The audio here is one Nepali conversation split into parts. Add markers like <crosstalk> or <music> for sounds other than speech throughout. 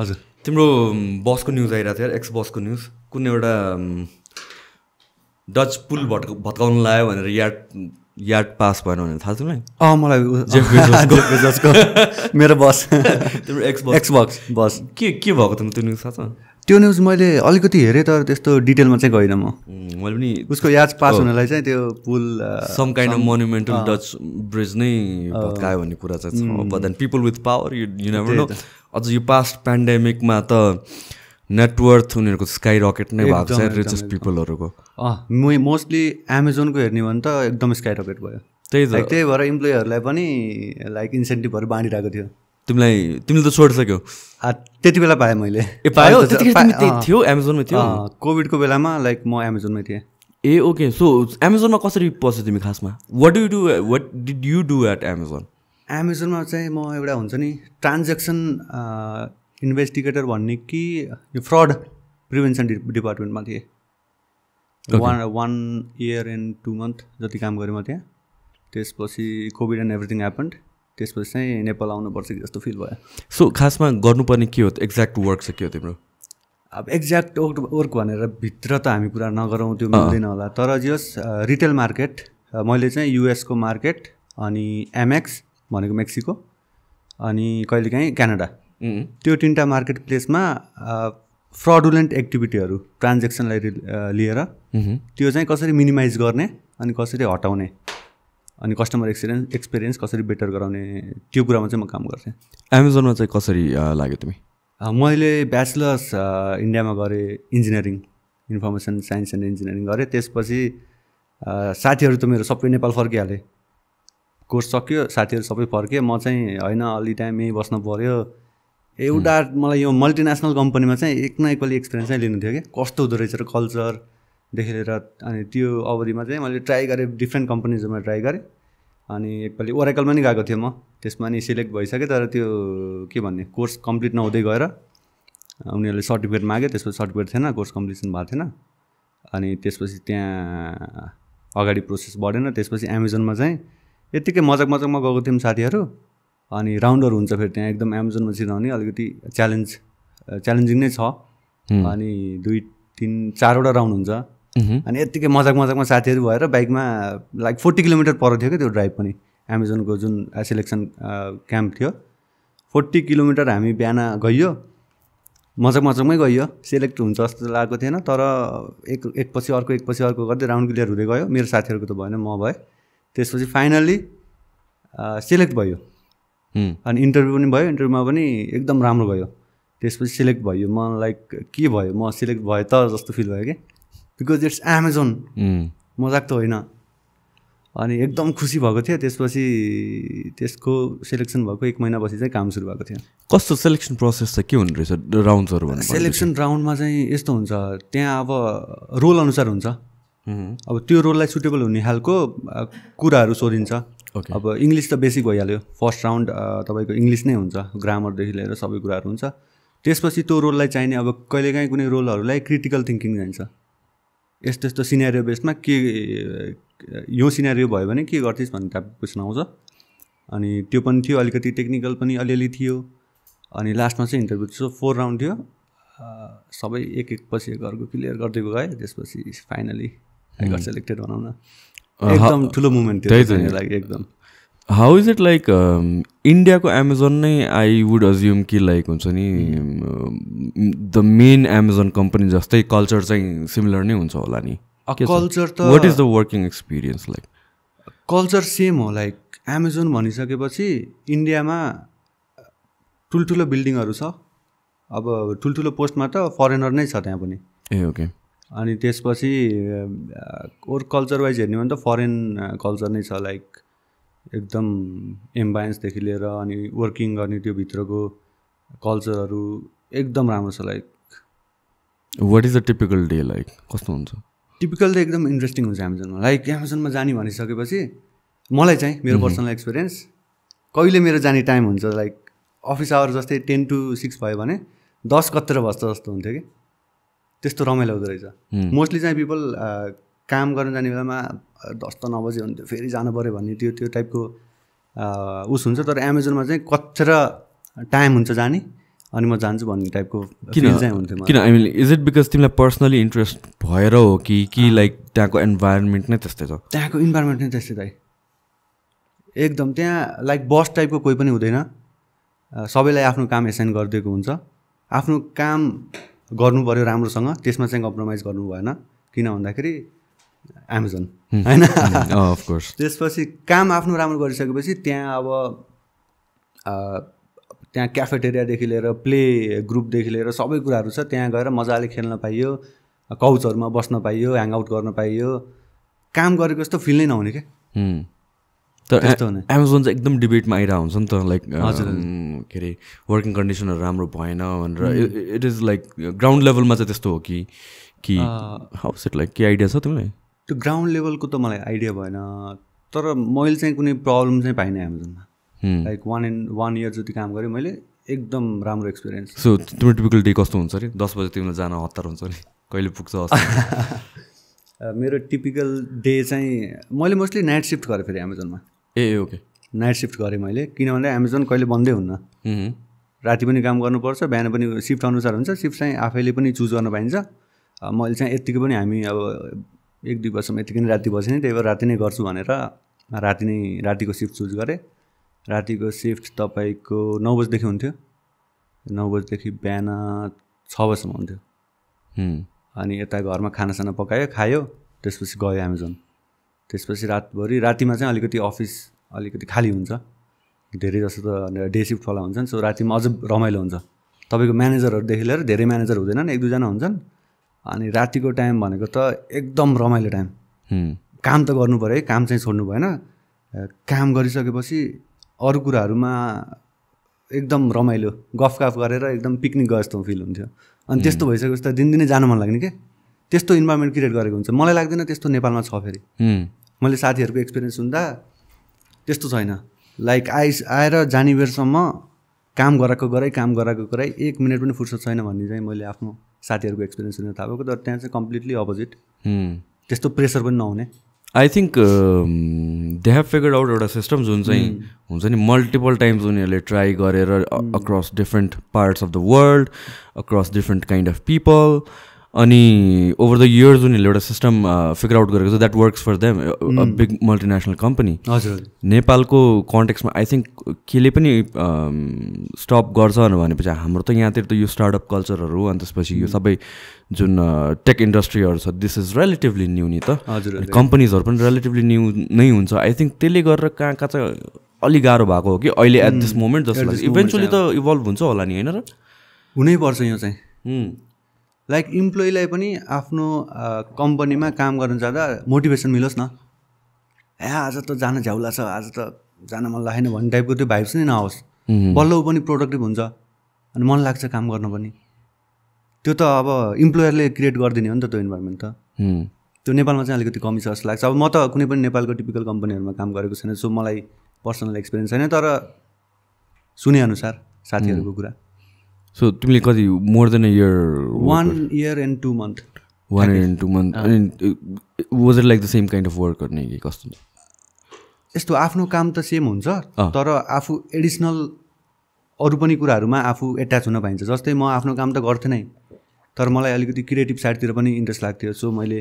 हजुर। तिम्रो बसको न्युज आइरहेको थियो यार एक्स बसको न्युज कुन एउटा डच पुल भट्क भत्काउनु लाग्यो भनेर यार्ड यार्ड पास भएन भनेर थाहा छ तिमीलाई? अँ मलाई <laughs> मेरो बस <laughs> तिम्रो एक्स बस एक्सबक्स बस के के भएको तिम्रो त्यो न्युज थाहा छ? त्यो न्युज मैले अलिकति हेरेँ तर त्यस्तो डिटेलमा चाहिँ गइनँ म। मैले पनि उसको याद पास हुनलाई चाहिँ त्यो पुल some kind of monumental Dutch bridge नै भत्कायो भन्ने कुरा चाहिँ but then people with power you you never know अझ यो पास्ट पेन्डेमिकमा त नेटवर्थ उनीहरूको स्काई रकेट नै भएको छ रिचेस्ट पिपलहरूको मोस्टली एमाजोनको हेर्ने भने त एकदम स्काई रकेट भयो। त्यही त। त्यही भएर इम्प्लोइहरूलाई पनि लाइक इन्सेन्टिभहरू बाँडिरहेको थियो। तिमीलाई तिमीले त छोडिसक्यो। त्यति बेला पाएँ मैले। ए पायो? थियो एमाजोनमै थियो? कोभिडको बेलामा लाइक म एमाजोनमै थिएँ। ए ओके सो एमाजोनमा कसरी पस्यो तिमी खासमा? What do do what did you do at Amazon एमाजोनमा चाहिँ म एउटा हुन्छ नि ट्रान्जेक्सन इन्भेस्टिगेटर भन्ने कि यो फ्रड प्रिभेन्सन डि डिपार्टमेन्टमा थिएँ। One one year and two month जति काम गरेँ म त्यहाँ। त्यसपछि कोभिड एन्ड एभ्रिथिङ ह्यापन्ड त्यसपछि चाहिँ नेपाल आउनुपर्छ कि जस्तो फिल भयो। सो खासमा गर्नुपर्ने के हो? एक्ज्याक्ट वर्क चाहिँ के हो तिम्रो? अब एक्ज्याक्ट वर्क वर्क भनेर भित्र त हामी कुरा नगरौँ त्यो मिल्दैन होला। तर जे होस् रिटेल मार्केट मैले चाहिँ युएसको मार्केट अनि एमएक्स भनेको मेक्सिको अनि कहिलेकाहीँ क्यानाडा त्यो तिनवटा मार्केट प्लेसमा फ्रडुलेन्ट एक्टिभिटीहरू ट्रान्जेक्सनलाई लिएर। त्यो चाहिँ कसरी मिनिमाइज गर्ने अनि कसरी हटाउने। अनि कस्टमर एक्सपिरियन्स एक्सपिरियन्स कसरी बेटर गराउने त्यो कुरामा चाहिँ म काम गर्थेँ। एमाजोनमा चाहिँ कसरी लाग्यो तिमी? मैले ब्याचलर्स इन्डियामा गरेँ engineering information science and engineering गरेँ। त्यसपछि साथीहरू त मेरो सबै नेपाल फर्किहाले। कोर्स सक्यो साथीहरू सबै फर्के म चाहिँ होइन अलि टाइम यहीँ बस्नु पऱ्यो एउटा मलाई यो मल्टिनेसनल कम्पनीमा चाहिँ एक न एकपालि एक्सपिरियन्स चाहिँ लिनु थियो कि। कस्तो हुँदो रहेछ र कल्चरदेखि लिएर अनि त्यो अवधिमा चाहिँ मैले ट्राई गरेँ डिफ्रेन्ट कम्पनीजहरूमा ट्राई गरेँ। अनि एकपालि ओरेकलमा नि गएको थिएँ म। त्यसमा नि सिलेक्ट भइसकेँ तर त्यो के भन्ने कोर्स कम्प्लिट नहुँदै गएर उनीहरूले सर्टिफिकेट माग्यो। त्यसपछि सर्टिफिकेट थिएन कोर्स कम्प्लिसन भएको थिएन। अनि त्यसपछि त्यहाँ अगाडि प्रोसेस बढेन। त्यसपछि एमाजोनमा चाहिँ यत्तिकै मजाक मजाकमा गएको थियौँ साथीहरू। अनि राउन्डहरू हुन्छ फेरि त्यहाँ। एकदम एमाजोनमा छिराउने अलिकति च्यालेन्ज च्यालेन्जिङ नै छ। अनि दुई तिन चारवटा राउन्ड हुन्छ। अनि यत्तिकै मजाक मजाकमा साथीहरू भएर बाइकमा लाइक फोर्टी किलोमिटर पर थियो क्या त्यो ड्राइभ पनि? एमाजोनको जुन सिलेक्सन क्याम्प थियो। फोर्टी किलोमिटर हामी बिहान गइयो। मजाक मजाकमै गइयो। सेलेक्ट हुन्छ जस्तो लागेको थिएन तर एक एकपछि अर्को एकपछि अर्को गर्दै राउन्ड क्लियर हुँदै गयो। मेरो साथीहरूको त भएन म भएँ। त्यसपछि फाइनल्ली सेलेक्ट भयो। उम्, अनि इन्टरभ्यू पनि भयो। इन्टरभ्यूमा पनि एकदम राम्रो गयो त्यसपछि सिलेक्ट भयो। म लाइक के भयो? म सिलेक्ट भएँ त जस्तो फिल भयो कि? बिकज इट्स एमाजोन मजाक त होइन। अनि एकदम खुसी भएको थियो। त्यसपछि त्यसको सेलेक्सन भएको एक महिनापछि चाहिँ काम सुरु भएको थियो। कस्तो सेलेक्सन प्रोसेस चाहिँ के हुने रहेछ? राउन्ड्सहरू सेलेक्सन राउन्डमा चाहिँ यस्तो हुन्छ। त्यहाँ अब रोल अनुसार हुन्छ। अब त्यो रोललाई सुटेबल हुने खालको कुराहरू सोधिन्छ। Okay. अब इङ्ग्लिस त बेसिक भइहाल्यो। फर्स्ट राउन्ड तपाईँको इङ्ग्लिस नै हुन्छ। ग्रामरदेखि लिएर सबै कुराहरू हुन्छ। त्यसपछि त्यो रोललाई चाहिने अब कहिलेकाहीँ कुनै रोलहरूलाई क्रिटिकल थिङ्किङ चाहिन्छ यस्तो यस्तो सिनेरियो बेसमा के यो सिनेरियो भयो भने के गर्थिस् भन्ने टाइपको क्वेसन आउँछ। अनि त्यो पनि थियो अलिकति टेक्निकल पनि अलिअलि थियो। अनि लास्टमा चाहिँ इन्टरभ्यू सो फोर राउन्ड थियो। सबै एक एक पछि एक अर्को क्लियर गर्दै गएँ त्यसपछि फाइनली आई गट सेलेक्टेड भनौँ न एकदम ठुलो मुमेन्ट थियो। लागि एकदम। हाउ इज इट लाइक इन्डियाको एमाजोन नै आई वुड अज्युम कि लाइक हुन्छ नि द मेन एमाजोन कम्पनी जस्तै कल्चर चाहिँ सिमिलर नै हुन्छ होला नि? कल्चर त what is the working experience like culture same हो लाइक एमाजोन भनिसकेपछि इन्डियामा ठुल्ठुलो बिल्डिङहरू छ। अब ठुल्ठुलो पोस्टमा त फरेनर नै छ त्यहाँ पनि। ए ओके अनि त्यसपछि ओर कल्चर वाइज हेर्ने हो भने त फरेन कल्चर नै छ लाइक एकदम एम्बायन्सदेखि लिएर अनि वर्किङ गर्ने त्यो भित्रको कल्चरहरू एकदम राम्रो छ like what is the typical day like कस्तो हुन्छ? टिपिकल त एकदम इन्ट्रेस्टिङ हुन्छ एमाजोनमा लाइक एमाजोनमा जाने भनिसकेपछि मलाई चाहिँ मेरो पर्सनल एक्सपिरियन्स कहिले मेरो जाने टाइम हुन्छ लाइक अफिस आवर जस्तै टेन टु सिक्स भयो भने दस कतिर बस्छ जस्तो हुन्थ्यो कि। त्यस्तो रमाइलो हुँदो रहेछ। मोस्टली चाहिँ पिपल काम गर्न जाने बेलामा दस त नबजे हुन्थ्यो फेरि जानु पऱ्यो भन्ने त्यो त्यो टाइपको उस हुन्छ। तर एमाजोनमा चाहिँ कत्र टाइम हुन्छ जाने अनि म जान्छु भन्ने टाइपको किन? चाहिँ हुन्थ्यो। किन? I mean is it because तिमीलाई पर्सनली इन्ट्रेस्ट भएर हो कि कि लाइक त्यहाँको इन्भाइरोमेन्ट नै त्यस्तै छ? त्यहाँको इन्भाइरोमेन्ट नै त्यस्तै दाइ एकदम त्यहाँ लाइक बस टाइपको कोही पनि हुँदैन। सबैलाई आफ्नो काम एसाइन गरिदिएको हुन्छ। आफ्नो काम गर्नु पऱ्यो राम्रोसँग त्यसमा चाहिँ कम्प्रोमाइज गर्नु भएन। किन भन्दाखेरि एमाजोन होइन? अफकोर्स त्यसपछि काम आफ्नो राम्रो गरिसकेपछि त्यहाँ अब त्यहाँ क्याफेटेरियादेखि लिएर प्ले ग्रुपदेखि लिएर सबै कुराहरू छ। त्यहाँ गएर मजाले खेल्न पाइयो काउचहरूमा बस्न पाइयो ह्याङआउट गर्न पाइयो। काम गरेको जस्तो फिल नै नहुने क्या तर त्यस्तो हुने। एमाजोन चाहिँ एकदम डिबेटमा आइरहेको हुन्छ नि त लाइक के अरे वर्किङ कन्डिसनहरू राम्रो भएन भनेर। इट इज लाइक ग्राउन्ड लेभलमा चाहिँ त्यस्तो हो कि कि हाउस इट लाइक के आइडिया छ तिमीलाई? त्यो ग्राउन्ड लेभलको त मलाई आइडिया भएन तर मैले चाहिँ कुनै प्रब्लम चाहिँ पाइनँ एमाजोनमा. Like one and one year जति काम गरेँ मैले एकदम राम्रो एक्सपिरियन्स सो तिम्रो टिपिकल डे कस्तो हुन्छ अरे दस बजी तिमीलाई जान हतार हुन्छ नि कहिले पुग्छ? <laughs> मेरो टिपिकल डे चाहिँ मैले मोस्टली नाइट सिफ्ट गरेँ फेरि एमाजोनमा ए ओके नाइट सिफ्ट गरेँ मैले किनभने एमाजोन कहिले बन्दै हुन्न। राति पनि काम गर्नुपर्छ बिहान पनि सिफ्ट अनुसार हुन्छ। सिफ्ट चाहिँ आफैले पनि चुज गर्न पाइन्छ। मैले चाहिँ यत्तिकै पनि हामी अब एक दुई वर्षमा यत्तिकै नै राति बसेँ नि त्यही भएर राति नै गर्छु भनेर राति नै रातिको सिफ्ट चुज गरेँ। रातिको सिफ्ट तपाईँको नौ बजीदेखि हुन्थ्यो। नौ बजीदेखि बिहान छ बजीसम्म हुन्थ्यो। अनि यता घरमा खानासाना पकायो खायो त्यसपछि गयो एमाजोन त्यसपछि रातभरि रातिमा चाहिँ अलिकति अफिस अलिकति खाली हुन्छ। धेरै जस्तो त डे सिफ्टवाला हुन्छन् सो रातिमा अझ रमाइलो हुन्छ। तपाईँको म्यानेजरहरूदेखि लिएर धेरै म्यानेजर हुँदैनन् एक दुईजना हुन्छन्। अनि रातिको टाइम भनेको त एकदम रमाइलो टाइम। काम त गर्नु पऱ्यो है काम चाहिँ छोड्नु भएन। काम गरिसकेपछि अरू कुराहरूमा एकदम रमाइलो गफ गफ गरेर एकदम पिकनिक गए जस्तो फिल हुन्थ्यो। अनि त्यस्तो भइसकेपछि त दिनदिनै जानु मन लाग्ने के? त्यस्तो इन्भाइरोमेन्ट क्रिएट गरेको हुन्छ। मलाई लाग्दैन त्यस्तो नेपालमा छ फेरि। मैले साथीहरूको एक्सपिरियन्स सुन्दा त्यस्तो छैन। लाइक आइस आएर जाने बेरसम्म काम गराएको गराइ काम गराएको गराइ एक मिनट पनि फुर्सद छैन भन्ने चाहिँ मैले आफ्नो साथीहरूको एक्सपिरियन्स सुनेर थाहा भएको तर त्यहाँ चाहिँ कम्प्लिटली अपोजिट त्यस्तो प्रेसर पनि नहुने। I think they have figure out एउटा सिस्टम जुन चाहिँ हुन्छ नि मल्टिपल टाइम्स उनीहरूले ट्राई गरेर across different parts of the world across different kind of people अनि ओभर द इयर्स उनीहरूले एउटा सिस्टम फिगर आउट गरेको छ that works for them big multinational company हजुर नेपालको कन्टेक्समा आई थिङ्क केले पनि स्टप गर्छ भनेपछि हाम्रो त यहाँतिर त यो स्टार्टअप कल्चरहरू अनि त्यसपछि यो सबै जुन टेक इन्डस्ट्रीहरू छ दिस इज रिलेटिभली न्यू नि त। हजुर कम्पनीजहरू पनि रिलेटिभली न्यू नै हुन्छ। आई थिङ्क त्यसले गरेर कहाँ कहाँ चाहिँ अलिक गाह्रो भएको हो कि अहिले एट दिस मोमेन्ट जस्तो लाग्छ। इभेन्चुली त इभल्भ हुन्छ होला नि होइन र? हुनैपर्छ यो चाहिँ। उम्, लाइक इम्प्लोइलाई पनि आफ्नो कम्पनीमा काम गर्न जाँदा मोटिभेसन मिलोस् न। ए आज त जान झ्याउला छ आज त जान मन लागेन भन्ने टाइपको त्यो भाइब्स नै नआओस्। बल्ल पनि प्रोडक्टिभ हुन्छ अनि मन लाग्छ काम गर्न पनि। त्यो त अब इम्प्लोयरले क्रिएट गरिदिने हो नि त त्यो इन्भाइरोमेन्ट त। त्यो नेपालमा चाहिँ अलिकति कमी छ जस्तो लाग्छ। अब म त कुनै पनि नेपालको टिपिकल कम्पनीहरूमा काम गरेको छैन सो मलाई पर्सनल एक्सपिरियन्स छैन तर सुनेअनुसार साथीहरूको कुरा। सो तिमीले कति more than a year one year and two month one and two month अनि was it like the same kind of work गर्ने कि कस्तो यस्तो आफ्नो काम त सेम हुन्छ। तर आफू एडिसनल अरू पनि कुराहरूमा आफू एट्याच हुन पाइन्छ। जस्तै म आफ्नो काम त गर्थेँ नै तर मलाई अलिकति क्रिएटिभ साइडतिर पनि इन्ट्रेस्ट लाग्थ्यो। सो मैले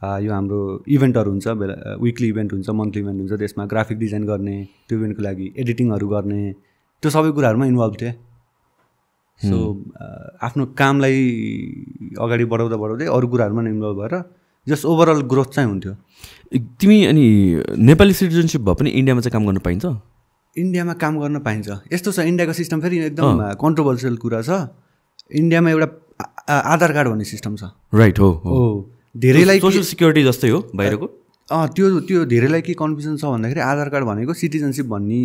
यो हाम्रो इभेन्टहरू हुन्छ बेला विकली इभेन्ट हुन्छ मन्थली इभेन्ट हुन्छ त्यसमा ग्राफिक डिजाइन गर्ने त्यो इभेन्टको लागि एडिटिङहरू गर्ने त्यो सबै कुराहरूमा इन्भल्भ थिएँ। सो आ, आफ्नो कामलाई अगाडि बढाउँदा बढाउँदै अरू कुराहरूमा इन्भल्भ भएर जस्ट ओभरअल ग्रोथ चाहिँ हुन्थ्यो। तिमी अनि नेपाली सिटिजनसिप भए पनि इन्डियामा चाहिँ काम गर्न पाइन्छ? इन्डियामा काम गर्न पाइन्छ। यस्तो छ इन्डियाको सिस्टम फेरि एकदम कन्ट्रोभर्सियल कुरा छ। इन्डियामा एउटा आधार कार्ड भन्ने सिस्टम छ। राइट हो हो। धेरैलाई सोसियल सिक्युरिटी जस्तै हो बाहिरको? अँ त्यो त्यो धेरैलाई के कन्फ्युजन छ भन्दाखेरि आधार कार्ड भनेको सिटिजनसिप भन्ने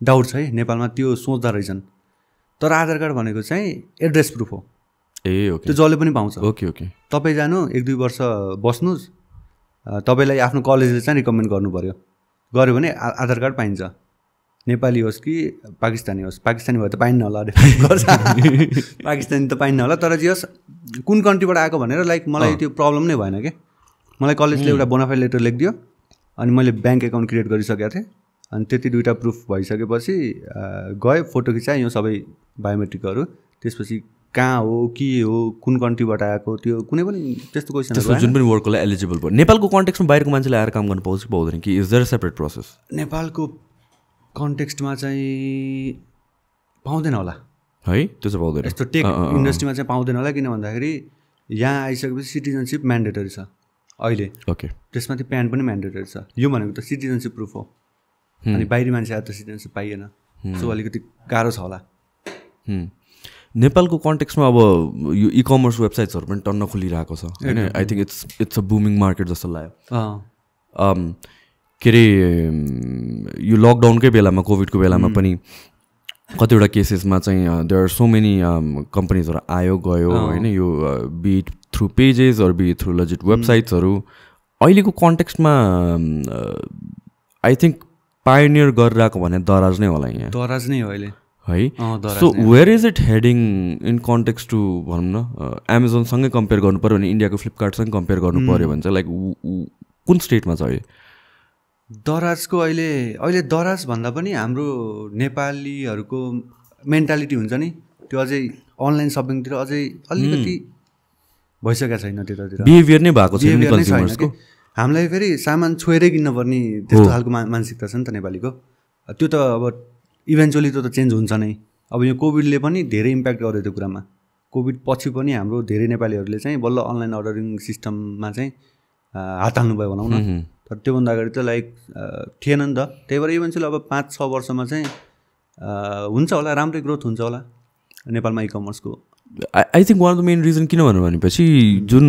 डाउट छ है नेपालमा त्यो सोच्दा रहेछन्। तर आधार कार्ड भनेको चाहिँ एड्रेस प्रुफ हो। Ah okay. त्यो जसले पनि पाउँछ। Okay okay. तपाईँ जानु एक दुई वर्ष बस्नुहोस्। तपाईँलाई आफ्नो कलेजले चाहिँ रिकमेन्ड गर्नु पऱ्यो गऱ्यो भने आधार कार्ड पाइन्छ। नेपाली होस् कि पाकिस्तानी होस्। पाकिस्तानी भए त पाइन्न होला गर्छ। <laughs> पाकिस्तानी त पाइन्न होला। तर जे होस् कुन कन्ट्रीबाट आएको भनेर लाइक मलाई त्यो प्रब्लम नै भएन क्या मलाई कलेजले एउटा बोनाफाइड लेटर लेखिदियो। अनि मैले ब्याङ्क एकाउन्ट क्रिएट गरिसकेको थिएँ। अनि त्यति दुइटा प्रुफ भइसकेपछि गएँ फोटो खिचाएँ यो सबै बायोमेट्रिकहरू। त्यसपछि कहाँ हो के हो कुन कन्ट्रीबाट आएको त्यो कुनै पनि त्यस्तो क्वेसन जुन पनि वर्कको लागि एलिजिबल भयो। नेपालको कन्टेक्समा बाहिरको मान्छेले आएर काम गर्नु पाउँछ कि पाउँदैन कि? इज देयर सेपरेट प्रोसेस नेपालको कन्टेक्स्टमा चाहिँ पाउँदैन होला। है? त्यो चाहिँ पाउँदैन। यस्तो टेक इन्डस्ट्रीमा चाहिँ पाउँदैन होला किन भन्दाखेरि यहाँ आइसकेपछि सिटिजनसिप म्यान्डेटरी छ अहिले। ओके त्यसमा त्यो प्यान पनि म्यान्डेटरी छ। यो भनेको त सिटिजनसिप प्रुफ हो। अनि बाहिरी मान्छे आएर त सिटिजनसिप पाइएन। सो अलिकति गाह्रो छ होला। नेपालको कन्टेक्समा अब यो इ कमर्स वेबसाइट्सहरू पनि टन्न खोलिरहेको छ। होइन? I think it's it's a booming market जस्तो लाग्यो। के अरे यो लकडाउनकै बेलामा कोभिडको बेलामा पनि कतिवटा केसेसमा चाहिँ देयर आर सो मेनी कम्पनीजहरू आयो गयो होइन? यो बिट थ्रु पेजेस अरू बी थ्रु लजिट वेबसाइट्सहरू अहिलेको कन्टेक्स्टमा आई थिङ्क पायोनियर गरिरहेको भने दराज नै होला यहाँ। दराज नै हो अहिले। है? So where is it heading in context to भनौँ न एमाजोनसँगै कम्पेयर गर्नु पऱ्यो भने इन्डियाको फ्लिपकार्टसँग कम्पेयर गर्नु पऱ्यो भने चाहिँ लाइक कुन स्टेटमा छ अहिले? दराजको अहिले अहिले दराज भन्दा पनि हाम्रो नेपालीहरूको मेन्टालिटी हुन्छ नि। त्यो अझै अनलाइन सपिङतिर अझै अलिकति भइसकेको छैन त्यतातिर। बिहेभियर नै भएको छैन हामीलाई फेरि सामान छोएरै किन्नुपर्ने त्यस्तो खालको मा मानसिकता छ नि त नेपालीको। त्यो त अब इभेन्चुली त्यो त चेन्ज हुन्छ नै। अब यो कोभिडले पनि धेरै इम्प्याक्ट गर्यो त्यो कुरामा। कोभिड पछि पनि हाम्रो धेरै नेपालीहरूले चाहिँ बल्ल अनलाइन अर्डरिङ सिस्टममा चाहिँ हात हाल्नुभयो भनौँ न। तर त्योभन्दा अगाडि त लाइक थिएन नि त। त्यही भएर इभेन्चुली अब पाँच छ वर्षमा चाहिँ हुन्छ होला राम्रै ग्रोथ हुन्छ होला नेपालमा इ कमर्सको I think one of the main reason किन भनेर भनेपछि जुन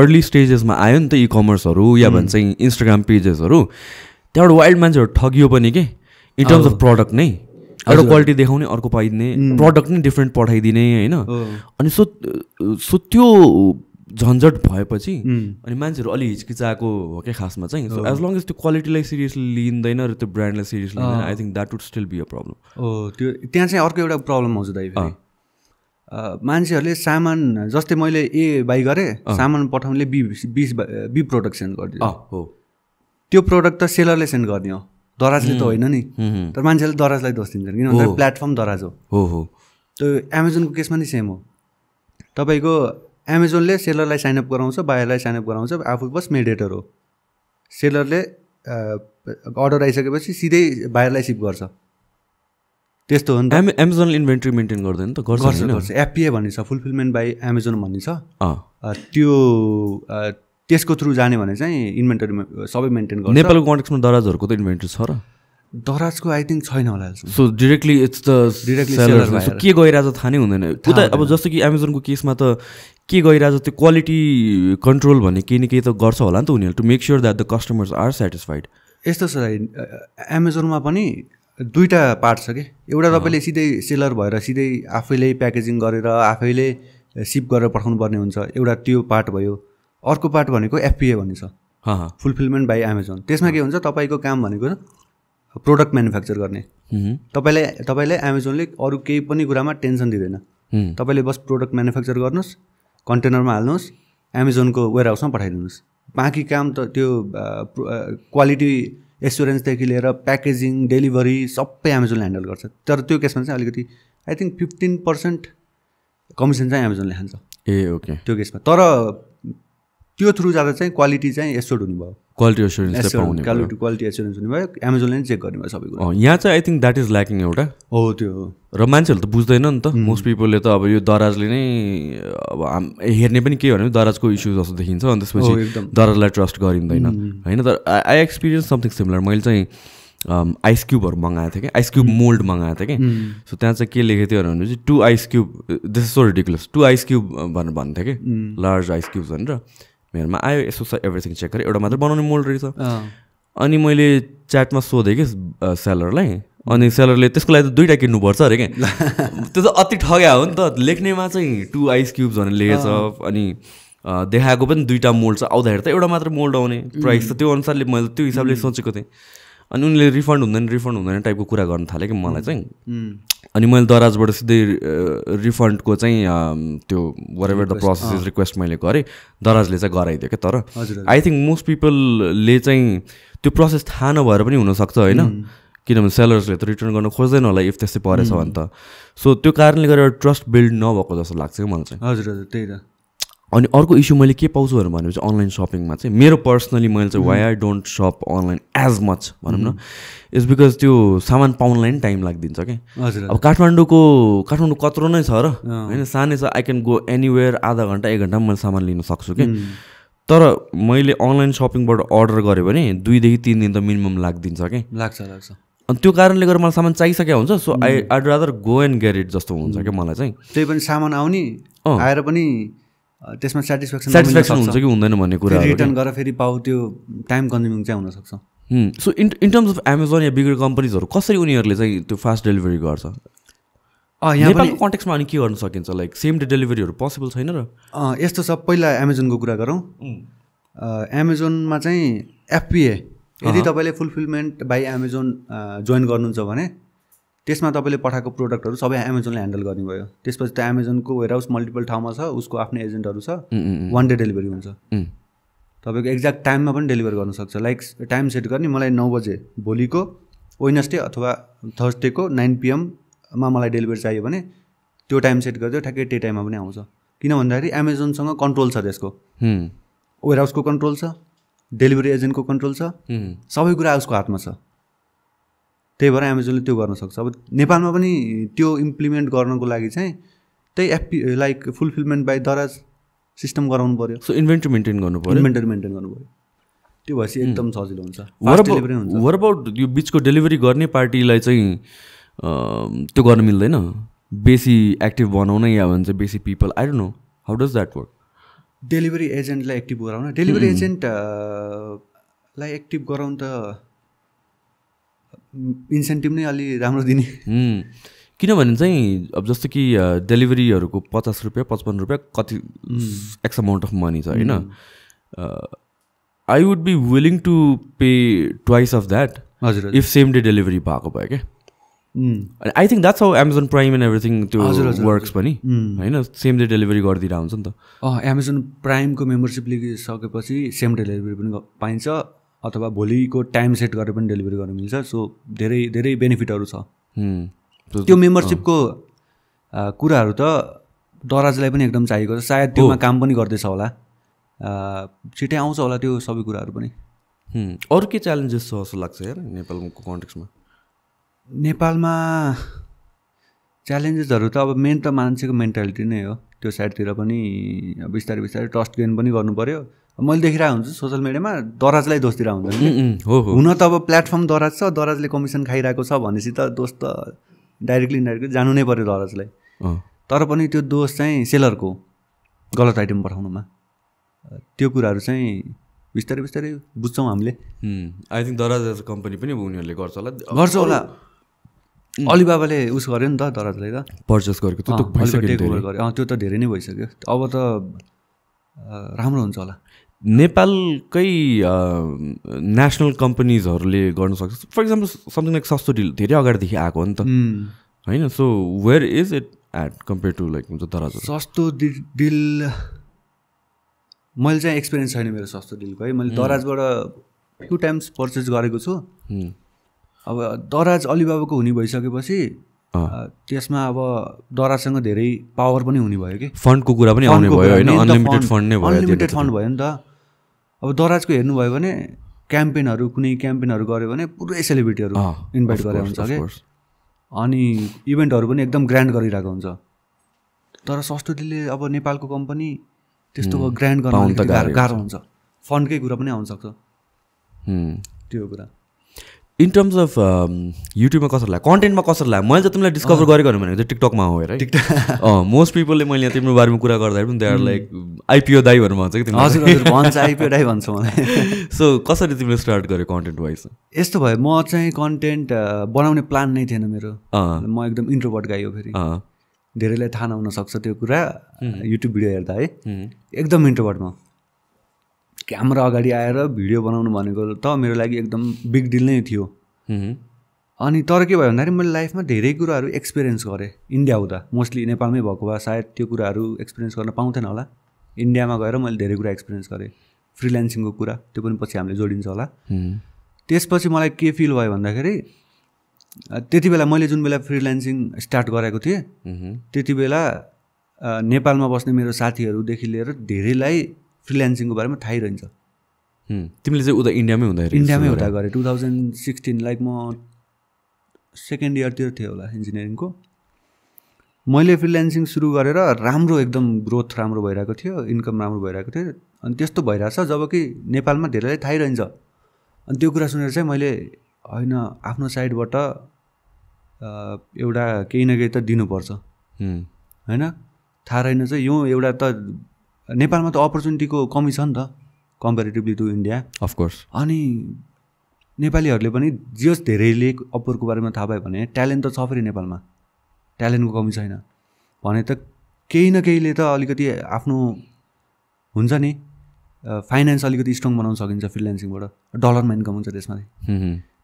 अर्ली स्टेजेसमा आयो नि त इ कमर्सहरू या भन्छ इन्स्टाग्राम पेजेसहरू त्यहाँबाट वाइल्ड मान्छेहरू ठगियो पनि के? इन टर्म्स अफ प्रडक्ट नै। एउटा क्वालिटी देखाउने अर्को पाइदिने प्रडक्ट नै डिफ्रेन्ट पठाइदिने होइन? अनि सो सो त्यो झन्झट भएपछि अनि मान्छेहरू अलि हिचकिचाएको हो क्या खासमा चाहिँ। सो एज लङ एज त्यो क्वालिटीलाई सिरियसली लिँदैन र त्यो ब्रान्डलाई सिरियसली लिँदैन I think that would still be a problem त्यो त्यहाँ चाहिँ अर्को एउटा प्रब्लम आउँछ दाइ मान्छेहरूले सामान जस्तै मैले ए बाई गरेँ सामान पठाउनेले बी बिस बी प्रोडक्ट सेन्ड गरिदियो। हो। त्यो प्रोडक्ट त सेलरले सेन्ड गर्ने हो दराजले त होइन नि। तर मान्छेले दराजलाई दोष दिन्छन् किन भन्दा प्लेटफर्म दराज हो। हो हो। त्यो एमाजोनको केसमा नि सेम हो। तपाईँको एमाजोनले सेलरलाई साइनअप गराउँछ बायरलाई साइनअप गराउँछ आफू बस मेडिएटर हो। सेलरले अर्डर आइसकेपछि सिधै बायरलाई सिप गर्छ। त्यस्तो हो नि त। एम एमाजोनले इन्भेन्ट्री मेन्टेन गर्दैन त गर्छ गर्छ गर्छ। एफपिए भन्ने छ फुलफिलमेन्ट बाई एमाजोन भन्ने छ। त्यो त्यसको थ्रु जाने भने चाहिँ इन्भेन्टरी सबै मेन्टेन गर्छ। नेपालको कन्टेक्समा दराजहरूको त इन्भेन्ट्री छ र? दराजको आई थिङ्क छैन होला। So directly it's the so के गइरहेछ थाहा नै हुँदैन। उता अब जस्तो कि एमाजोनको केसमा त के गइरहेछ त्यो क्वालिटी कन्ट्रोल भन्ने केही न केही त गर्छ होला नि त उनीहरूले to make sure that the customers are satisfied यस्तो छ एमाजोनमा पनि दुईवटा पार्ट छ कि? एउटा तपाईँले सिधै सेलर भएर सिधै आफैले प्याकेजिङ गरेर आफैले सिप गरेर पठाउनु पर्ने हुन्छ। एउटा त्यो पार्ट भयो। अर्को पार्ट भनेको एफपिए भन्ने छ फुलफिलमेन्ट बाई एमाजोन त्यसमा के हुन्छ तपाईँको काम भनेको प्रोडक्ट म्यानुफ्याक्चर गर्ने। तपाईँलाई तपाईँलाई एमाजोनले अरू केही पनि कुरामा टेन्सन दिँदैन। तपाईँले बस प्रोडक्ट म्यानुफ्याक्चर गर्नुहोस् कन्टेनरमा हाल्नुहोस् एमाजोनको वेयर हाउसमा पठाइदिनुहोस्। बाँकी काम त त्यो क्वालिटी एस्योरेन्सदेखि लिएर प्याकेजिङ डेलिभरी सबै एमाजोनले ह्यान्डल गर्छ। तर त्यो केसमा चाहिँ अलिकति I think fifteen percent commission चाहिँ एमाजोनले खान्छ ए ओके त्यो केसमा। तर त्यो थ्रु जाँदा चाहिँ क्वालिटी चाहिँ एस्योर्ड हुने भयो। Quality assurance. Quality quality assurance हुने भयो। एमाजोनले नै चेक गर्ने भयो सबै कुरा। यहाँ चाहिँ I think that is lacking एउटा। हो त्यो हो। र मान्छेहरूले त बुझ्दैन नि त। मोस्ट पिपलले त अब यो दराजले नै अब हाम हेर्ने पनि के भने दराजको इस्यु जस्तो देखिन्छ। अनि त्यसपछि। दराजलाई ट्रस्ट गरिँदैन। होइन तर आई एक्सपिरियन्स समथिङ सिमिलर मैले चाहिँ आइस क्युबहरू मगाएको थिएँ कि आइस क्युब मोल्ड मगाएको थिएँ कि सो त्यहाँ चाहिँ के लेखेको थियो भने चाहिँ two ice cube this is so ridiculous two ice cube भनेर भन्थ्यो कि लार्ज आइस क्युब्स भनेर। मेरोमा आयो यसो छ एभ्रिथिङ चेक गरेँ। एउटा मात्र बनाउने मोल्ड रहेछ। अनि मैले च्याटमा सोधेँ कि सेलरलाई। अनि सेलरले त्यसको लागि त दुइटा किन्नुपर्छ अरे क्या <laughs> त्यो त अति ठग्या हो नि त। लेख्नेमा चाहिँ टु आइस क्युब्स भनेर लेखेछ। अनि देखाएको पनि दुइटा मोल्ड छ। आउँदाखेरि त एउटा मात्र मोल्ड आउने। प्राइस त त्यो अनुसारले मैले त्यो हिसाबले सोचेको थिएँ। अनि उनले रिफन्ड हुँदैन रिफन्ड हुँदैन टाइपको कुरा गर्न थालेँ कि मलाई चाहिँ। अनि मैले दराजबाट सिधै रिफन्डको चाहिँ त्यो whatever the process request मैले गरेँ। दराजले चाहिँ गराइदियो क्या तर आई थिङ्क मोस्ट पिपलले चाहिँ त्यो प्रोसेस थाहा नभएर पनि हुनसक्छ होइन? किनभने सेलर्सले त रिटर्न गर्न खोज्दैन होला इफ त्यस्तै परेछ भने त। सो त्यो कारणले गर्दा ट्रस्ट बिल्ड नभएको जस्तो लाग्छ कि मलाई चाहिँ। हजुर हजुर त्यही त। अनि अर्को इस्यु मैले के पाउँछु भनेपछि अनलाइन सपिङमा चाहिँ मेरो पर्सनली मैले चाहिँ why I don't shop online as much भनौँ न। इट्स बिकज त्यो सामान पाउनलाई नि टाइम लागिदिन्छ कि? हजुर अब काठमाडौँको काठमाडौँ कत्रो नै छ र। होइन सानै छ। आई क्यान गो एनिवेयर आधा घन्टा एक घन्टामा मैले सामान लिन सक्छु कि? तर मैले अनलाइन सपिङबाट अर्डर गरेँ भने दुईदेखि तिन दिन त मिनिमम लागिदिन्छ कि? लाग्छ लाग्छ। अनि त्यो कारणले गर्दा मलाई सामान चाहिसकेको हुन्छ। So I I'd rather go and get it जस्तो हुन्छ क्या मलाई चाहिँ। त्यही पनि सामान आउने। आएर पनि त्यसमा सेटिस्फ्याक्सन सेटिस्फ्याक्सन हुन्छ कि हुँदैन भन्ने कुरा रिटर्न गरेर फेरि पाऊ त्यो टाइम कन्ज्युमिङ चाहिँ हुनसक्छ so in in terms of Amazon yeah bigger कम्पनीजहरू कसरी उनीहरूले चाहिँ त्यो फास्ट डेलिभरी गर्छ? नेपालको कन्टेक्समा अनि के गर्न सकिन्छ? लाइक सेम डे डेलिभरीहरू पोसिबल छैन र? यस्तो छ पहिला एमाजोनको कुरा गरौँ। एमाजोनमा चाहिँ एफपिए यदि तपाईँले फुलफिलमेन्ट बाई एमाजोन जोइन गर्नुहुन्छ भने त्यसमा तपाईँले पठाएको प्रोडक्टहरू सबै एमाजोनले ह्यान्डल गर्ने भयो त्यसपछि त एमाजोनको वेयर हाउस मल्टिपल ठाउँमा छ उसको आफ्नै एजेन्टहरू छ वान डे डेलिभरी हुन्छ। तपाईँको एक्ज्याक्ट टाइममा पनि डेलिभर गर्न सक्छ। लाइक टाइम सेट गर्ने मलाई नौ बजे भोलिको वेनसडे अथवा थर्सडेको नाइन पिएममा मलाई डेलिभरी चाहियो भने त्यो टाइम सेट गरिदियो ठ्याक्कै त्यही टाइममा पनि आउँछ। किन भन्दाखेरि एमाजोनसँग कन्ट्रोल छ त्यसको। वेयर हाउसको कन्ट्रोल छ डेलिभरी एजेन्टको कन्ट्रोल छ सबै कुरा उसको हातमा छ। त्यही भएर एमाजोनले त्यो गर्न सक्छ। अब नेपालमा पनि त्यो इम्प्लिमेन्ट गर्नको लागि चाहिँ त्यही FP like fulfilment by Daraz system गराउनु पऱ्यो सो इन्भेन्ट्री मेन्टेन गर्नु पऱ्यो इन्भेन्टरी मेन्टेन गर्नु पऱ्यो त्यो भएपछि एकदम सजिलो हुन्छ। What about यो बिचको डेलिभरी गर्ने पार्टीलाई चाहिँ त्यो गर्न मिल्दैन? बेसी एक्टिभ बनाउन या भन्छ बेसी people I don't know how does that work delivery एजेन्टलाई active गराउन। डेलिभरी एजेन्ट लाई एक्टिभ गराउनु त इन्सेन्टिभ नै अलि राम्रो दिने। किनभने चाहिँ अब जस्तो कि डेलिभरीहरूको पचास रुपियाँ पचपन्न रुपियाँ कति एक्स अमाउन्ट अफ मनी छ होइन? I would be willing to pay twice of that हजुर इफ सेम डे डेलिभरी भएको भयो क्या? अनि I think that's how Amazon Prime and everything त्यो वर्क्स पनि। होइन? सेम डे डेलिभरी गरिदिएर हुन्छ नि त। अँ एमाजोन प्राइमको मेम्बरसिप लिइसकेपछि सेम डेलिभरी पनि पाइन्छ। अथवा भोलिको टाइम सेट गरेर पनि डेलिभरी गर्न मिल्छ। सो धेरै धेरै बेनिफिटहरू छ। त्यो मेम्बरसिपको कुराहरू त दराजलाई पनि एकदम चाहिएको छ। सायद त्योमा काम पनि गर्दैछ होला। छिटै आउँछ होला त्यो सबै कुराहरू पनि। अरू के च्यालेन्जेस छ जस्तो लाग्छ यार नेपालको कन्टेक्समा नेपालमा च्यालेन्जेसहरू त अब मेन त मान्छेको मेन्टालिटी नै हो। त्यो साइडतिर पनि बिस्तारै बिस्तारै ट्रस्ट गेन पनि गर्नु पऱ्यो मैले देखिरहेको हुन्छु सोसियल मिडियामा दराजलाई दोष दिएर हुन्छ। हो हुन त अब प्लेटफर्म दराज छ दराजले कमिसन खाइरहेको छ भनेपछि त दोष त डाइरेक्टली इन्डाइरेक्टली जानु नै पऱ्यो दराजलाई। तर पनि त्यो दोष चाहिँ सेलरको गलत आइटम पठाउनुमा। त्यो कुराहरू चाहिँ बिस्तारै बिस्तारै बुझ्छौँ हामीले। आई थिङ्क दराज कम्पनी पनि उनीहरूले गर्छ होला। गर्छ होला। अलिबाबाले उस गर्यो नि त दराजलाई त। पर्चेस गरेको त्यो त नि धेरै। त नै भइसक्यो। अब त राम्रो हुन्छ होला। नेपालकै नेसनल कम्पनीजहरूले गर्न सक्छ। फर इक्जाम्पल समथिङ लाइक सस्तो डिल धेरै अगाडिदेखि आएको हो नि त। होइन? So where is it at compare to like हुन्छ दराज सस्तो डिल मैले चाहिँ एक्सपिरियन्स छैन मेरो सस्तो डिलको है। मैले दराजबाट फ्यु टाइम्स पर्चेस गरेको छु। अब दराज अलिबाबाको हुने भइसकेपछि त्यसमा अब दराजसँग धेरै पावर पनि हुने भयो कि। फन्डको कुरा पनि आउने भयो होइन? अनलिमिटेड फन्ड नै भयो अनलिमिटेड फन्ड भयो नि त। अब दराजको हेर्नुभयो भने क्याम्पेनहरू कुनै क्याम्पेनहरू गऱ्यो भने पुरै सेलिब्रिटीहरू इन्भाइट गरेर हुन्छ कि. अनि इभेन्टहरू पनि एकदम ग्रान्ड गरिरहेको हुन्छ। तर सस्तो डिलले अब नेपालको कम्पनी त्यस्तो ग्रान्ड गर्न गाह्रो गाह्रै हुन्छ। फन्डकै कुरा पनि आउनसक्छ। त्यो कुरा। इन टर्म्स अफ युट्युबमा कसरी लाग्यो? कन्टेन्टमा कसरी लाग्यो? मैले चाहिँ तिमीलाई डिस्कभर गरेको भनेको चाहिँ टिकटकमा हो हेर है। मोस्ट पिपलले <laughs> मैले यहाँ तिम्रो बारेमा कुरा गर्दा पनि दे आर लाइक आइपिओ दाई भनेर भन्छ कि हजुर हजुर भन्छ मलाई। <laughs> सो कसरी तिमीले स्टार्ट गर्यो कन्टेन्ट वाइज यस्तो भयो म चाहिँ कन्टेन्ट बनाउने प्लान नै थिएन मेरो। म एकदम इन्ट्रोभर्ट गाई हो फेरि। धेरैलाई थाहा नहुन सक्छ त्यो कुरा युट्युब भिडियो हेर्दा है। हुँ, एकदम इन्ट्रोभर्ट म। क्यामेरा अगाडि आएर भिडियो बनाउनु भनेको त मेरो लागि एकदम बिग डिल नै थियो। अनि तर के भयो भन्दाखेरि मैले लाइफमा धेरै कुराहरू एक्सपिरियन्स गरेँ। इन्डिया हुँदा। मोस्टली नेपालमै भएको भए सायद त्यो कुराहरू एक्सपिरियन्स गर्न पाउँथेन होला। इन्डियामा गएर मैले धेरै कुरा एक्सपिरियन्स गरेँ। फ्रिल्यान्सिङको कुरा त्यो पनि पछि हामीले जोडिन्छ होला। त्यसपछि मलाई के फिल भयो भन्दाखेरि त्यति बेला मैले जुन बेला फ्रिल्यान्सिङ स्टार्ट गरेको थिएँ। त्यति बेला नेपालमा बस्ने मेरो साथीहरूदेखि लिएर धेरैलाई फ्रिल्यान्सिङको बारेमा थाहै रहन्छ। तिमीले चाहिँ उता इन्डियामै हुँदाखेरि इन्डियामै हुँदा गरेँ। टु थाउजन्ड सिक्सटिन लाइक म सेकेन्ड इयरतिर थिएँ होला इन्जिनियरिङको मैले फ्रिल्यान्सिङ सुरु गरेर राम्रो एकदम ग्रोथ राम्रो भइरहेको थियो इन्कम राम्रो भइरहेको थियो। अनि त्यस्तो भइरहेछ जब कि नेपालमा धेरैलाई थाहै रहन्छ। अनि त्यो कुरा सुनेर चाहिँ मैले होइन आफ्नो साइडबाट एउटा केही न केही त दिनुपर्छ। होइन? थाहा रहेन चाहिँ यो एउटा त नेपालमा त अपर्च्युनिटीको कमी छ नि त कम्पेरिटिभली टु इन्डिया अफकोर्स अनि नेपालीहरूले पनि जस धेरैले अप्परको बारेमा थाहा पायो भने ट्यालेन्ट त छ फेरि नेपालमा। ट्यालेन्टको कमी छैन। भने त केही न केहीले त अलिकति आफ्नो हुन्छ नि फाइनेन्स अलिकति स्ट्रङ बनाउन सकिन्छ फ्रिल्यान्सिङबाट डलरमा इन्कम हुन्छ त्यसमा।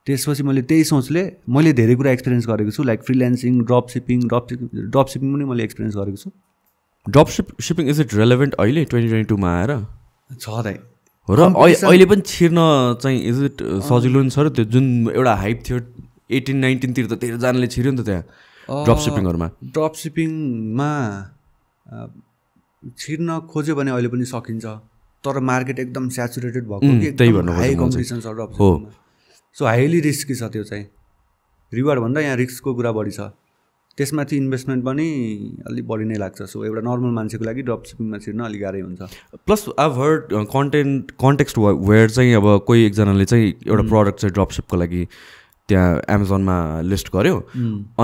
त्यसपछि मैले त्यही सोचले मैले धेरै कुरा एक्सपिरियन्स गरेको छु like freelancing drop shipping drop shipping drop shipping पनि मैले एक्सपिरियन्स गरेको छु। Drop ship shipping is it relevant अहिले ट्वेन्टी ट्वेन्टी टूमा आएर? छ दाइ हो र अहिले पनि छिर्न चाहिँ इज इट सजिलो नि छ र त्यो जुन एउटा हाइप थियो एटिन नाइन्टिनतिर त धेरैजनाले छिर्यो नि त त्यहाँ ड्रप सिपिङहरूमा ड्रप सिपिङमा छिर्न खोज्यो भने अहिले पनि सकिन्छ। तर मार्केट एकदम सेचुरेटेड भएको त्यही भन्नु हाई। कम्पिटिसन छ ड्रप हो। सो हाइली रिस्की छ त्यो चाहिँ। रिवार्ड भन्दा यहाँ रिस्कको कुरा बढी छ। त्यसमाथि इन्भेस्टमेन्ट पनि अलिक बढी नै लाग्छ। सो एउटा नर्मल मान्छेको लागि ड्रप सिपिङमा छिर्न अलिक गाह्रै हुन्छ। Plus I heard content context where चाहिँ अब कोही एकजनाले चाहिँ एउटा प्रडक्ट चाहिँ ड्रपसिपको लागि त्यहाँ एमाजोनमा लिस्ट गर्यो।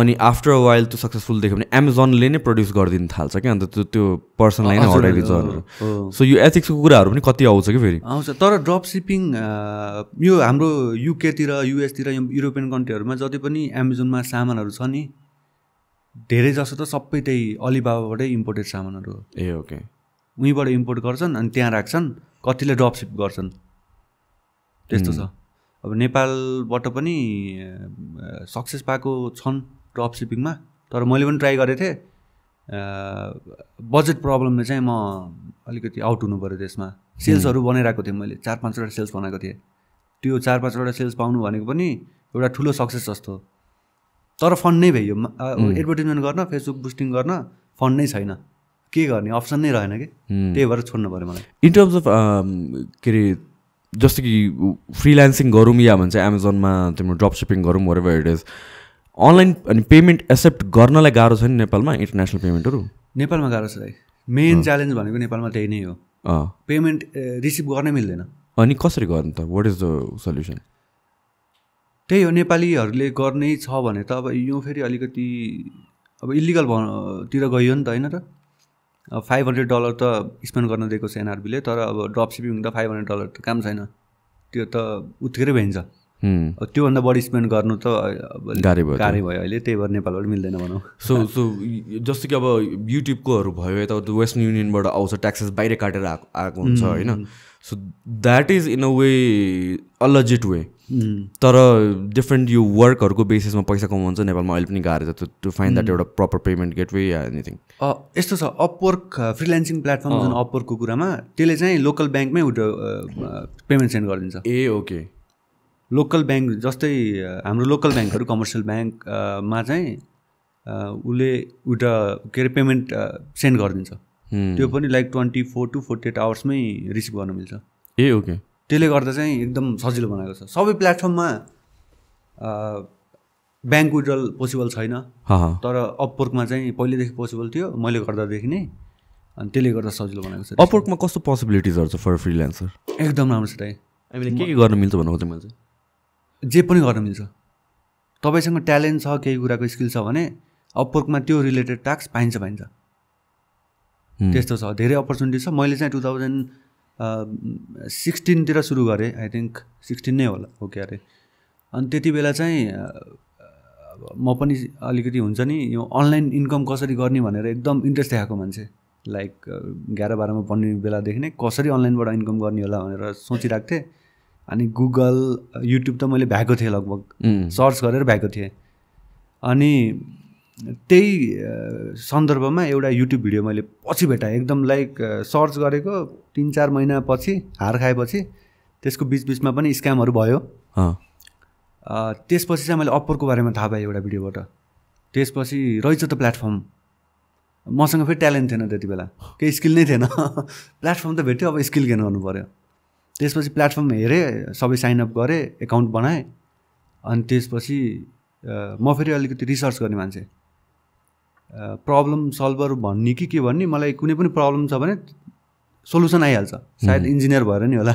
अनि आफ्टर वाइल त्यो सक्सेसफुल देख्यो भने एमाजोनले नै प्रड्युस गरिदिनु थाल्छ क्या। अन्त त्यो त्यो पर्सनलाई नै हटाइदिन्छ। सो यो एथिक्सको कुराहरू पनि कति आउँछ कि फेरि? आउँछ। तर ड्रप सिपिङ यो हाम्रो युकेतिर युएसतिर युरोपियन कन्ट्रीहरूमा जति पनि एमाजोनमा सामानहरू छ नि धेरै जसो त सबै त्यही अलिबाबाबाटै इम्पोर्टेड सामानहरू हो। ए ओके उहीँबाट इम्पोर्ट गर्छन् अनि त्यहाँ राख्छन् कतिले ड्रप सिप गर्छन्। त्यस्तो छ। अब नेपालबाट पनि सक्सेस पाएको छन् ड्रप सिपिङमा तर मैले पनि ट्राई गरेको थिएँ। बजेट प्रब्लमले चाहिँ म अलिकति आउट हुनु पऱ्यो त्यसमा। सेल्सहरू बनाइरहेको थिएँ मैले चार पाँचवटा सेल्स बनाएको थिएँ। त्यो चार पाँचवटा सेल्स पाउनु भनेको पनि एउटा ठुलो सक्सेस जस्तो तर फन्ड नै भयो। एडभर्टिजमेन्ट गर्न फेसबुक बुस्टिङ गर्न फन्ड नै छैन। के गर्ने? अप्सन नै रहेन कि? त्यही भएर छोड्नु पऱ्यो मलाई। इन टर्म्स अफ के अरे जस्तो कि फ्रिल्यान्सिङ गरौँ या भन्छ एमाजोनमा तिम्रो ड्रप सिपिङ गरौँ वरेभर इट इज अनलाइन अनि पेमेन्ट एक्सेप्ट गर्नलाई गाह्रो छ नि नेपालमा इन्टरनेसनल पेमेन्टहरू नेपालमा गाह्रो छ दाइ मेन च्यालेन्ज भनेको नेपालमा त्यही नै हो। पेमेन्ट रिसिभ गर्नै मिल्दैन। अनि कसरी गर्नु त? वाट इज द सल्युसन त्यही हो नेपालीहरूले गर्ने छ भने त अब यो फेरि अलिकति अब इलिगल तिर गयो नि त होइन र अब फाइभ हन्ड्रेड डलर त स्पेन्ड गर्न दिएको छ एनआरबीले तर अब ड्रप सिपिङ त फाइभ हन्ड्रेड डलर त काम छैन। त्यो त उत्तिकै भइन्छ। अब त्योभन्दा बढी स्पेन्ड गर्नु त अब गाह्रै भयो गाह्रै भयो अहिले त्यही भएर नेपालबाट मिल्दैन भनौँ। सो सो जस्तो कि अब युट्युबको भयो यता वेस्टर्न युनियनबाट आउँछ ट्याक्सेस बाहिर काटेर आएको आएको हुन्छ होइन? So that is in a way illegit way तर डिफ्रेन्ट यो वर्कहरूको बेसिसमा पैसा कमाउँछ नेपालमा अहिले पनि गाह्रो छ टु फाइन्ड द्याट एउटा प्रपर पेमेन्ट गेटवे या एनिथिङ अ, यस्तो छ अपवर्क फ्रिल्यान्सिङ प्लेटफर्म जुन अपवर्कको कुरामा त्यसले चाहिँ लोकल ब्याङ्कमै पेमेन्ट सेन्ड गरिदिन्छ। ए ओके लोकल ब्याङ्क जस्तै हाम्रो लोकल ब्याङ्कहरू कमर्सियल ब्याङ्कमा चाहिँ उसले उता के अरे पेमेन्ट सेन्ड गरिदिन्छ। त्यो पनि like twenty four to forty eight आवर्समै receive गर्न मिल्छ। ए ओके त्यसले गर्दा चाहिँ एकदम सजिलो बनाएको छ। सबै प्लेटफर्ममा ब्याङ्क विड्रल पोसिबल छैन। तर अपवर्कमा चाहिँ पहिलेदेखि पोसिबल थियो मैले गर्दादेखि नै अनि त्यसले गर्दा सजिलो बनाएको छ। अपवर्कमा कस्तो पोसिबिलिटिजहरू छ फर फ्रिल्यान्सर एकदम राम्रो छ दाइ। हामीले के के गर्न मिल्छ भन्नु खोजेँ मैले जे पनि गर्न मिल्छ। तपाईँसँग ट्यालेन्ट छ केही कुराको स्किल छ भने अपवर्कमा त्यो रिलेटेड टास्क पाइन्छ पाइन्छ। त्यस्तो छ। धेरै अपर्च्युनिटी छ। मैले चाहिँ टु थाउजन्ड सिक्सटिनतिर सुरु गरेँ आई थिङ्क सिक्सटिन नै होला हो क्या अरे अनि त्यति बेला चाहिँ अब म पनि अलिकति हुन्छ नि यो अनलाइन इन्कम कसरी गर्ने भनेर एकदम इन्ट्रेस्ट देखाएको मान्छे। लाइक एघार बाह्रमा पढ्ने बेलादेखि नै कसरी अनलाइनबाट इन्कम गर्ने होला भनेर सोचिरहेको थिएँ। अनि गुगल युट्युब त मैले भ्याएको थिएँ लगभग। सर्च गरेर भ्याएको थिएँ। अनि त्यही सन्दर्भमा एउटा युट्युब भिडियो मैले पछि भेटाएँ। एकदम लाइक सर्च गरेको तिन चार महिनापछि हार खाएपछि त्यसको बिच बिचमा पनि स्क्यामहरू भयो। त्यसपछि चाहिँ मैले अप्परको बारेमा थाहा पाएँ एउटा भिडियोबाट। त्यसपछि रहेछ त प्लेटफर्म मसँग फेरि ट्यालेन्ट थिएन त्यति बेला। केही स्किल नै थिएन। <laughs> प्लेटफर्म त भेट्यो अब स्किल गेन गर्नु पऱ्यो त्यसपछि प्लेटफर्म हेरेँ सबै साइनअप गरेँ एकाउन्ट बनाएँ। अनि त्यसपछि म फेरि अलिकति रिसर्च गर्ने मान्छे। प्रब्लम सल्भर भन्ने कि के भन्ने मलाई कुनै पनि प्रब्लम छ भने सोल्युसन आइहाल्छ। सायद इन्जिनियर भएर नि होला।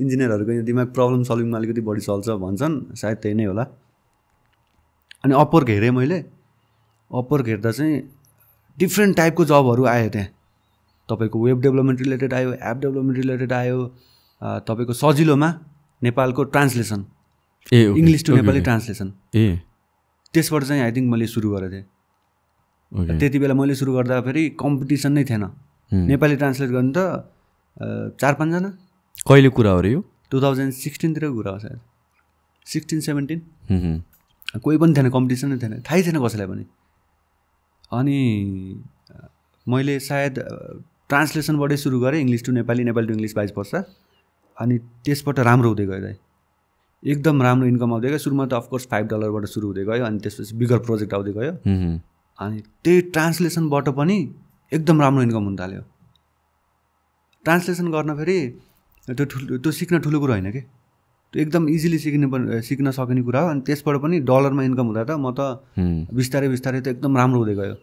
इन्जिनियरहरूको यो दिमाग प्रब्लम सल्भिङमा अलिकति बढी चल्छ भन्छन् सायद त्यही नै होला। अनि अपवर्क हेरेँ मैले। अपवर्क हेर्दा चाहिँ डिफ्रेन्ट टाइपको जबहरू आयो त्यहाँ। तपाईँको वेब डेभलपमेन्ट रिलेटेड आयो एप डेभलपमेन्ट रिलेटेड आयो तपाईँको सजिलोमा नेपालको translation uh English to Nepali. Translation uh. त्यसबाट चाहिँ आई थिङ्क मैले सुरु गरेको थिएँ। त्यति बेला मैले सुरु गर्दा फेरि कम्पिटिसन नै थिएन। नेपाली ट्रान्सलेट गर्नु त चार पाँचजना। कहिले कुरा हो अरे यो? टु थाउजन्ड सिक्सटिनतिरको कुरा हो सायद। Sixteen seventeen. कोही पनि थिएन कम्पिटिसन नै थिएन। थाहै थिएन कसैलाई पनि। अनि मैले सायद ट्रान्सलेसनबाटै सुरु गरेँ। English to Nepali Nepali to English बाइस वर्ष अनि त्यसबाट राम्रो हुँदै गयो दाइ। एकदम राम्रो इन्कम आउँदै गयो। सुरुमा त अफकोर्स फाइभ डलरबाट सुरु हुँदै गयो। अनि त्यसपछि बिगर प्रोजेक्ट आउँदै गयो। अनि त्यही ट्रान्सलेसनबाट पनि एकदम राम्रो इन्कम हुन थाल्यो। ट्रान्सलेसन गर्न फेरि त्यो ठुलो त्यो सिक्न ठुलो कुरो होइन कि? त्यो एकदम इजिली सिक्ने पनि सिक्न सकिने कुरा हो। अनि त्यसबाट पनि डलरमा इन्कम हुँदा त म त। बिस्तारै बिस्तारै त एकदम राम्रो हुँदै गयो।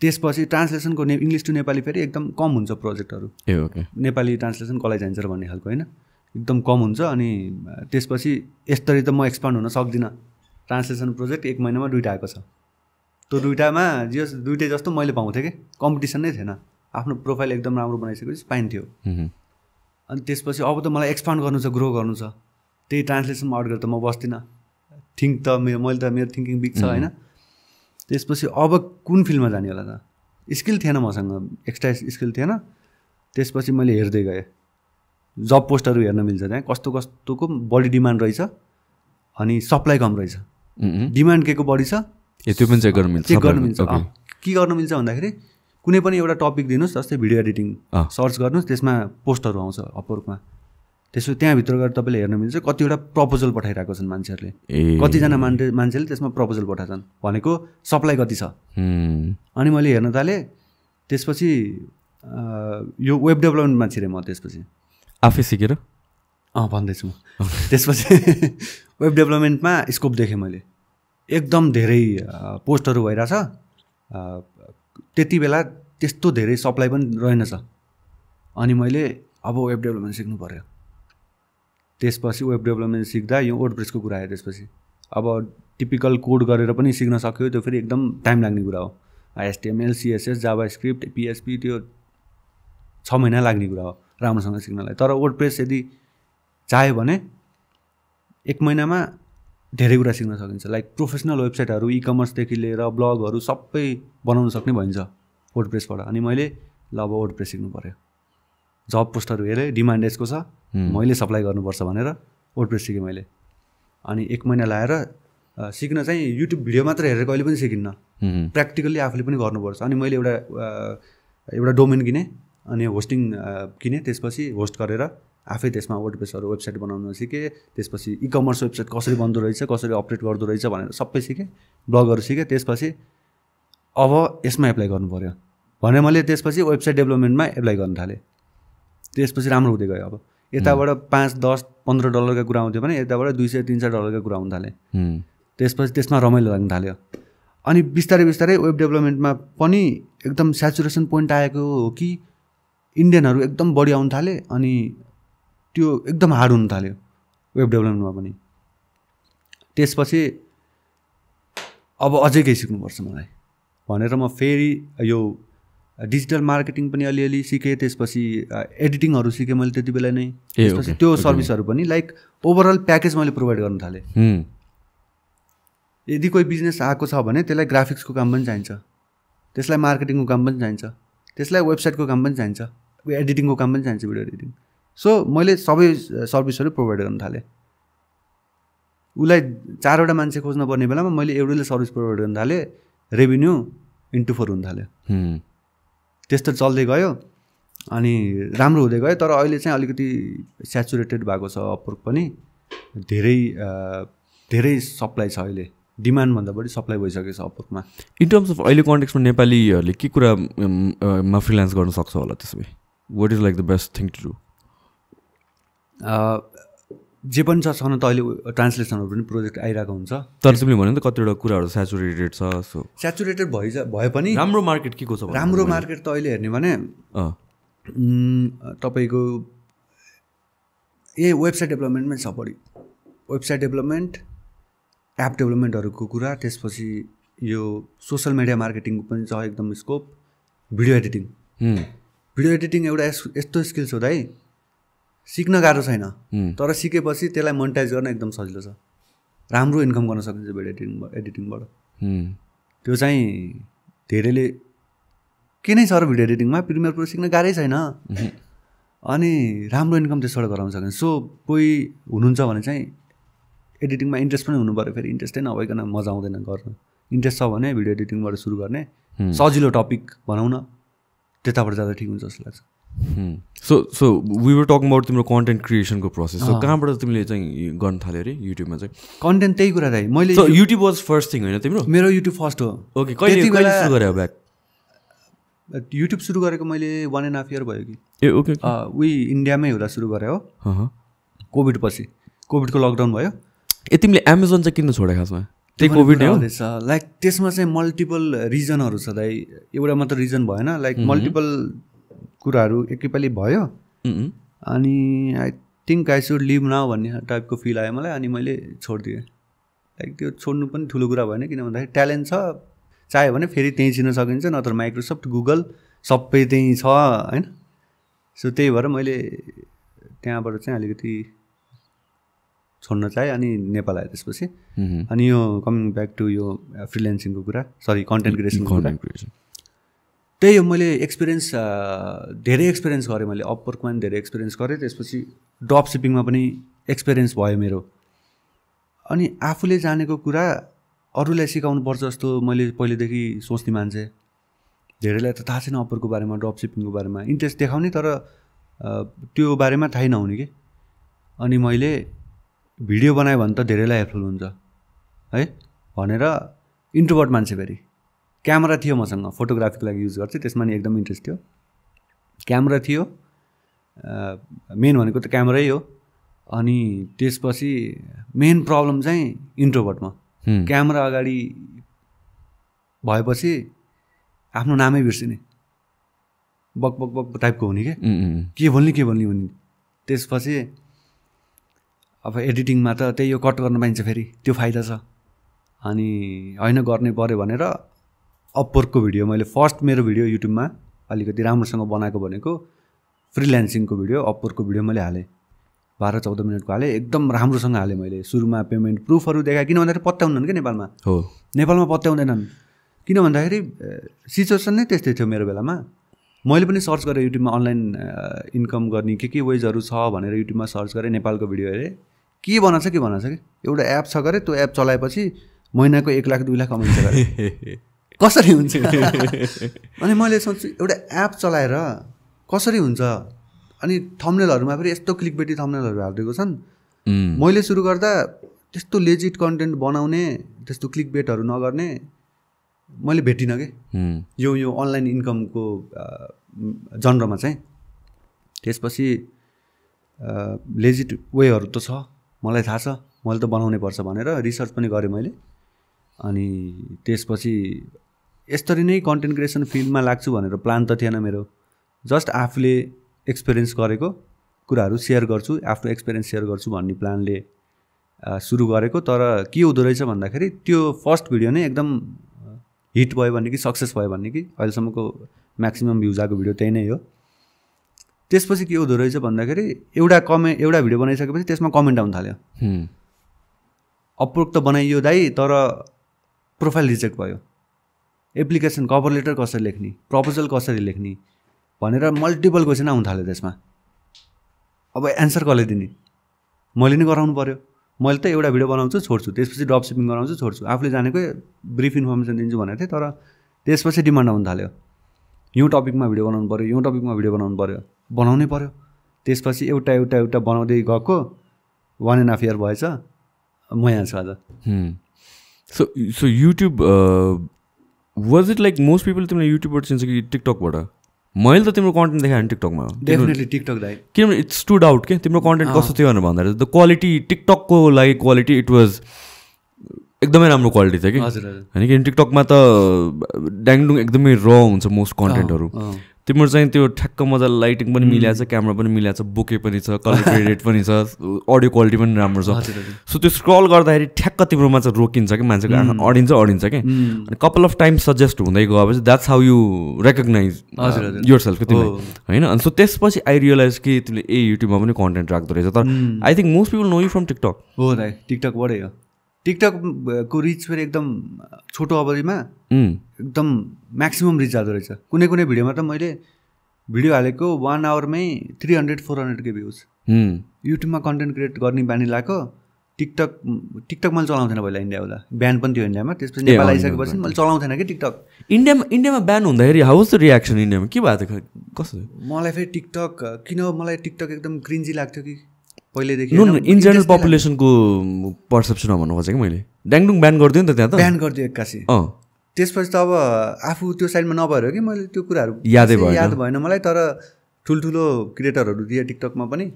त्यसपछि ट्रान्सलेसनको ने इङ्ग्लिस टु नेपाली फेरि एकदम कम हुन्छ प्रोजेक्टहरू। ए ओके। नेपाली ट्रान्सलेसन कसलाई चाहिन्छ र भन्ने खालको होइन। एकदम कम हुन्छ अनि त्यसपछि यसरी त म एक्सपान्ड हुन सक्दिनँ। ट्रान्सलेसन प्रोजेक्ट एक महिनामा दुइटा आएको छ। त्यो दुइटामा जे दुइटै जस्तो मैले पाउँथेँ कि। कम्पिटिसन नै थिएन। आफ्नो प्रोफाइल एकदम राम्रो बनाइसकेपछि पाइन्थ्यो। अनि त्यसपछि अब त मलाई एक्सपान्ड गर्नु छ ग्रो गर्नु छ। त्यही ट्रान्सलेसनमा अड गरेर त म बस्दिनँ। थिङ्क त मेरो मैले त मेरो थिङ्किङ बिग छ होइन? त्यसपछि अब कुन फिल्डमा जाने होला त? स्किल थिएन मसँग। एक्स्ट्रा स्किल थिएन। त्यसपछि मैले हेर्दै गएँ। जब पोस्टहरू हेर्न मिल्छ त्यहाँ। कस्तो कस्तोको बढी डिमान्ड रहेछ। अनि सप्लाई कम रहेछ। डिमान्ड के को बढी छ? ए त्यो पनि चेक गर्नु मिल्छ चेक गर्न? मिल्छ के गर्न मिल्छ भन्दाखेरि कुनै पनि एउटा टपिक दिनुहोस् जस्तै भिडियो एडिटिङ। सर्च गर्नुहोस् त्यसमा पोस्टहरू आउँछ अपवर्कमा त्यसो त्यहाँभित्र गएर तपाईँले हेर्न मिल्छ कतिवटा प्रपोजल पठाइरहेको छन् मान्छेहरूले। कतिजना मान्छे मान्छेले त्यसमा प्रपोजल पठाएछन् भनेको सप्लाई कति छ। अनि मैले हेर्न थालेँ त्यसपछि यो वेब डेभलपमेन्टमा छिरेँ म त्यसपछि। आफै सिकेर? अँ भन्दैछु म। त्यसपछि वेब डेभलपमेन्टमा स्कोप देखेँ मैले। एकदम धेरै पोस्टहरू भइरहेछ। त्यति बेला त्यस्तो धेरै सप्लाई पनि रहेनछ अनि मैले अब वेब डेभलपमेन्ट सिक्नु पऱ्यो त्यसपछि वेब डेभलपमेन्ट सिक्दा यो वर्डप्रेसको कुरा आयो त्यसपछि। अब टिपिकल कोड गरेर पनि सिक्न सक्यो त्यो फेरि एकदम टाइम लाग्ने कुरा हो। HTML CSS JavaScript PHP त्यो छ महिना लाग्ने कुरा हो राम्रोसँग सिक्नलाई। तर वर्डप्रेस यदि चाह्यो भने एक महिनामा धेरै कुरा सिक्न सकिन्छ। लाइक प्रोफेसनल वेबसाइटहरू इ कमर्सदेखि लिएर ब्लगहरू सबै बनाउन सक्ने भइन्छ वर्डप्रेसबाट अनि मैले ल अब वर्डप्रेस सिक्नु पऱ्यो जब पोस्टहरू हेरेँ डिमान्ड यसको छ। मैले सप्लाई गर्नुपर्छ भनेर वर्डप्रेस सिकेँ मैले। अनि एक महिना लाएर अ, सिक्न चाहिँ युट्युब भिडियो मात्र हेरेर कहिले पनि सिकिन्न। प्र्याक्टिकल्ली आफूले पनि गर्नुपर्छ। अनि मैले एउटा एउटा डोमेन किनेँ। अनि होस्टिङ किनेँ। त्यसपछि होस्ट गरेर आफै त्यसमा वर्डप्रेसहरू वेबसाइट बनाउन सिकेँ त्यसपछि इ कमर्स वेबसाइट कसरी बन्दो रहेछ कसरी अपरेट गर्दो रहेछ भनेर सबै सिकेँ ब्लगहरू सिकेँ त्यसपछि अब यसमा एप्लाई गर्नु पऱ्यो भने मैले त्यसपछि वेबसाइट डेभलपमेन्टमा एप्लाई गर्न थालेँ। त्यसपछि राम्रो हुँदै गयो अब। यताबाट पाँच दस पन्ध्र डलरका कुरा आउँथ्यो भने यताबाट दुई सय तिन सय डलरका कुरा आउनु थालेँ। त्यसपछि त्यसमा रमाइलो लाग्न थाल्यो। अनि बिस्तारै बिस्तारै वेब डेभलपमेन्टमा पनि एकदम सेचुरेसन पोइन्ट आएको हो कि इन्डियनहरू एकदम बढी आउनु थाले अनि त्यो एकदम हार्ड हुन थाल्यो वेब डेभलपमेन्टमा पनि। त्यसपछि अब अझै केही सिक्नुपर्छ मलाई। भनेर म फेरि यो डिजिटल मार्केटिङ पनि अलिअलि सिकेँ त्यसपछि एडिटिङहरू सिकेँ मैले त्यति बेला नै। त्यसपछि त्यो. सर्भिसहरू पनि लाइक ओभरअल प्याकेज मैले प्रोभाइड गर्न थालेँ। यदि कोही बिजनेस आएको छ भने त्यसलाई ग्राफिक्सको काम पनि चाहिन्छ। त्यसलाई मार्केटिङको काम पनि चाहिन्छ। त्यसलाई वेबसाइटको काम पनि चाहिन्छ। एडिटिङको काम पनि चाहिन्छ भिडियो एडिटिङ। सो मैले सबै सर्भिसहरू प्रोभाइड गर्न थालेँ। उसलाई चारवटा मान्छे खोज्न पर्ने बेलामा मैले एउटैले सर्भिस प्रोभाइड गर्न थालेँ। रेभिन्यू इन्टु फोर हुन थाल्यो। त्यस्तो चल्दै गयो अनि राम्रो हुँदै गयो। तर अहिले चाहिँ अलिकति सेचुरेटेड भएको छ अपवर्क पनि। धेरै धेरै सप्लाई छ अहिले। डिमान्डभन्दा बढी सप्लाई भइसकेको छ अपवर्कमा इन टर्म्स अफ अहिले कन्टेक्समा नेपालीहरूले के कुरामा फ्रिलान्स गर्न सक्छ होला त्यसो भए? What is like the best thing to do जे पनि छ छन त अहिले ट्रान्सलेसनहरू पनि प्रोजेक्ट आइरहेको हुन्छ। तर तिमीले भन्यो नि त कतिवटा कुराहरू सेचुरेटेड छ सो। सेचुरेटेड भइ भए पनि राम्रो मार्केट के को छ राम्रो मार्केट त अहिले हेर्ने भने तपाईँको ए वेबसाइट डेभलपमेन्टमै छ बढी। वेबसाइट डेभलपमेन्ट एप डेभलपमेन्टहरूको कुरा त्यसपछि यो सोसियल मिडिया मार्केटिङको पनि छ एकदम scope video editing video editing एउटा यस्तो स्किल्स हो दाइ। सिक्न गाह्रो छैन। तर सिकेपछि त्यसलाई मोनिटाइज गर्न एकदम सजिलो छ। राम्रो इन्कम गर्न सकिन्छ भिडियो एडिटिङ एडिटिङबाट त्यो चाहिँ धेरैले के नै छ र भिडियो एडिटिङमा प्रिमियर प्रो सिक्न गाह्रै छैन। अनि राम्रो इन्कम त्यसबाट गराउन सकिन्छ। सो कोही हुनुहुन्छ भने चाहिँ एडिटिङमा इन्ट्रेस्ट पनि हुनु पऱ्यो। फेरि इन्ट्रेस्टै नभइकन मजा आउँदैन गर्न। इन्ट्रेस्ट छ भने भिडियो एडिटिङबाट सुरु गर्ने सजिलो टपिक बनाउन त्यताबाट जाँदा ठिक हुन्छ जस्तो लाग्छ। So so we were talking about तिम्रो कन्टेन्ट क्रिएसनको प्रोसेस सो कहाँबाट तिमीले चाहिँ गर्न थाल्यो अरे युट्युबमा चाहिँ? कन्टेन्ट त्यही कुरा दाइ मैले युट्युब वाज फर्स्ट थिङ होइन तिम्रो? मेरो युट्युब फर्स्ट हो। ओके कहिले कहिले सुरु गरे ब्याक युट्युब सुरु गरेको मैले वान एन्ड हाफ इयर भयो कि। ए ओके उही इन्डियामै हुँदा सुरु गरेँ हो कोभिड पछि। कोभिडको लकडाउन भयो। ए तिमीले एमाजोन चाहिँ किन छोडे खासमा? त्यही कोभिड हो? लाइक त्यसमा चाहिँ मल्टिपल रिजनहरू छ दाइ एउटा मात्र रिजन भएन। लाइक मल्टिपल कुराहरू एकैपालि भयो। अनि I think I should leave न भन्ने टाइपको फिल आयो मलाई अनि मैले छोडिदिएँ। लाइक त्यो छोड्नु पनि ठुलो कुरा भएन किन भन्दाखेरि ट्यालेन्ट छ चाह्यो भने फेरि त्यहीँ चिन्न सकिन्छ नत्र माइक्रोसफ्ट गुगल सबै त्यहीँ छ होइन? सो त्यही भएर मैले त्यहाँबाट चाहिँ अलिकति छोड्न चाहेँ अनि नेपाल आएँ त्यसपछि। अनि यो कमिङ ब्याक टु यो फ्रिलेन्सिङको कुरा sorry content creation content creation त्यही हो मैले एक्सपिरियन्स धेरै एक्सपिरियन्स गरेँ मैले अपवर्कमा पनि धेरै एक्सपिरियन्स गरेँ त्यसपछि ड्रप सिपिङमा पनि एक्सपिरियन्स भयो मेरो। अनि आफूले जानेको कुरा अरूलाई सिकाउनु पर्छ जस्तो मैले पहिलेदेखि सोच्ने मान्छे। धेरैलाई त थाहा छैन अपरको बारेमा ड्रप सिपिङको बारेमा। इन्ट्रेस्ट देखाउने तर त्यो बारेमा थाहै नहुने कि। अनि मैले भिडियो बनायो भने त धेरैलाई हेल्पफुल हुन्छ है? भनेर इन्ट्रोभर्ट मान्छे फेरि। क्यामेरा थियो मसँग फोटोग्राफीको लागि युज गर्थेँ त्यसमा नि एकदम इन्ट्रेस्ट थियो। क्यामेरा थियो मेन भनेको त क्यामेरै हो अनि त्यसपछि मेन प्रब्लम चाहिँ इन्ट्रोभर्टमा क्यामेरा अगाडि भएपछि आफ्नो नामै बिर्सिने। बक बक बक टाइपको हुने क्या के बोल्ने के बोल्ने हुने त्यसपछि अब एडिटिङमा त त्यही हो कट गर्न पाइन्छ फेरि त्यो फाइदा छ। अनि होइन गर्ने पऱ्यो भनेर अपवर्कको भिडियो मैले फर्स्ट मेरो भिडियो युट्युबमा अलिकति राम्रोसँग बनाएको भनेको फ्रिल्यान्सिङको भिडियो अपवर्कको भिडियो मैले हालेँ। बाह्र चौध मिनटको हालेँ एकदम राम्रोसँग हालेँ मैले। सुरुमा पेमेन्ट प्रुफहरू देखाएँ किन भन्दाखेरि पत्याउँदैन कि नेपालमा? हो। नेपालमा पत्याउँदैनन् किन भन्दाखेरि सिचुएसन नै त्यस्तै थियो मेरो बेलामा। मैले पनि सर्च गरेँ युट्युबमा अनलाइन इन्कम गर्ने के के वेजहरू छ भनेर युट्युबमा सर्च गरेँ नेपालको भिडियो हेरेँ। के बनाएको छ के बनाएको छ कि? एउटा एप छ गरे त्यो एप चलाएपछि महिनाको एक लाख दुई लाख कमाइन्छ गरे। <laughs> कसरी हुन्छ? <laughs> अनि मैले सोच्छु एउटा एप चलाएर कसरी हुन्छ? अनि थम्नेलहरूमा फेरि यस्तो क्लिक बेटी थम्नेलहरू हालिदिएको छन्। मैले सुरु गर्दा त्यस्तो लेजिट कन्टेन्ट बनाउने त्यस्तो क्लिक बेटहरू नगर्ने मैले भेटिनँ कि? यो यो अनलाइन इन्कमको जनरमा चाहिँ। त्यसपछि लेजिट वेहरू त छ मलाई थाहा छ मैले त बनाउनै पर्छ भनेर रिसर्च पनि गरेँ मैले। अनि त्यसपछि यसरी नै कन्टेन्ट क्रिएसन फिल्डमा लाग्छु भनेर प्लान त थिएन मेरो। जस्ट आफूले एक्सपिरियन्स गरेको कुराहरू सेयर गर्छु आफ्नो एक्सपिरियन्स सेयर गर्छु भन्ने प्लानले सुरु गरेको। तर के हुँदो रहेछ भन्दाखेरि त्यो फर्स्ट भिडियो नै एकदम हिट भयो भने कि सक्सेस भयो भने कि अहिलेसम्मको म्याक्सिमम् भ्युज आएको भिडियो त्यही नै हो। त्यसपछि के हुँदो रहेछ भन्दाखेरि एउटा कमे एउटा भिडियो बनाइसकेपछि त्यसमा कमेन्ट आउनु थाल्यो। अप्रोक त बनाइयो दाइ तर प्रोफाइल रिजेक्ट भयो। एप्लिकेसन कभर लेटर कसरी लेख्ने प्रपोजल कसरी लेख्ने भनेर मल्टिपल क्वेसन आउनु थाल्यो त्यसमा। अब एन्सर कसले दिने? मैले नै गराउनु पऱ्यो मैले त एउटा भिडियो बनाउँछु छोड्छु। त्यसपछि ड्रप सिपिङ गराउँछु छोड्छु। आफूले जानेकै ब्रिफ इन्फर्मेसन दिन्छु भनेको थिएँ तर त्यसपछि डिमान्ड आउनु थाल्यो। यो टपिकमा भिडियो बनाउनु पऱ्यो यो टपिकमा भिडियो बनाउनु पऱ्यो बनाउनै पऱ्यो त्यसपछि एउटा एउटा एउटा बनाउँदै गएको वान एन्ड हाफ इयर भएछ। म यहाँ छु आज। So so YouTube was it like most people तिमीलाई युट्युबबाट चिन्छ कि टिकटकबाट मैले त तिम्रो कन्टेन्ट देखाएँ टिकटकमा डेफिनेटली टिकटक किनभने इट्स स्टुड आउट के तिम्रो कन्टेन्ट कस्तो थियो भनेर भन्दाखेरि द क्वालिटी टिकटकको लागि क्वालिटी इट वाज एकदमै राम्रो क्वालिटी थियो कि। होइन किन टिकटकमा त ड्याङडुङ एकदमै र हुन्छ मोस्ट कन्टेन्टहरू तिम्रो चाहिँ त्यो ठ्याक्क मजाले लाइटिङ पनि मिलाएको छ क्यामरा पनि मिलाएको छ बुके पनि छ कलर क्रेडिट पनि छ अडियो क्वालिटी पनि राम्रो छ। सो त्यो स्क्रल गर्दाखेरि ठ्याक्क तिम्रोमा चाहिँ रोकिन्छ कि मान्छेको आँखा अडिन्छ अडिन्छ कि? अनि कपाल अफ टाइम सजेस्ट हुँदै गएपछि द्याट्स हाउ यु रेकग्नाइज हजुर, हजुर। योर सेल्फ तिमीलाई। हो। होइन? अनि सो त्यसपछि आई रियलाइज कि तिमीले ए युट्युबमा पनि कन्टेन्ट राख्दो रहेछ। तर I think most people know you from TikTok हो दाइ। टिकटकबाटै हो टिकटकको रिच फेरि एकदम छोटो अवधिमा एकदम म्याक्सिमम् रिच जाँदो रहेछ। कुनै कुनै भिडियोमा त मैले भिडियो हालेको वान आवरमै थ्री हन्ड्रेड फोर हन्ड्रेडकै भ्युज युट्युबमा कन्टेन्ट क्रिएट गर्ने बानी लगाएको टिकटक टिकटक मैले चलाउँथेन पहिला इन्डिया हुँदा ब्यान पनि थियो इन्डियामा त्यसपछि नेपाल आइसकेपछि मैले चलाउँथेन कि टिकटक इन्डियामा इन्डियामा ब्यान हुँदाखेरि हाउस रियाक्सन इन्डियामा के भएको थियो? कस्तो मलाई फेरि टिकटक किन मलाई टिकटक एकदम क्रिन्जी लाग्थ्यो कि पहिल्यैदेखि इन जेनरल पपुलेसनको पर्सेप्सनमा भन्नु खोजेको मैले ड्याङडुङ ब्यान गरिदियो नि त त्यहाँ। त ब्यान गरिदियो एक्कासी अँ त्यसपछि त अब आफू त्यो साइडमा नभएर कि मैले त्यो कुराहरू यादै भएन। याद भएन मलाई तर ठुल्ठुलो क्रिएटरहरू दिए टिकटकमा पनि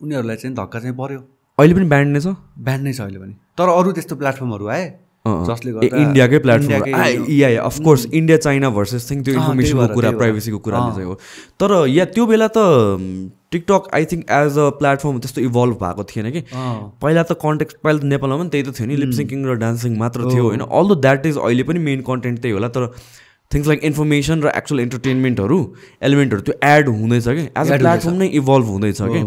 उनीहरूलाई चाहिँ धक्का चाहिँ पऱ्यो अहिले पनि ब्यान्ड नै छ ब्यान नै छ अहिले पनि तर अरू त्यस्तो प्लेटफर्महरू आए। जसले ए, गर्दा इन्डियाकै platform yeah of course India China versus thing त्यो इन्फर्मेसनको कुरा। प्राइभेसीको कुराले अँ। चाहिँ हो। तर या त्यो बेला त TikTok I think as a platform त्यस्तो इभल्भ भएको थिएन कि। पहिला त कन्टेक्ट पहिला त नेपालमा पनि त्यही त थियो नि। लिपसिङ्किङ र डान्सिङ मात्र थियो होइन। अल द द्याट इज अहिले पनि मेन कन्टेन्ट त्यही होला तर थिङ्स लाइक इन्फर्मेसन र एक्चुअल इन्टरटेनमेन्टहरू एलिमेन्टहरू त्यो एड हुँदैछ कि। एज अ प्लेटफर्म नै इभल्भ हुँदैछ कि।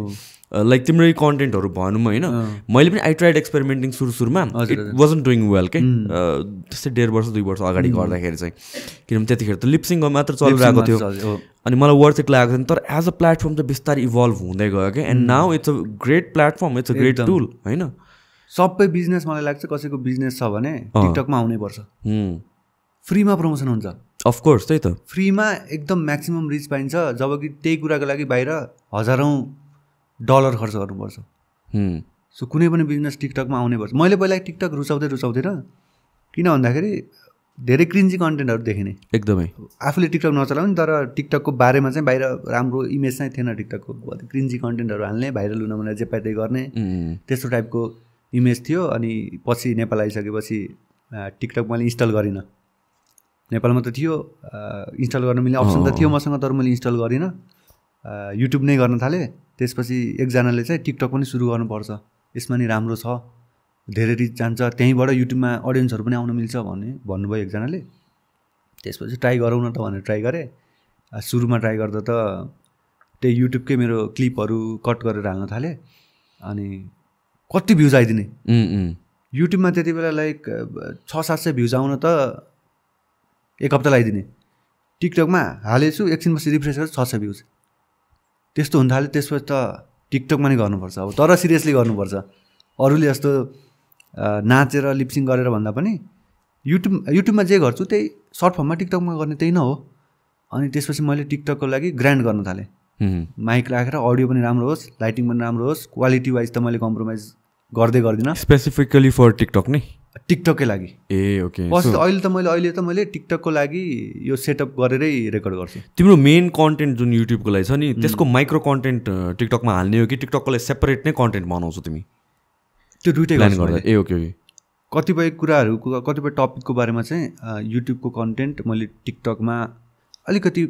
लाइक तिम्रै कन्टेन्टहरू भनौँ होइन। मैले पनि आई ट्राइड एक्सपेरिमेन्टिङ सुरु सुरुमा। इट वाजन्ट डुइङ वेल के त्यस्तै डेढ वर्ष दुई वर्ष अगाडि गर्दाखेरि चाहिँ। किनभने त्यतिखेर त लिपसिङ मात्र चलिरहेको थियो। अनि मलाई वर्थ इट लागेको थियो। तर एज अ प्लेटफर्म चाहिँ बिस्तारै इभल्भ हुँदै गयो क्या and now it's a great platform it's a great. Tool होइन? सबै बिजनेस मलाई लाग्छ कसैको बिजनेस छ भने टिकटकमा आउनै पर्छ। फ्रीमा प्रमोसन हुन्छ। अफकोर्स त्यही त। फ्रीमा एकदम म्याक्सिमम् रिच पाइन्छ जब कि त्यही कुराको लागि बाहिर हजारौँ डलर खर्च गर्नुपर्छ। सो कुनै पनि बिजनेस टिकटकमा आउनै पर्छ मैले पहिला टिकटक रुचाउँदै रुचाउँदिनँ किन भन्दाखेरि धेरै क्रिन्जी कन्टेन्टहरू देखेँ नि एकदमै। आफूले टिकटक नचलाउने तर टिकटकको बारेमा चाहिँ बाहिर राम्रो इमेज चाहिँ थिएन टिकटकको। क्रिन्जी कन्टेन्टहरू हाल्ने भाइरल हुन भनेर जे पाइ त्यही गर्ने। त्यस्तो टाइपको इमेज थियो। अनि पछि नेपाल आइसकेपछि टिकटक मैले इन्स्टल गरिनँ। नेपालमा त थियो। इन्स्टल गर्न मिल्ने अप्सन त थियो मसँग तर मैले इन्स्टल गरिनँ। युट्युब नै गर्न थालेँ। त्यसपछि एकजनाले चाहिँ टिकटक पनि सुरु गर्नुपर्छ। यसमा नि राम्रो छ। धेरै रिच जान्छ। त्यहीँबाट युट्युबमा अडियन्सहरू पनि आउन मिल्छ भन्ने भन्नुभयो एकजनाले। त्यसपछि ट्राई गरौँ न त भनेर ट्राई गरेँ। सुरुमा ट्राई गर्दा त त्यही युट्युबकै मेरो क्लिपहरू कट गरेर हाल्न थालेँ। अनि कति भ्युज आइदिने। युट्युबमा त्यति बेला लाइक छ सात सय भ्युज आउन त एक हप्ता लगाइदिने टिकटकमा हालेछु एकछिनपछि रिफ्रेस गरेर छ सय भ्युज त्यस्तो हुन थाल्यो त्यसपछि त टिकटकमा नै गर्नुपर्छ। अब तर सिरियसली गर्नुपर्छ। अरूले जस्तो नाचेर लिप्सिङ गरेर भन्दा पनि युट्युब युट्युबमा जे गर्छु त्यही सर्ट फर्ममा टिकटकमा गर्ने त्यही न हो। अनि त्यसपछि मैले टिकटकको लागि ग्रान्ड गर्न थालेँ। माइक राखेर अडियो पनि राम्रो होस् लाइटिङ पनि राम्रो होस् क्वालिटी वाइज त मैले कम्प्रोमाइज गर्दै गर्दिनँ। स्पेसिफिकली फर टिकटक नै? टिकटकै लागि। ए ओके त अहिले त मैले अहिले त मैले टिकटकको लागि यो सेटअप गरेरै रेकर्ड गर्छु। तिम्रो मेन कन्टेन्ट जुन युट्युबको लागि छ नि त्यसको माइक्रो कन्टेन्ट टिकटकमा हाल्ने हो कि टिकटकको लागि सेपरेट नै कन्टेन्ट बनाउँछौ तिमी? त्यो दुइटै गर्दा। ए ओके ओके कतिपय कुराहरूको कतिपय टपिकको बारेमा चाहिँ युट्युबको कन्टेन्ट मैले टिकटकमा अलिकति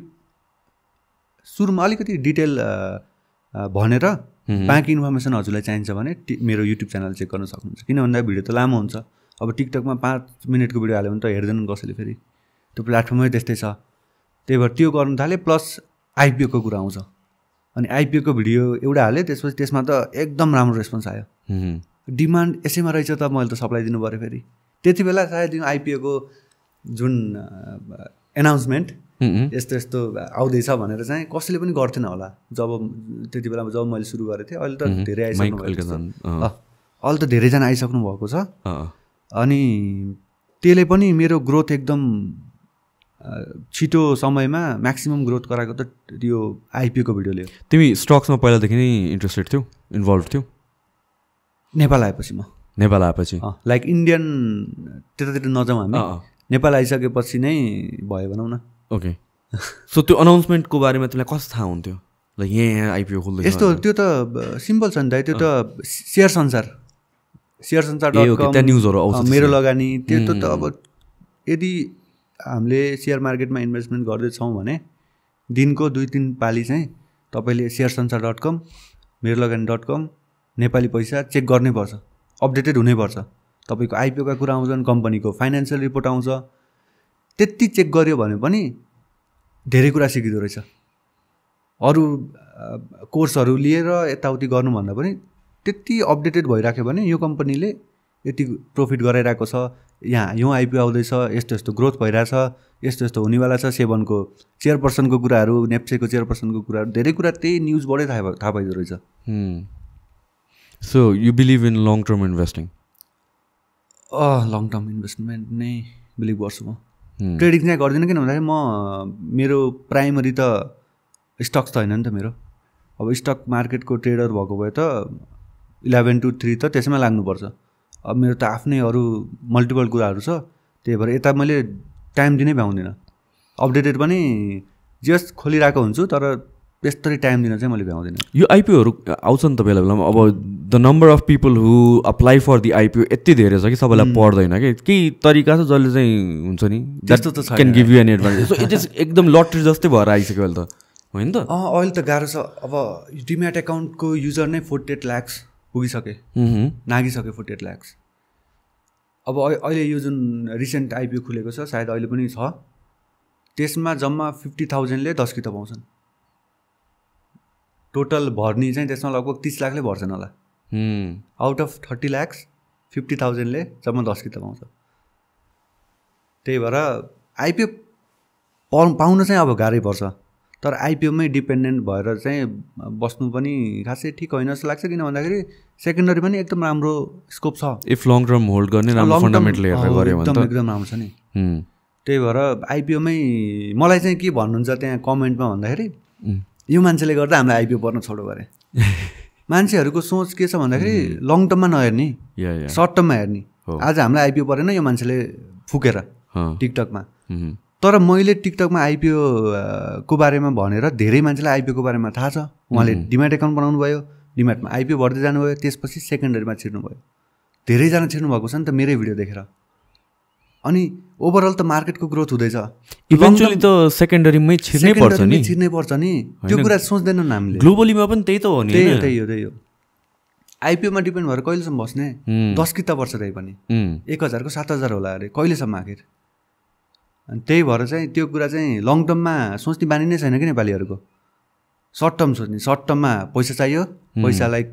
सुरुमा अलिकति डिटेल भनेर बाँकी इन्फर्मेसन हजुरलाई चाहिन्छ भने मेरो युट्युब च्यानल चेक गर्न सक्नुहुन्छ। किन भन्दा भिडियो त लामो हुन्छ। अब टिकटकमा पाँच मिनटको भिडियो हाल्यो भने त हेर्दैनन् कसैले फेरि। त्यो प्लेटफर्मै त्यस्तै छ। त्यही भएर त्यो गर्नु थालेँ प्लस आइपिओको कुरा आउँछ। अनि आइपिओको भिडियो एउटा हालेँ त्यसपछि त्यसमा त एकदम राम्रो रेस्पोन्स आयो। उम्, डिमान्ड यसैमा रहेछ त मैले त सप्लाई दिनु पऱ्यो फेरि। त्यति बेला सायद यो आइपिओको जुन एनाउन्समेन्ट यस्तो यस्तो आउँदैछ भनेर चाहिँ कसैले पनि गर्थेन होला। जब त्यति बेला जब मैले सुरु गरेको थिएँ अहिले त धेरै आइसक्नु भएको अहिले त धेरैजना आइसक्नु भएको छ। अनि त्यसले पनि मेरो ग्रोथ एकदम छिटो समयमा म्याक्सिमम् ग्रोथ गराएको त यो आइपिओको भिडियोले तिमी स्टक्समा पहिलादेखि नै इन्ट्रेस्टेड थियौ इन्भल्भ थियौ? नेपाल आएपछि म। नेपाल आएपछि? लाइक इन्डियन त्यतातिर नजाउँ हामी। नेपाल आइसकेपछि नै भयो भनौँ न। ओके सो त्यो अनाउन्समेन्टको बारेमा तिमीलाई कस्तो थाहा हुन्थ्यो? ल यहाँ यहाँ आइपिओ खोल्दैछ यस्तो त्यो त सिम्पल छ नि त त्यो त सेयर संसार। सेयर संसार त्यहाँ न्युजहरू आउँछ मेरो लगानी त्यो त त अब यदि हामीले सेयर मार्केटमा इन्भेस्टमेन्ट गर्दैछौँ भने दिनको दुई तिन पालि चाहिँ तपाईँले सेयर संसार डट कम मेरो लगानी डट कम नेपाली पैसा चेक गर्नै पर्छ अपडेटेड हुनैपर्छ। तपाईँको आइपिओका कुरा आउँछन् कम्पनीको फाइनेन्सियल रिपोर्ट आउँछ। त्यति चेक गऱ्यो भने पनि धेरै कुरा सिकिँदो रहेछ। अरू कोर्सहरू लिएर यताउति गर्नुभन्दा पनि त्यति अपडेटेड भइराख्यो भने यो कम्पनीले यति प्रफिट गराइरहेको छ। यहाँ यो आइपिओ आउँदैछ यस्तो यस्तो ग्रोथ भइरहेछ यस्तो यस्तो हुनेवाला छ। सेभनको चेयरपर्सनको कुराहरू नेप्सेको चेयरपर्सनको कुराहरू धेरै कुरा त्यही न्युजबाटै थाहा थाहा पाइदो रहेछ। So you believe in long term investing long term investment नै बिलिभ गर्छु म. ट्रेडिङ चाहिँ गर्दिनँ किन भन्दाखेरि म मेरो प्राइमरी त स्टक्स त होइन नि त मेरो। अब स्टक मार्केटको ट्रेडर भएको भए त इलेभेन टु थ्री त त्यसैमा लाग्नुपर्छ। अब मेरो त आफ्नै अरू मल्टिपल कुराहरू छ त्यही भएर यता मैले टाइम दिनै भ्याउँदिनँ। अपडेटेड पनि जस्ट खोलिरहेको हुन्छु तर त्यस्तरी टाइम दिन चाहिँ मैले भ्याउँदिनँ। यो आइपिओहरू आउँछ नि त बेला बेलामा? अब the number of people who apply for the IPO यति धेरै छ कि सबैलाई पर्दैन कि? केही तरिका छ जसले चाहिँ हुन्छ नि? त्यस्तो त। Can give you an advantage so it is एकदम लटरी जस्तै भएर आइसक्यो अहिले त। होइन त? अँ अहिले त गाह्रो छ। अब डिम्याट एकाउन्टको युजर नै फोर्टी एट ल्याक्स पुगिसके। नागिसक्यो फोर्टी एट ल्याक्स अब अहि- अहिले यो जुन रिसेन्ट आइपिओ खुलेको छ सायद अहिले पनि छ। त्यसमा जम्मा फिफ्टी थाउजन्डले दस किताब पाउँछन् टोटल भर्नी चाहिँ त्यसमा लगभग तिस लाखले भर्छन् होला। Out of thirty lakhs fifty थाउजन्डले जम्मा दस किताब पाउँछ त्यही भएर आइपिओ पाउ पाउनु चाहिँ अब गाह्रै पर्छ तर आइपिओमै डिपेन्डेन्ट भएर चाहिँ बस्नु पनि खासै ठिक होइन जस्तो लाग्छ किन भन्दाखेरि सेकेन्डरी पनि एकदम राम्रो स्कोप छ इफ लङ टर्म होल्ड गर्ने एकदम एकदम राम्रो छ नि। त्यही भएर आइपिओमै मलाई चाहिँ के भन्नुहुन्छ त्यहाँ कमेन्टमा भन्दाखेरि. यो मान्छेले गर्दा हामीलाई आइपिओ पर्न छोडो गरे। <laughs> मान्छेहरूको सोच के छ भन्दाखेरि लङ टर्ममा नहेर्ने सर्ट टर्ममा हेर्ने। आज हामीलाई आइपिओ परेन यो मान्छेले फुकेर। टिकटकमा। तर मैले टिकटकमा आइपिओ को बारेमा भनेर धेरै मान्छेलाई आइपिओको बारेमा थाहा छ। उहाँले डिमाट एकाउन्ट बनाउनु भयो डिमाटमा आइपिओ भर्दै जानुभयो त्यसपछि सेकेन्डरीमा छिर्नुभयो। धेरैजना छिर्नु भएको छ नि त मेरै भिडियो देखेर। अनि ओभरअल त मार्केटको ग्रोथ हुँदैछ। इभेन्चुली त सेकेन्डरीमै छिर्नै पर्छ नि। छिर्नै पर्छ नि। त्यो कुरा सोच्दैनन् हामीले। ग्लोबलीमा पनि त्यही त हो नि त्यही हो? त्यही हो त्यही हो। आइपिओमा डिपेन्ड भएर कहिलेसम्म बस्ने। दस किता वर्ष त्यही पनि. एक हजारको सात हजार होला अरे कहिलेसम्म आखिर? अनि त्यही भएर चाहिँ त्यो कुरा चाहिँ लङ टर्ममा सोच्ने बानी नै छैन कि नेपालीहरूको? सर्ट टर्म सोच्ने सर्ट टर्ममा पैसा चाहियो। पैसा लाइक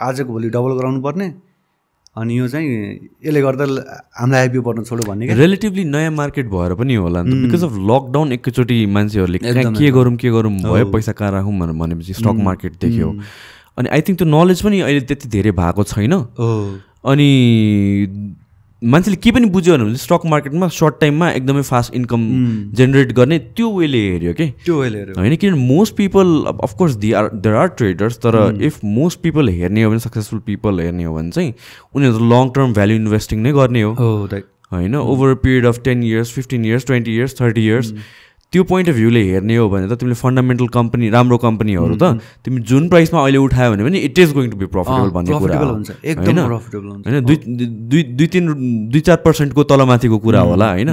आजको भोलि डबल गराउनु पर्ने अनि यो चाहिँ यसले गर्दा हामीलाई आइपिओ पर्न छोडो भन्ने क्या। रिलेटिभली नयाँ मार्केट भएर पनि होला नि बिकज अफ लकडाउन एकैचोटि मान्छेहरूले के गरौँ के गरौँ भयो पैसा कहाँ राखौँ भनेर भनेपछि स्टक मार्केट देख्यो। अनि आई थिङ्क त्यो नलेज पनि अहिले त्यति धेरै भएको छैन। अनि मान्छेले के पनि बुझ्यो भने स्टक मार्केटमा सर्ट टाइममा एकदमै फास्ट इन्कम जेनेरेट गर्ने त्यो वेले हेऱ्यो कि? त्यो वेलेहरू होइन किनभने most people of course they are there are traders तर इफ मोस्ट पिपल हेर्ने हो भने सक्सेसफुल पिपल हेर्ने हो भने चाहिँ उनीहरू लङ टर्म भ्याल्यु इन्भेस्टिङ नै गर्ने हो। दाइ होइन over a period of ten years fifteen years twenty years thirty years त्यो पोइन्ट अफ भ्यूले हेर्ने हो भने त तिमीले फन्डामेन्टल कम्पनी राम्रो कम्पनीहरू त तिमी जुन प्राइसमा अहिले उठायो भने पनि it is going to be profitable भन्ने कुरा प्रफिटेबल हो हुन्छ। एकदम प्रफिटेबल हुन्छ। होइन? दुई दुई दुई तिन दुई चार पर्सेन्टको तलमाथिको कुरा होला होइन?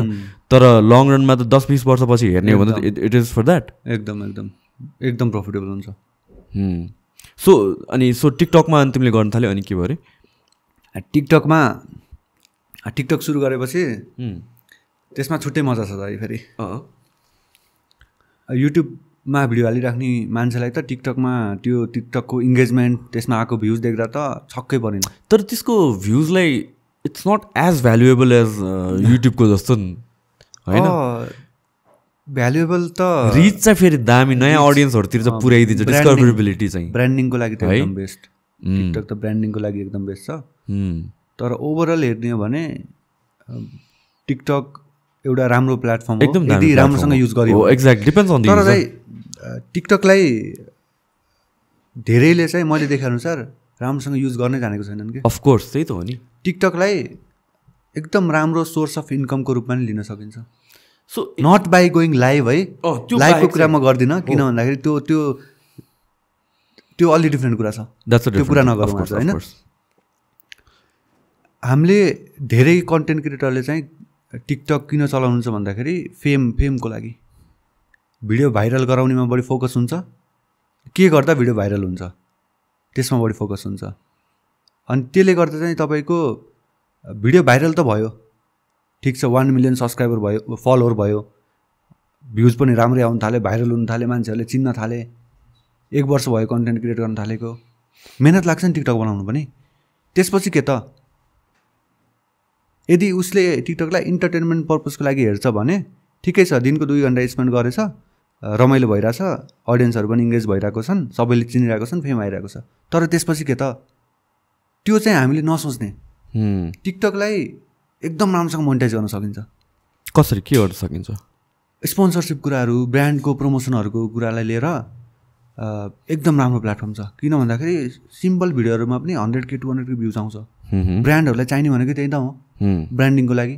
तर लङ रनमा त दस बिस वर्षपछि हेर्ने हो भने त इट इज फर द्याट एकदम एकदम। एकदम प्रफिटेबल हुन्छ। सो अनि सो टिकटकमा अनि तिमीले गर्न थाल्यो अनि के भयो अरे टिकटकमा टिकटक सुरु गरेपछि त्यसमा छुट्टै मजा छ दाइ फेरि। युट्युबमा भिडियो हालिराख्ने मान्छेलाई त टिकटकमा त्यो टिकटकको इङ्गेजमेन्ट त्यसमा आएको भ्युज देख्दा त छक्कै परेन। तर त्यसको भ्युजलाई it's not as valuable as युट्युबको जस्तो नि होइन? भ्यालुएबल त रिच चाहिँ फेरि दामी नयाँ अडियन्सहरूतिर चाहिँ branding- डिस्कभरेबिलिटी चाहिँ। ब्रान्डिङको लागि त? एकदम बेस्ट टिकटक त ब्रान्डिङको लागि एकदम बेस्ट छ। तर ओभरअल हेर्ने हो भने टिकटक एउटा राम्रो प्लेटफर्म एकदम यदि राम्रोसँग युज गर्यो। एक्ज्याक्ट डिपेन्ड्स अन तर चाहिँ टिकटकलाई धेरैले चाहिँ मैले देखेअनुसार राम्रोसँग युज गर्नै जानेको छैनन् कि? अफकोर्स त्यही त हो नि। टिकटकलाई एकदम राम्रो सोर्स अफ इन्कमको रूपमा पनि लिन सकिन्छ। So not by going live है। अँ, त्यो लाइभको कुरा म गर्दिनँ किन भन्दाखेरि त्यो त्यो त्यो अलि डिफ्रेन्ट कुरा छ। त्यो कुरा नगरौँ आज, होइन? हामीले धेरै कन्टेन्ट क्रिएटरले चाहिँ टिकटक किन चलाउनुहुन्छ भन्दाखेरि फेम फेमको लागि। भिडियो भाइरल गराउनेमा बढी फोकस हुन्छ। के गर्दा भिडियो भाइरल हुन्छ? त्यसमा बढी फोकस हुन्छ। अनि त्यसले गर्दा चाहिँ तपाईँको भिडियो भाइरल त भयो। ठिक छ वान मिलियन सब्सक्राइबर भयो फलोवर भयो। भ्युज पनि राम्रै आउनु थाल्यो भाइरल हुनु थाल्यो मान्छेहरूले चिन्न थाले। एक वर्ष भयो कन्टेन्ट क्रिएट गर्न थालेको। मेहनत लाग्छ नि टिकटक बनाउनु पनि। त्यसपछि के त? यदि उसले टिकटकलाई इन्टरटेनमेन्ट पर्पजको लागि हेर्छ भने ठिकै छ दिनको दुई घन्टा स्पेन्ड गरेछ रमाइलो भइरहेछ अडियन्सहरू पनि इङ्गेज भइरहेको छन् सबैले चिनिरहेको छन् फेम आइरहेको छ। तर त्यसपछि के त? त्यो चाहिँ हामीले नसोच्ने। टिकटकलाई एकदम राम्रोसँग मोनिटाइज गर्न सकिन्छ। कसरी के गर्न सकिन्छ? स्पोन्सरसिप कुराहरू ब्रान्डको प्रमोसनहरूको कुरालाई लिएर एकदम राम्रो प्लेटफर्म छ। किन भन्दाखेरि सिम्पल भिडियोहरूमा पनि हन्ड्रेड के टू हन्ड्रेड के भ्युज आउँछ। ब्रान्डहरूलाई चाहिने भनेको त्यही त हो। ब्रान्डिङको लागि।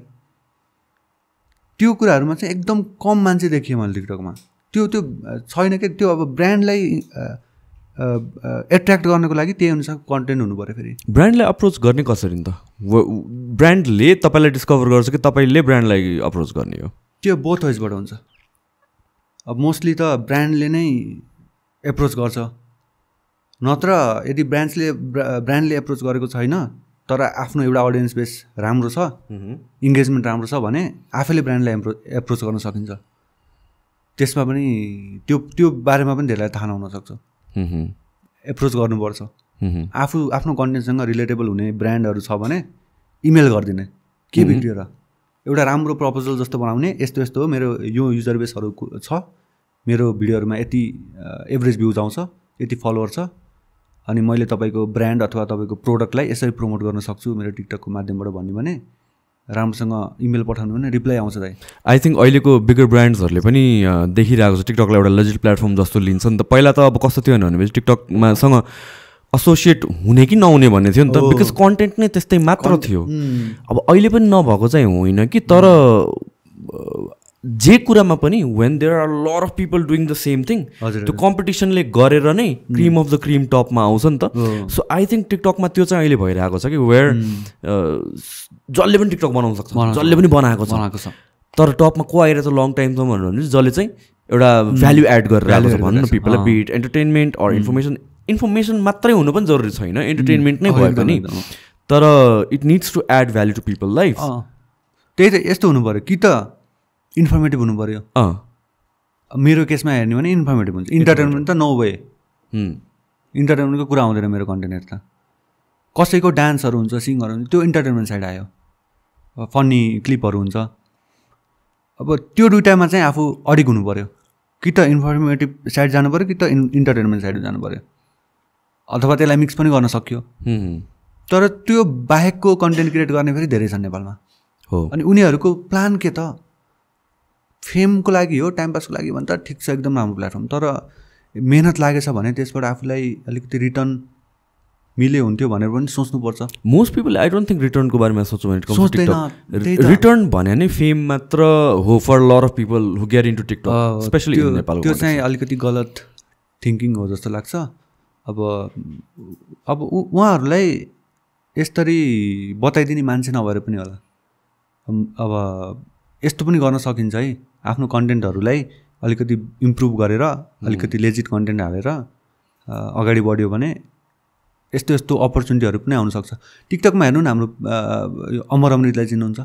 त्यो कुराहरूमा चाहिँ एकदम कम मान्छे देखिएँ मैले टिकटकमा। त्यो त्यो छैन कि त्यो अब ब्रान्डलाई एट्र्याक्ट गर्नको लागि त्यही अनुसारको कन्टेन्ट हुनु पऱ्यो फेरि। ब्रान्डलाई अप्रोच गर्ने कसरी नि त? ब्रान्डले तपाईँलाई डिस्कभर गर्छ कि तपाईँले ब्रान्डलाई अप्रोच गर्ने हो? त्यो बोथ वेजबाट हुन्छ। अब मोस्टली त ब्रान्डले नै एप्रोच गर्छ। नत्र यदि ब्रान्ड्सले ब्रान्डले एप्रोच गरेको छैन तर आफ्नो एउटा अडियन्स बेस राम्रो छ इङ्गेजमेन्ट राम्रो छ भने आफैले ब्रान्डलाई एप्रो एप्रोच गर्न सकिन्छ। त्यसमा पनि त्यो त्यो बारेमा पनि धेरैलाई थाहा नहुन सक्छ। एप्रोच गर्नुपर्छ। हुँ, हुँ। आफू आफ्नो कन्टेन्टसँग रिलेटेबल हुने ब्रान्डहरू छ भने इमेल गरिदिने। के बिग्रियो र? एउटा राम्रो प्रपोजल जस्तो बनाउने यस्तो यस्तो हो मेरो यो युजर बेसहरू छ। मेरो भिडियोहरूमा यति एभरेज भ्युज आउँछ यति फलोवर छ। अनि मैले तपाईँको ब्रान्ड अथवा तपाईँको प्रोडक्टलाई यसरी प्रमोट गर्न सक्छु मेरो टिकटकको माध्यमबाट भन्यो भने राम्रोसँग इमेल पठाउनु भने रिप्लाई आउँछ दाइ। आई थिङ्क अहिलेको बिगर ब्रान्ड्सहरूले पनि देखिरहेको छ। टिकटकलाई एउटा लेजिट प्लेटफर्म जस्तो लिन्छ नि त। पहिला त अब कस्तो थियो भनेपछि टिकटकमा सँग एसोसिएट हुने कि नहुने भन्ने थियो नि त। बिकज कन्टेन्ट नै त्यस्तै मात्र थियो। अब अहिले पनि नभएको चाहिँ होइन कि तर जे कुरामा पनि when there are lot of people doing the same thing त्यो कम्पिटिसनले गरेर नै क्रिम अफ द क्रिम टपमा आउँछ नि त। सो आई थिङ्क टिकटकमा त्यो चाहिँ अहिले भइरहेको छ कि वेयर जसले पनि टिकटक बनाउन सक्छ जसले पनि बनाएको छ। तर टपमा को आइरहेछ लङ टाइमसम्म भन्नु भने जसले चाहिँ एउटा भ्याल्यु एड गरेर आएको छ भनौँ न पिपललाई bit entertainment or information information मात्रै हुनु पनि जरुरी छैन इन्टरटेनमेन्ट नै भए पनि। तर it needs to add value to people life त्यही त यस्तो हुनु पऱ्यो कि त इन्फर्मेटिभ हुनु पऱ्यो अँ। मेरो केसमा हेर्ने भने इन्फर्मेटिभ हुन्छ। इन्टरटेनमेन्ट त नो वे इन्टरटेनमेन्टको कुरा आउँदैन मेरो कन्टेन्टहरू त। कसैको डान्सहरू हुन्छ सिङहरू हुन्छ त्यो इन्टरटेनमेन्ट साइड आयो। फन्नी क्लिपहरू हुन्छ। अब त्यो दुइटामा चाहिँ आफू अडिक हुनु पऱ्यो कि त इन्फर्मेटिभ साइड जानु पऱ्यो कि त इन् इन्टरटेनमेन्ट साइड जानु पऱ्यो अथवा त्यसलाई मिक्स पनि गर्न सक्यो। तर त्यो बाहेकको कन्टेन्ट क्रिएट गर्ने फेरि धेरै छन् नेपालमा। हो। अनि उनीहरूको प्लान के त? फेमको लागि हो टाइम पासको लागि भने त ठिक छ एकदम राम्रो प्लेटफर्म। तर मेहनत लागेछ भने त्यसबाट आफूलाई अलिकति रिटर्न मिले हुन्थ्यो भनेर पनि सोच्नुपर्छ। Most people I don't think रिटर्नको बारेमा त। रिटर्न भने नै फेम मात्र हो for lot of people who get into TikTok especially त्यो चाहिँ अलिकति गलत थिङ्किङ हो जस्तो लाग्छ। अब अब उहाँहरूलाई यसरी बताइदिने मान्छे नभएर पनि होला। अब यस्तो पनि गर्न सकिन्छ है। आफ्नो कन्टेन्टहरूलाई अलिकति इम्प्रुभ गरेर अलिकति लेजिट कन्टेन्ट हालेर अगाडि बढ्यो भने यस्तो यस्तो अपर्च्युनिटीहरू पनि आउनसक्छ। टिकटकमा हेर्नु न हाम्रो अमर अमृतलाई चिन्नुहुन्छ?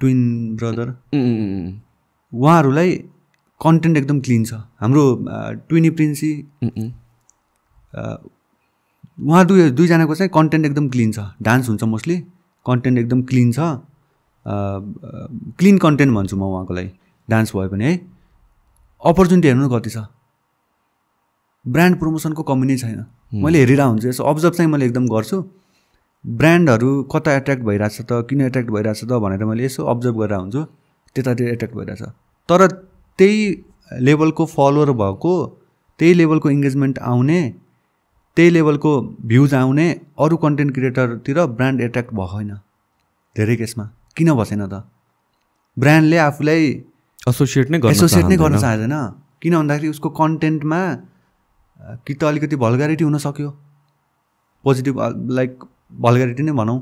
ट्विन ब्रदर उहाँहरूलाई कन्टेन्ट एकदम क्लिन छ। हाम्रो ट्विनी प्रिन्सी उहाँ दुई दुईजनाको चाहिँ कन्टेन्ट एकदम क्लिन छ। डान्स हुन्छ मोस्टली कन्टेन्ट एकदम क्लिन छ। क्लिन कन्टेन्ट भन्छु म उहाँको लागि डान्स भयो भने है। अपर्च्युनिटी हेर्नु कति छ? ब्रान्ड प्रमोसनको कमी नै छैन। मैले हेरिरहेको हुन्छु। यसो अब्जर्भ चाहिँ मैले एकदम गर्छु। ब्रान्डहरू कता एट्र्याक्ट भइरहेछ त किन एट्र्याक्ट भइरहेछ त भनेर मैले यसो अब्जर्भ गरेर हुन्छु। त्यतातिर एट्र्याक्ट भइरहेछ। तर त्यही लेभलको फलोवर भएको त्यही लेभलको इङ्गेजमेन्ट आउने त्यही लेभलको भ्युज आउने अरू कन्टेन्ट क्रिएटरतिर ब्रान्ड एट्र्याक्ट भएको छैन धेरै केसमा। किन भएन त? ब्रान्डले आफूलाई एसोसिएट नै एसोसिएट नै गर्न चाहँदैन। किन भन्दाखेरि उसको कन्टेन्टमा कि त अलिकति भल्गारिटी हुनसक्यो पोजिटिभ लाइक भल्गारिटी नै भनौँ।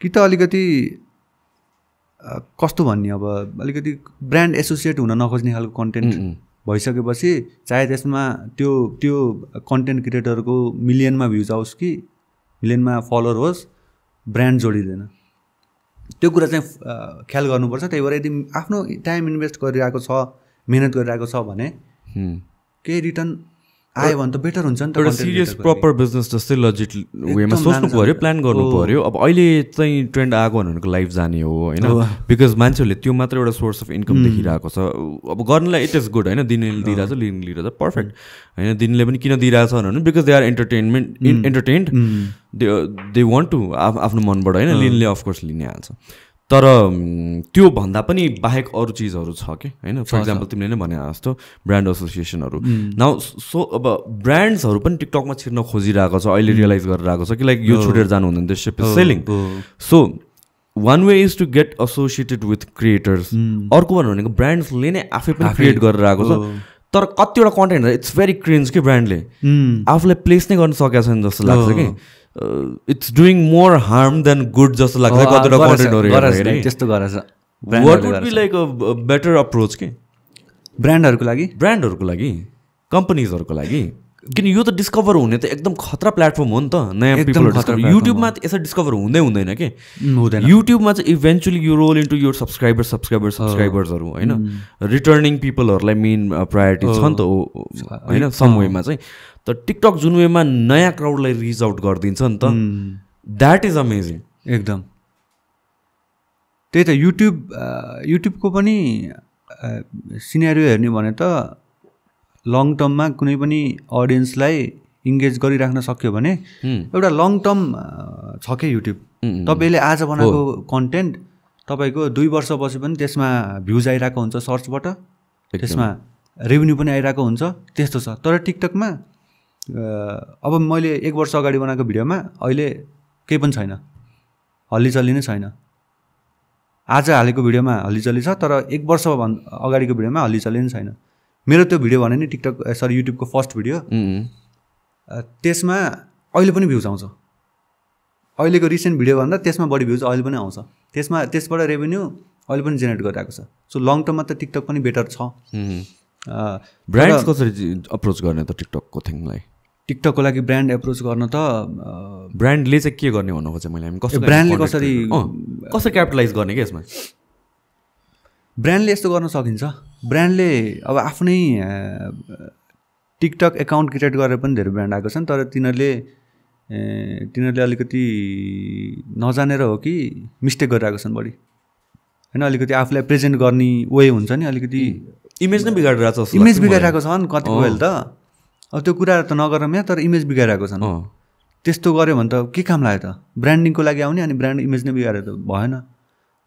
कि त अलिकति कस्तो भन्ने अब? अलिकति ब्रान्ड एसोसिएट हुन नखोज्ने खालको कन्टेन्ट। भइसकेपछि चाहे त्यसमा त्यो त्यो कन्टेन्ट क्रिएटरको मिलियनमा भ्युज आओस् कि मिलियनमा फलोवर होस् ब्रान्ड जोडिँदैन। त्यो कुरा चाहिँ ख्याल गर्नुपर्छ त्यही भएर यदि आफ्नो टाइम इन्भेस्ट गरिरहेको छ मिहिनेत गरिरहेको छ भने। केही रिटर्न आयो भने त बेटर हुन्छ नि त एउटा सिरियस। प्रपर बिजनेस जस्तै लजिट वेमा सोच्नु पऱ्यो। प्लान गर्नु। पऱ्यो। अब अहिले चाहिँ ट्रेन्ड आएको भनेको लाइफ जाने हो होइन। बिकज मान्छेहरूले त्यो मात्र एउटा सोर्स अफ इन्कम देखिरहेको छ। अब गर्नलाई इट इज गुड होइन? दिने दिइरहेछ लिने लिइरहेछ पर्फेक्ट होइन? दिनले पनि किन दिइरहेछ भने because they are entertainment entertained they they want to आफ्नो मनबाट होइन? लिनले अफकोर्स लिने हाल्छ। तर त्यो भन्दा पनि बाहेक अरू चिजहरू छ कि? होइन? फर इक्जाम्पल तिमीले नै भने जस्तो ब्रान्ड एसोसिएसनहरू नाउ सो अब ब्रान्ड्सहरू पनि टिकटकमा छिर्न खोजिरहेको छ अहिले रियलाइज गरिरहेको छ कि लाइक यो छुटेर जानु हुँदैन त्यो सिप selling. So one way is to get associated with creators अर्को भन्नु भनेको ब्रान्ड्सले नै आफै पनि क्रिएट गरेर आएको छ। तर कतिवटा कन्टेन्ट इट्स भेरी क्रिन्स कि ब्रान्डले आफूलाई प्लेस नै गर्न सकेको छैन जस्तो लाग्छ कि। It's doing more harm than good जस्तो लाग्छ। हो, कतिवटा कन्टेन्टहरू हेर्दाखेरि त्यस्तो गरेछ what would be. Like a better approach के? ब्रान्डहरूको लागि? ब्रान्डहरूको लागि? कम्पनीजहरूको लागि? किन यो त डिस्कभर हुने त एकदम खतरा प्लेटफर्म हो नि त नयाँ platform युट्युबमा त यसरी डिस्कभर हुँदै हुँदैन कि? हुँदैन। युट्युबमा चाहिँ इभेन्चुली यो रोल इन्टु यो सब्सक्राइबर सब्सक्राइबर सब्सक्राइबर्सहरू होइन? रिटर्निङ पिपलहरूलाई मेन प्रायोरिटी छ नि त होइन? सम वेमा चाहिँ। तर टिकटक जुन वेमा नयाँ क्राउडलाई रिच आउट गरिदिन्छ नि त द्याट इज अमेजिङ एकदम। त्यही त युट्युब युट्युबको पनि सिनेरियो हेर्ने भने त लङ टर्ममा कुनै पनि अडियन्सलाई इङ्गेज गरिराख्न सक्यो भने एउटा लङ टर्म छ क्या युट्युब तपाईँले आज बनाएको कन्टेन्ट तपाईँको दुई वर्षपछि पनि त्यसमा भ्युज आइरहेको हुन्छ सर्चबाट त्यसमा रेभेन्यू पनि आइरहेको हुन्छ। त्यस्तो छ। तर टिकटकमा अब मैले एक वर्ष अगाडि बनाएको भिडियोमा अहिले केही पनि छैन। हल्लीचल्ली नै छैन। आज हालेको भिडियोमा हल्लीचल्ली छ तर एक वर्ष अगाडिको भिडियोमा हल्लीचल्ली नै छैन। मेरो त्यो भिडियो भने नि टिकटक सरी युट्युबको फर्स्ट भिडियो। त्यसमा अहिले पनि भ्युज आउँछ। अहिलेको रिसेन्ट भिडियोभन्दा त्यसमा बढी भ्युज अहिले पनि आउँछ। त्यसमा त्यसबाट रेभेन्यू अहिले पनि जेनेरेट गरिरहेको छ। सो लङ टर्ममा त टिकटक पनि बेटर छ। ब्रान्ड्स कसरी अप्रोच गर्ने त टिकटकको थिङलाई टिकटकको लागि ब्रान्ड एप्रोच गर्न त ब्रान्डले चाहिँ के गर्ने भन्नु खोजेँ मैले ब्रान्डले कसरी कसरी क्यापिटलाइज गर्ने क्या यसमा? ब्रान्डले यस्तो गर्न सकिन्छ। ब्रान्डले अब आफ्नै टिकटक एकाउन्ट क्रिएट गरेर पनि धेरै ब्रान्ड आएको छन् तर तिनीहरूले तिनीहरूले अलिकति नजानेर हो कि मिस्टेक गरिरहेको छन् बढी। होइन अलिकति आफूलाई प्रेजेन्ट गर्ने वे हुन्छ नि अलिकति इमेज नै बिगारिरहेको छ इमेज। बिगाइरहेको छन् बेला त। अब त्यो कुरा त नगर म्या तर इमेज बिगाइरहेको छन्। त्यस्तो गऱ्यो भने त के काम लाग्यो त? ब्रान्डिङको लागि आउने अनि ब्रान्ड इमेज नै बिगारेर त भएन।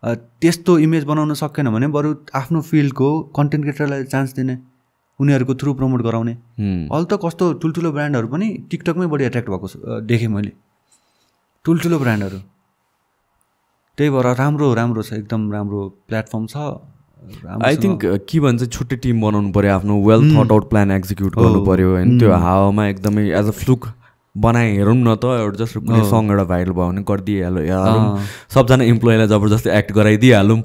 त्यस्तो इमेज बनाउन सकेन भने बरु आफ्नो फिल्डको कन्टेन्ट क्रिएटरलाई चान्स दिने उनीहरूको थ्रु प्रमोट गराउने। अहिले त कस्तो ठुल्ठुलो ब्रान्डहरू पनि टिकटकमै बढी एट्र्याक्ट भएको देखेँ मैले। ठुल्ठुलो ब्रान्डहरू त्यही भएर राम्रो राम्रो छ एकदम राम्रो प्लेटफर्म छ आई थिङ्क के भन्छ छुट्टै टिम बनाउनु पऱ्यो आफ्नो well thought out plan execute गर्नु पऱ्यो होइन? त्यो हावामा एकदमै एज अ फ्लुक बनाए हेरौँ न त एउटा जस्ट कुनै सङ एउटा भाइरल भयो भने गरिदिइहाल्यो हालौँ सबजना इम्प्लोइलाई जबरजस्ती एक्ट गराइदिइहालौँ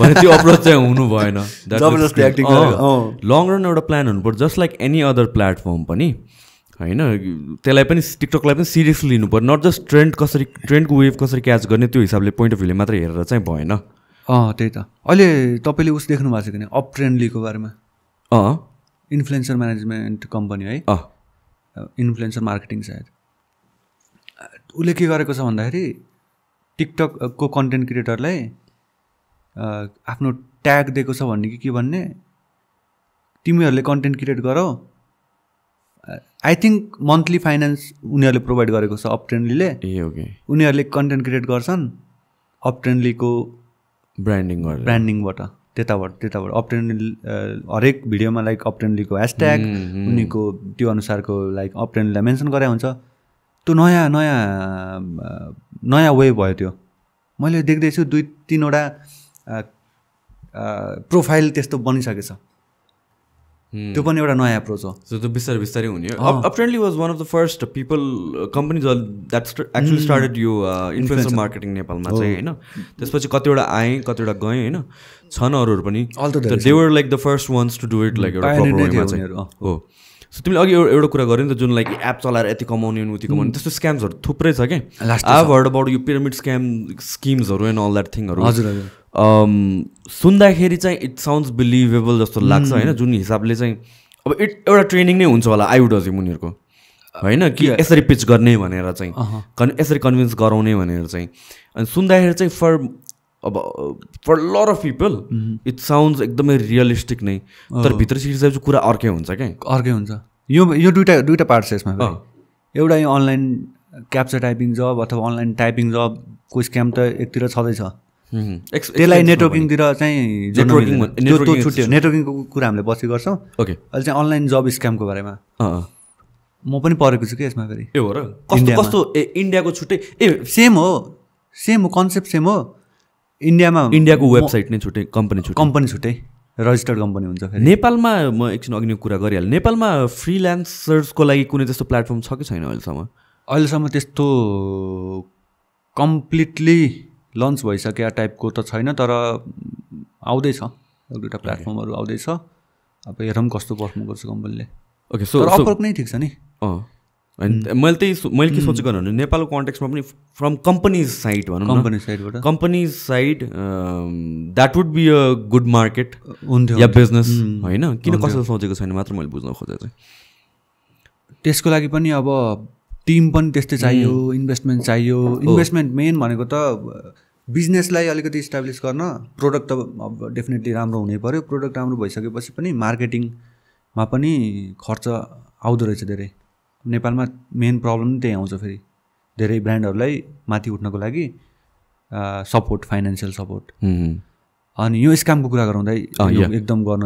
भने त्यो अप्रोच चाहिँ हुनु भएन। जबरजस्ती अँ। लङ रन एउटा प्लान हुनुपर्छ just like any other platform पनि होइन? त्यसलाई पनि टिकटकलाई पनि सिरियसली लिनु पऱ्यो नट जस्ट ट्रेन्ड कसरी ट्रेन्डको वेभ कसरी क्याच गर्ने त्यो हिसाबले पोइन्ट अफ भ्यूले मात्र हेरेर चाहिँ भएन। अँ त्यही त। अहिले तपाईँले उस देख्नु भएको छ कि अप ट्रेन्डलीको बारेमा? अँ। इन्फ्लुएन्सर म्यानेजमेन्ट कम्पनी है? अँ। इन्फ्लुएन्सर मार्केटिङ सायद। उसले के गरेको छ भन्दाखेरि टिकटकको कन्टेन्ट क्रिएटरलाई आफ्नो ट्याग दिएको छ भन्ने कि के भन्ने तिमीहरूले कन्टेन्ट क्रिएट गरौ। आई थिङ्क मन्थली फाइनेन्स उनीहरूले प्रोभाइड गरेको छ अप ट्रेन्डलीले ए ओके उनीहरूले कन्टेन्ट क्रिएट गर्छन् अप ट्रेन्डलीको ब्रान्डिङ ब्रान्डिङबाट त्यताबाट त्यताबाट। अप्टेन हरेक भिडियोमा लाइक अप्टेनलीको ह्यासट्याग उनीको त्यो अनुसारको लाइक अप्टेनलीलाई मेन्सन गरे हुन्छ। त्यो नयाँ नयाँ नयाँ वे भयो त्यो। मैले देख्दैछु दुई तिनवटा प्रोफाइल त्यस्तो बनिसकेछ। त्यो पनि एउटा नयाँ एप्रोच हो। सो त्यो बिस्तारै बिस्तारै हुने। Apparently was one of the first people companies that actually started यो इन्फ्लुएन्सर मार्केटिङ नेपालमा चाहिँ होइन? त्यसपछि कतिवटा आएँ कतिवटा गएँ होइन? छन् अरूहरू पनि। They were like the first ones to do it like एउटा। हो। सो तिमीले अघि एउटा एउटा कुरा गर्यो नि त जुन लाइक एप चलाएर यति कमाउने उति कमाउने त्यस्तो स्क्याम्सहरू थुप्रै छ क्या आई हर्ड अबाउट यो पिरामिड स्क्याम स्किम्सहरू एन्ड अल द्याट थिङहरू हजुर हजुर। Um, सुन्दाखेरि चाहिँ इट साउन्ड्स बिलिभेबल जस्तो लाग्छ होइन? जुन हिसाबले चाहिँ अब इट एउटा ट्रेनिङ नै हुन्छ होला आई वुड अजिम उनीहरूको। होइन कि यसरी पिच गर्ने भनेर चाहिँ। कन् यसरी कन्भिन्स गराउने भनेर चाहिँ। अनि सुन्दाखेरि चाहिँ फर अब for lot of people it sounds एकदमै रियलिस्टिक नै तर भित्र चाहिँ कुरा अर्कै हुन्छ क्या? अर्कै हुन्छ। यो यो दुइटा दुइटा पार्ट छ यसमा। एउटा यो अनलाइन क्याप्चर टाइपिङ जब अथवा अनलाइन टाइपिङ जबको स्क्याम त एकतिर छँदैछ। त्यसलाई नेटवर्किङतिर चाहिँ छुट्यो। नेटवर्किङको कुरा हामीले पछि गर्छौँ। ओके अहिले चाहिँ अनलाइन जब स्क्यामको बारेमा। म पनि परेको छु कि यसमा फेरि। ए हो र? कस्तो। कस्तो ए इन्डियाको छुट्टै ए सेम हो। सेम हो कन्सेप्ट सेम हो। इन्डियामा इन्डियाको वेबसाइट नै छुट्टै कम्पनी छुट्टै। कम्पनी छुट्टै रजिस्टर्ड कम्पनी हुन्छ नेपालमा म एकछिन अघि नै कुरा गरिहालेँ। नेपालमा फ्रिल्यान्सर्सको लागि कुनै त्यस्तो प्लेटफर्म छ कि छैन अहिलेसम्म? अहिलेसम्म त्यस्तो कम्प्लिटली लन्च भइसकेका टाइपको त छैन तर आउँदैछ। एक दुइटा प्लेटफर्महरू आउँदैछ। अब हेरौँ कस्तो पर्फर्म गर्छ कम्पनीले ओके सो अपवर्क नै ठिक छ नि। अँ। अनि मैले त्यही मैले के सोचेको भने नेपालको कन्टेक्समा पनि फ्रम कम्पनीज साइड भनौँ कम्पनी साइडबाट companies side that would be a good market हुन्थ्यो। या बिजनेस होइन? किन कसैले सोचेको छैन? मात्र मैले बुझ्न खोजेँ चाहिँ। त्यसको लागि पनि अब टिम पनि त्यस्तै चाहियो इन्भेस्टमेन्ट चाहियो। इन्भेस्टमेन्ट मेन भनेको त बिजनेसलाई अलिकति इस्टाब्लिस गर्न प्रोडक्ट त अब डेफिनेटली राम्रो हुनै पऱ्यो प्रोडक्ट राम्रो भइसकेपछि पनि मार्केटिङमा पनि खर्च आउँदो रहेछ धेरै। नेपालमा मेन प्रब्लम नै त्यही आउँछ फेरि। धेरै ब्रान्डहरूलाई माथि उठ्नको लागि सपोर्ट फाइनेन्सियल सपोर्ट अनि यो स्क्यामको कुरा गराउँदै. एकदम गर्न।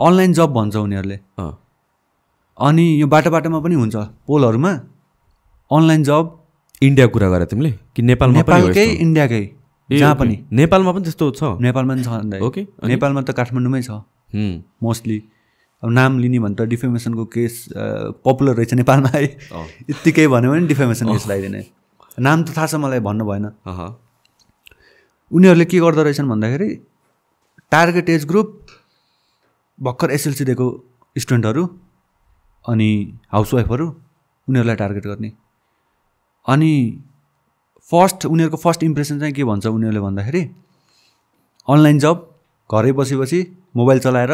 अनलाइन जब भन्छ उनीहरूले। अनि यो बाटो बाटोमा पनि हुन्छ। पोलहरूमा अनलाइन जब इन्डियाको कुरा गरेँ तिमीले? कि नेपालमा नेपालकै? इन्डियाकै। जहाँ। पनि। नेपालमा पनि त्यस्तो छ? नेपालमा पनि छ ओके, नेपालमा त काठमाडौँमै छ। मोस्टली अब नाम लिने भने त डिफेमेसनको केस पपुलर रहेछ नेपालमा है। यत्तिकै भन्यो भने डिफेमेसन केस लगाइदिने। नाम त थाहा छ मलाई भन्नु भएन। उनीहरूले के गर्दो रहेछन् भन्दाखेरि टार्गेट एज ग्रुप भर्खर एसएलसी दिएको स्टुडेन्टहरू अनि हाउसवाइफहरू उनीहरूलाई टार्गेट गर्ने। अनि फर्स्ट उनीहरूको फर्स्ट इम्प्रेसन चाहिँ के भन्छ उनीहरूले भन्दाखेरि अनलाइन जब घरै बसी बसी मोबाइल चलाएर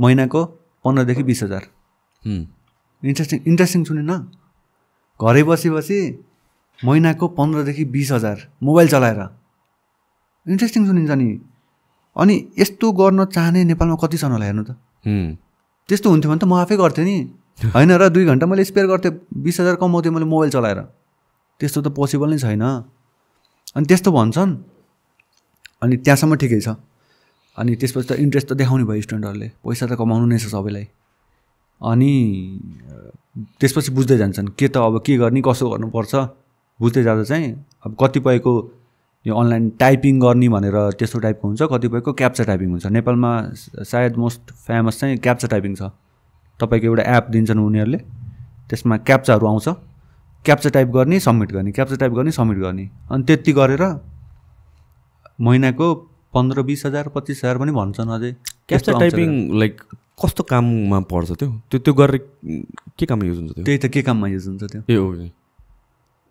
महिनाको पन्ध्रदेखि बिस हजार। इन्ट्रेस्टिङ इन्ट्रेस्टिङ सुनेन घरै बसी बसी महिनाको पन्ध्रदेखि बिस हजार मोबाइल चलाएर। इन्ट्रेस्टिङ सुनिन्छ नि। अनि यस्तो गर्न चाहने नेपालमा कति छन् होला हेर्नु त? त्यस्तो हुन्थ्यो भने त म आफै गर्थेँ नि। <laughs> होइन र दुई घन्टा मैले स्पेयर गर्थेँ बिस हजार कमाउँथेँ मैले मोबाइल चलाएर। त्यस्तो त पोसिबल नै छैन। अनि त्यस्तो भन्छन्। अनि त्यहाँसम्म ठिकै छ। अनि त्यसपछि त इन्ट्रेस्ट त देखाउने भयो स्टुडेन्टहरूले। पैसा त कमाउनु नै छ सबैलाई। अनि त्यसपछि बुझ्दै जान्छन् के त अब के गर्ने कसो गर्नुपर्छ? बुझ्दै जाँदा चाहिँ अब कतिपयको यो अनलाइन टाइपिङ गर्ने भनेर त्यस्तो टाइपको हुन्छ कतिपयको क्याप्चा टाइपिङ हुन्छ। नेपालमा सायद मोस्ट फेमस चाहिँ क्याप्चा टाइपिङ छ। तपाईँको एउटा एप दिन्छन् उनीहरूले त्यसमा क्याप्चाहरू आउँछ। क्याप्चा टाइप गर्ने सब्मिट गर्ने क्याप्चा टाइप गर्ने सब्मिट गर्ने। अनि त्यति गरेर महिनाको पन्ध्र बिस हजार पच्चिस हजार पनि भन्छन् अझै क्याप्चा त्यस्तो आउँछ टाइपिङ लाइक कस्तो काममा पर्छ त्यो? त्यो त्यो गरेर के काममा युज हुन्छ त्यो? त्यही त के काममा युज हुन्छ त्यो? ए ओके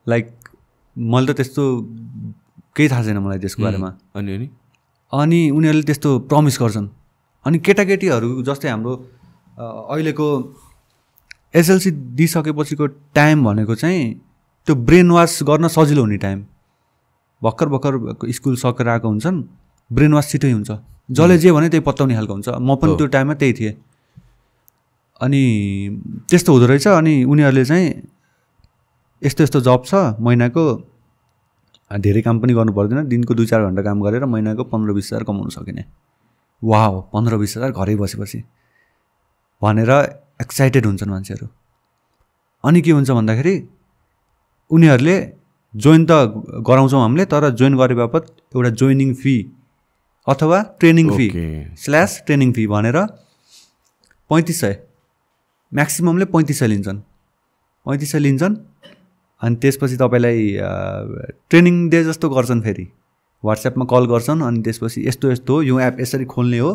लाइक मैले त त्यस्तो केही थाहा छैन मलाई त्यसको बारेमा। अनि अनि? अनि उनीहरूले त्यस्तो प्रमिस गर्छन्। अनि केटाकेटीहरू जस्तै हाम्रो अहिलेको एसएलसी दिइसकेपछिको टाइम भनेको चाहिँ त्यो ब्रेन वास गर्न सजिलो हुने टाइम भर्खर भर्खर स्कुल सकेर आएको हुन्छन्। ब्रेन वास छिटै हुन्छ। जसले जे भने त्यही पत्ताउने खालको हुन्छ। म पनि त्यो टाइममा त्यही थिएँ। अनि त्यस्तो हुँदो रहेछ अनि उनीहरूले चाहिँ यस्तो यस्तो जब छ महिनाको धेरै काम पनि गर्नु पर्दैन। दिनको दुई चार घन्टा काम गरेर महिनाको पन्ध्र बिस हजार कमाउनु सकिने। वा हो पन्ध्र बिस हजार घरै बसेपछि। भनेर एक्साइटेड हुन्छन् मान्छेहरू। अनि के हुन्छ भन्दाखेरि उनीहरूले जोइन त गराउँछौँ हामीले तर जोइन गरे बापत एउटा जोइनिङ फी अथवा training fee slash training fee भनेर पैँतिस सय। म्याक्सिममले पैँतिस सय लिन्छन्। पैँतिस सय लिन्छन् अनि त्यसपछि तपाईँलाई ट्रेनिङ डे जस्तो गर्छन् फेरि। वाट्सएपमा कल गर्छन् अनि त्यसपछि यस्तो यस्तो हो यो एप यसरी खोल्ने हो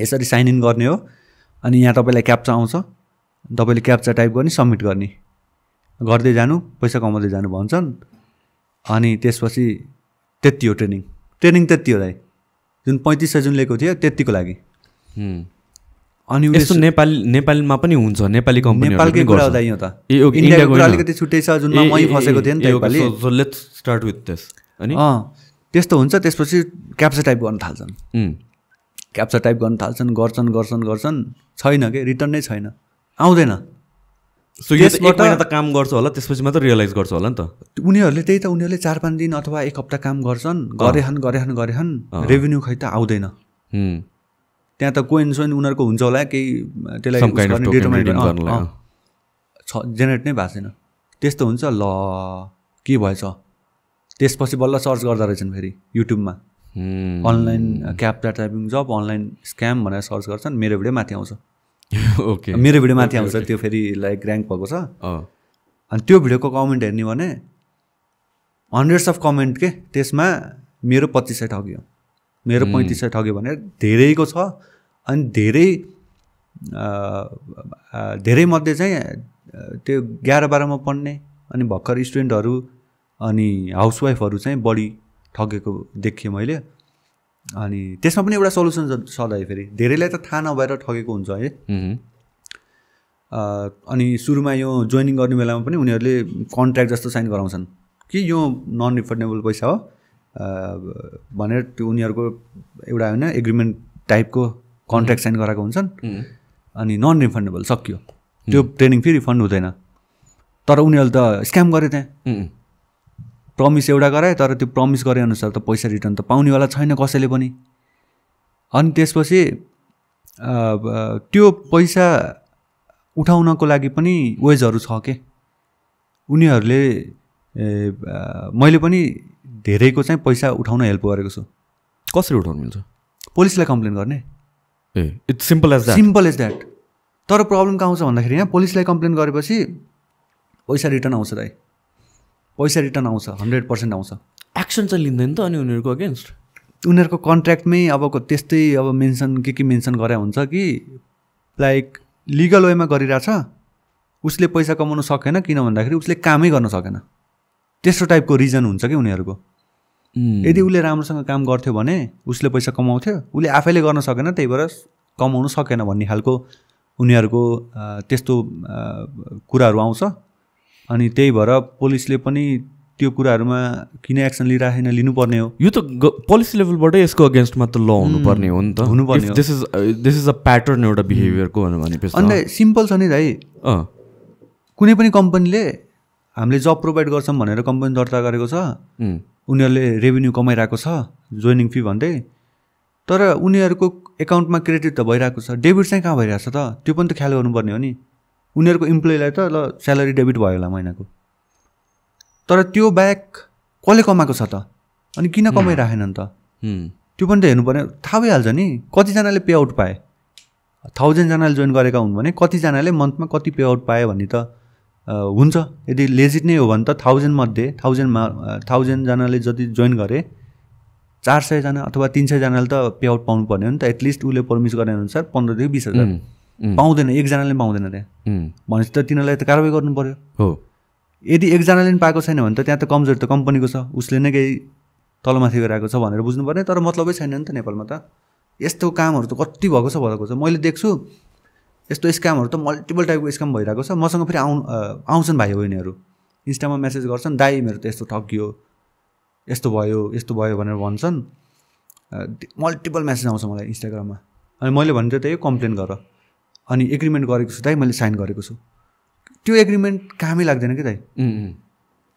यसरी साइन इन गर्ने हो अनि यहाँ तपाईँलाई क्याप्चा आउँछ। तपाईँले क्याप्चा टाइप गर्ने सब्मिट गर्ने। गर्दै जानु पैसा कमाउँदै जानु भन्छन् अनि त्यसपछि त्यति हो ट्रेनिङ। ट्रेनिङ त्यति हो दाइ। जुन पैँतिस सय जुन लिएको थियो त्यतिको लागि। अनि यस्तो नेपाली नेपालीमा पनि हुन्छ नेपाली कम्पनी नेपालकै कुरा हुँदा यो त। इन्डियाको अलिकति छुट्टै छ जुनमा मै फसेको थिएँ नि त Nepali. Let's start with this अनि? त्यस्तो हुन्छ त्यसपछि क्याप्चा टाइप गर्न थाल्छन्। क्याप्चा टाइप गर्न थाल्छन् गर्छन् गर्छन् गर्छन्। छैन कि? रिटर्न नै छैन। आउँदैन। सो यसबाट त काम गर्छ होला त्यसपछि मात्र रियलाइज गर्छ होला नि त। उनीहरूले त्यही त उनीहरूले चार पाँच दिन अथवा एक हप्ता काम गर्छन् गरेहन् गरेहन् गरेहन् रेभेन्यू खै त आउँदैन। त्यहाँ त कोइन सोइन उनीहरूको हुन्छ होला केही त्यसलाई छ जेनेरेट नै भएको छैन। त्यस्तो हुन्छ ल के भएछ? त्यसपछि बल्ल सर्च गर्दा रहेछन् फेरि युट्युबमा अनलाइन क्याप टाइपिङ जब अनलाइन स्क्याम भनेर सर्च गर्छन् मेरो भिडियो माथि आउँछ। <laughs> ओके मेरो भिडियो माथि आउँछ त्यो फेरि लाइक ऱ्याङ्क भएको छ। अनि त्यो भिडियोको कमेन्ट हेर्ने भने हन्ड्रेड्स अफ कमेन्ट के? त्यसमा मेरो पच्चिस सय ठग्यो। मेरो पैँतिस सय ठग्यो भने धेरैको छ। अनि धेरै धेरै मध्ये चाहिँ त्यो एघार बाह्रमा पढ्ने अनि भर्खर स्टुडेन्टहरू अनि हाउसवाइफहरू चाहिँ बढी ठगेको देखेँ मैले। अनि त्यसमा पनि एउटा सल्युसन सधैँ फेरि। धेरैलाई त थाहा नभएर ठगेको हुन्छ है। अनि सुरुमा यो जोइनिङ गर्ने बेलामा पनि उनीहरूले कन्ट्र्याक्ट जस्तो साइन गराउँछन् कि यो नन रिफन्डेबल पैसा हो। भनेर त्यो उनीहरूको एउटा होइन एग्रिमेन्ट टाइपको कन्ट्र्याक्ट साइन गराएको हुन्छन्। अनि नन रिफन्डेबल सकियो। त्यो ट्रेनिङ फेरि रिफन्ड हुँदैन। तर उनीहरूले त स्क्याम गरे त्यहाँ। प्रमिस एउटा गराए तर त्यो प्रमिस गरे अनुसार त पैसा रिटर्न त पाउनेवाला छैन कसैले पनि। अनि त्यसपछि त्यो पैसा उठाउनको लागि पनि वेजहरू छ के? उनीहरूले मैले पनि धेरैको चाहिँ पैसा उठाउन हेल्प गरेको छु। कसरी उठाउनु मिल्छ? पुलिसलाई कम्प्लेन गर्ने। ए it's simple as simple as that तर प्रब्लम कहाँ आउँछ भन्दाखेरि यहाँ पुलिसलाई कम्प्लेन गरेपछि पैसा रिटर्न आउँछ दाइ। पैसा रिटर्न आउँछ हन्ड्रेड पर्सेन्ट आउँछ। एक्सन चाहिँ लिँदैन त अनि उनीहरूको अगेन्स्ट उनीहरूको कन्ट्र्याक्टमै अब त्यस्तै अब मेन्सन के के मेन्सन गरे हुन्छ कि लाइक लिगल वेमा गरिरहेछ उसले पैसा कमाउनु सकेन किन भन्दाखेरि उसले कामै गर्न सकेन। त्यस्तो टाइपको रिजन हुन्छ कि उनीहरूको। यदि उसले राम्रोसँग काम गर्थ्यो भने उसले पैसा कमाउँथ्यो उसले आफैले गर्न सकेन त्यही भएर कमाउनु सकेन भन्ने खालको उनीहरूको त्यस्तो कुराहरू आउँछ। अनि त्यही भएर पुलिसले पनि त्यो कुराहरूमा किन एक्सन लिइराखेन लिनुपर्ने हो। यो त पोलिसी लेभलबाटै यसको अगेन्स्टमा त ल हुनुपर्ने हो नि त। हुनुपर्ने this is this is a pattern एउटा बिहेभियरको भनेपछि अन्त सिम्पल छ नि दाइ। कुनै पनि कम्पनीले हामीले जब प्रोभाइड गर्छौँ भनेर कम्पनी दर्ता गरेको छ उनीहरूले रेभेन्यू कमाइरहेको छ जोइनिङ फी भन्दै। तर उनीहरूको एकाउन्टमा क्रेडिट त भइरहेको छ। डेबिट चाहिँ कहाँ भइरहेको छ त? त्यो पनि त ख्याल गर्नुपर्ने हो नि। उनीहरूको इम्प्लोइलाई त ल स्यालेरी डेबिट भयो होला महिनाको। तर त्यो ब्याग कसले कमाएको छ त? अनि किन कमाइराखेन त? त्यो पनि त हेर्नु पऱ्यो थाहा भइहाल्छ नि। कतिजनाले पे आउट पाए थाउजन्डजनाले जोइन गरेका हुन् भने कतिजनाले मन्थमा कति पे आउट पायो भन्ने त हुन्छ। यदि लेजिट नै हो भने त थाउजन्डमध्ये थाउजन्डमा थाउजन्डजनाले जति जोइन गरे चार सयजना अथवा तिन सयजनाले त पे आउट पाउनु पर्ने हो नि त। एटलिस्ट उसले पर्मिस गरे अनुसार पन्ध्रदेखि बिस हजार। पाउँदैन एकजनाले पाउँदैन त्यहाँ। भनेपछि त तिनीहरूलाई त कारवाही गर्नु पऱ्यो हो। यदि एकजनाले पनि पाएको छैन भने त त्यहाँ त कमजोरी त कम्पनीको छ उसले नै केही तलमाथि गराएको छ भनेर बुझ्नु पर्ने तर मतलबै छैन नि त नेपालमा त। यस्तो कामहरू त कति भएको छ भएको छ। मैले देख्छु यस्तो स्क्यामहरू त मल्टिपल टाइपको स्क्याम भइरहेको छ। मसँग फेरि आउ आउँछन् भाइ बहिनीहरू। इन्स्टामा मेसेज गर्छन् दाई मेरो त यस्तो ठगियो यस्तो भयो यस्तो भयो भनेर भन्छन्। मल्टिपल मेसेज आउँछ मलाई इन्स्टाग्राममा अनि मैले भने त्यही कम्प्लेन गर। अनि एग्रिमेन्ट गरेको छु दाइ मैले साइन गरेको छु। त्यो एग्रिमेन्ट कामै लाग्दैन कि दाइ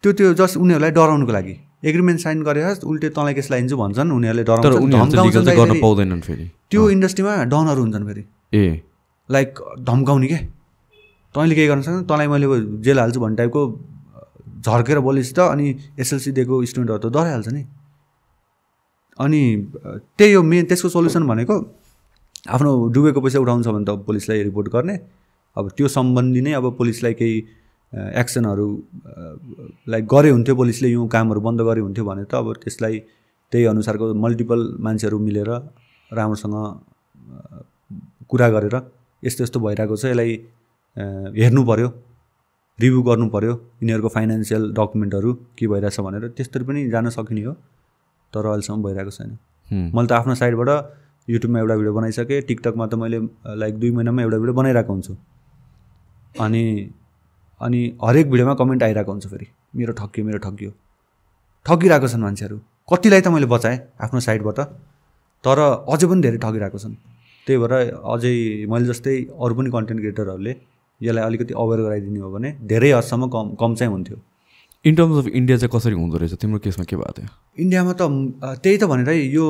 त्यो त्यो जस्ट उनीहरूलाई डराउनुको लागि। एग्रिमेन्ट साइन गरे उल्टे तँलाई केस लगाइदिन्छु भन्छन् उनीहरूले डराउँछन् फेरि। पाउँदैनन् फेरि। त्यो इन्डस्ट्रीमा डनहरू हुन्छन् फेरि। ए। लाइक धम्काउने के? तैँले केही गर्न सक्दैन। तँलाई मैले जेल हाल्छु भन्ने टाइपको झर्केर बोलेपछि त अनि एसएलसी दिएको स्टुडेन्टहरू त डराइहाल्छ नि। अनि त्यही हो मेन त्यसको सोल्युसन भनेको आफ्नो डुबेको पैसा उठाउँछ भने त पुलिसलाई रिपोर्ट गर्ने। अब त्यो सम्बन्धी नै अब पुलिसलाई केही एक्सनहरू लाइक गरे हुन्थ्यो पुलिसले यो कामहरू बन्द गरे हुन्थ्यो भने त अब त्यसलाई त्यही अनुसारको मल्टिपल मान्छेहरू मिलेर राम्रोसँग कुरा गरेर यस्तो यस्तो भइरहेको छ। यसलाई हेर्नु पऱ्यो रिभ्यू गर्नु पऱ्यो यिनीहरूको फाइनेन्सियल डकुमेन्टहरू के भइरहेछ भनेर। त्यस्तरी पनि जान सकिने हो तर अहिलेसम्म भइरहेको छैन। मैले त आफ्नो साइडबाट युट्युबमा एउटा भिडियो बनाइसकेँ टिकटकमा त मैले लाइक दुई महिनामा एउटा भिडियो बनाइरहेको हुन्छु। अनि अनि हरेक भिडियोमा कमेन्ट आइरहेको हुन्छ फेरि मेरो ठग्यो मेरो ठग्यो। ठगिरहेको छन् मान्छेहरू। कतिलाई त मैले बचाएँ आफ्नो साइडबाट तर अझै पनि धेरै ठगिरहेको छन्। त्यही भएर अझै मैले जस्तै अरू पनि कन्टेन्ट क्रिएटरहरूले यसलाई अलिकति अवेर गराइदिने हो भने धेरै हदसम्म कम कम चाहिँ हुन्थ्यो। इन टर्म्स अफ इन्डिया चाहिँ कसरी हुँदो रहेछ? तिम्रो केसमा के भएको थियो? इन्डियामा त त्यही त भनेर यो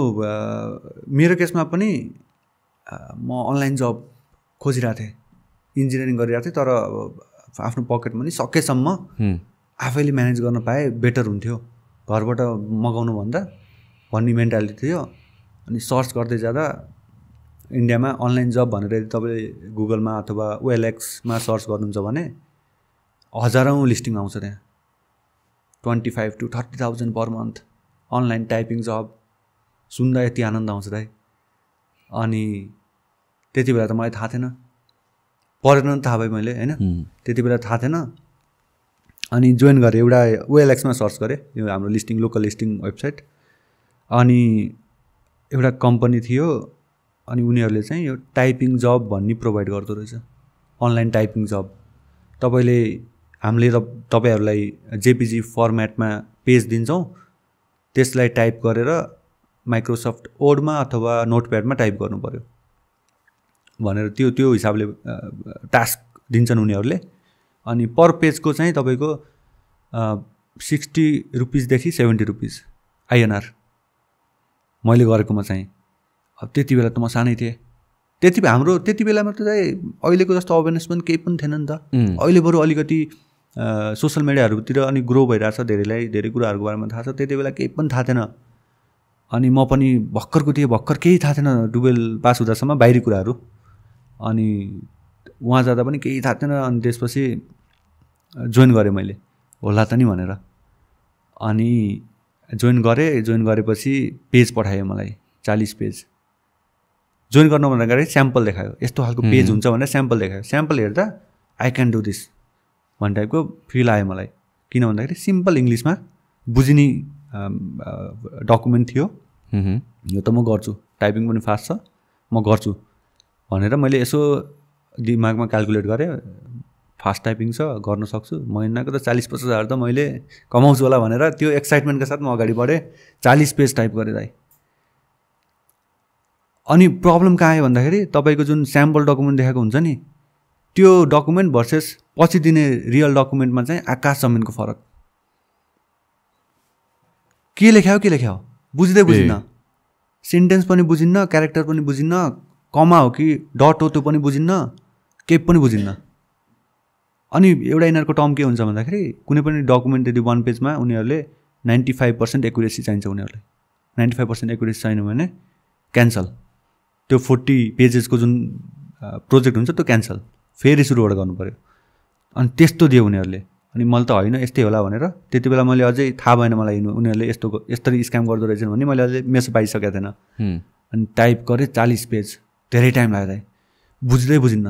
मेरो केसमा पनि म अनलाइन जब खोजिरहेको थिएँ इन्जिनियरिङ गरिरहेको थिएँ तर आफ्नो पकेट मनी सकेसम्म। आफैले म्यानेज गर्न पाए बेटर हुन्थ्यो। घरबाट मगाउनु भन्दा भन्ने मेन्टालिटी थियो अनि सर्च गर्दै जाँदा इन्डियामा अनलाइन जब भनेर यदि तपाईँले गुगलमा अथवा ओएलएक्समा सर्च गर्नुहुन्छ भने हजारौँ लिस्टिङ आउँछ त्यहाँ। Twenty five to thirty thousand per month online typing job सुन्दा यति आनन्द आउँछ दाइ। अनि त्यति बेला त मलाई थाहा थिएन। पढेन थाहा भयो मैले होइन। त्यति बेला थाहा थिएन। अनि जोइन गरेँ एउटा ओएलएक्समा सर्च गरेँ यो हाम्रो लिस्टिङ लोकल लिस्टिङ वेबसाइट अनि एउटा कम्पनी थियो अनि उनीहरूले चाहिँ यो टाइपिङ जब भन्ने प्रोभाइड गर्दो रहेछ। अनलाइन टाइपिङ जब तपाईँले हामीले त तपाईँहरूलाई जेपिजी फर्मेटमा पेज दिन्छौँ। त्यसलाई टाइप गरेर माइक्रोसफ्ट ओडमा अथवा नोटप्याडमा टाइप गर्नु पऱ्यो भनेर त्यो त्यो हिसाबले टास्क दिन्छन् उनीहरूले। अनि पर पेजको चाहिँ तपाईँको सिक्सटी रुपिसदेखि सेभेन्टी रुपिस आइएनआर। मैले गरेकोमा चाहिँ। अब त्यति बेला त म सानै थिएँ। त्यति हाम्रो त्यति बेलामा त चाहिँ अहिलेको जस्तो अवेरनेस पनि केही पनि थिएन नि त. अहिले बरु अलिकति सोसियल मिडियाहरूतिर अनि ग्रो भइरहेछ धेरैलाई धेरै कुराहरूको बारेमा थाहा छ। त्यति बेला केही पनि थाहा थिएन। अनि म पनि भर्खरको थिएँ भर्खर केही थाहा थिएन टुवेल्भ पास हुँदासम्म बाहिरी कुराहरू। अनि उहाँ जाँदा पनि केही थाहा थिएन अनि त्यसपछि जोइन गरेँ मैले। होला त नि भनेर। अनि जोइन गरेँ जोइन गरेपछि पेज पठायो मलाई चालिस पेज। जोइन गर्न भन्दाखेरि स्याम्पल देखायो। यस्तो खालको पेज हुन्छ भनेर स्याम्पल देखायो। स्याम्पल हेर्दा आई क्यान डु दिस भन्ने टाइपको फिल आयो मलाई। किन भन्दाखेरि सिम्पल इङ्ग्लिसमा बुझिने डकुमेन्ट थियो। यो त म गर्छु। टाइपिङ पनि फास्ट छ। म गर्छु। भनेर मैले यसो दिमागमा क्यालकुलेट गरेँ। फास्ट टाइपिङ छ गर्न सक्छु। महिनाको त चालिस पचास हजार त मैले कमाउँछु होला भनेर त्यो एक्साइटमेन्टको साथ म अगाडि बढेँ। चालिस पेज टाइप गरेँ दाइ। अनि प्रब्लम कहाँ आयो भन्दाखेरि तपाईँको जुन स्याम्पल डकुमेन्ट देखाएको हुन्छ नि त्यो डकुमेन्ट भर्सेस पछि दिने रियल डकुमेन्टमा चाहिँ आकाश जमिनको फरक। के लेख्या हो के लेख्या हो? बुझ्दै बुझिन्न। सेन्टेन्स पनि बुझिन्न क्यारेक्टर पनि बुझिन्न कमा हो कि डट हो त्यो पनि बुझिन्न केही पनि बुझिन्न। अनि एउटा यिनीहरूको टर्म के हुन्छ भन्दाखेरि कुनै पनि डकुमेन्ट यदि वान पेजमा उनीहरूले नाइन्टी फाइभ पर्सेन्ट एकुरेसी चाहिन्छ उनीहरूलाई। नाइन्टी फाइभ पर्सेन्ट एकुरेसी छैन भने क्यान्सल त्यो फोर्टी पेजेसको जुन प्रोजेक्ट हुन्छ त्यो क्यान्सल फेरि सुरुबाट गर्नु पऱ्यो अनि त्यस्तो दियो उनीहरूले। अनि मैले त होइन यस्तै होला भनेर। त्यति बेला मैले अझै थाहा भएन मलाई उनीहरूले यस्तो यस्तरी स्क्याम गर्दो रहेछन् भने मैले अझै मेसेज पाइसकेको थिएन। अनि टाइप गरेँ चालिस पेज धेरै टाइम लाग्यो दाइ बुझ्दै बुझिन्न।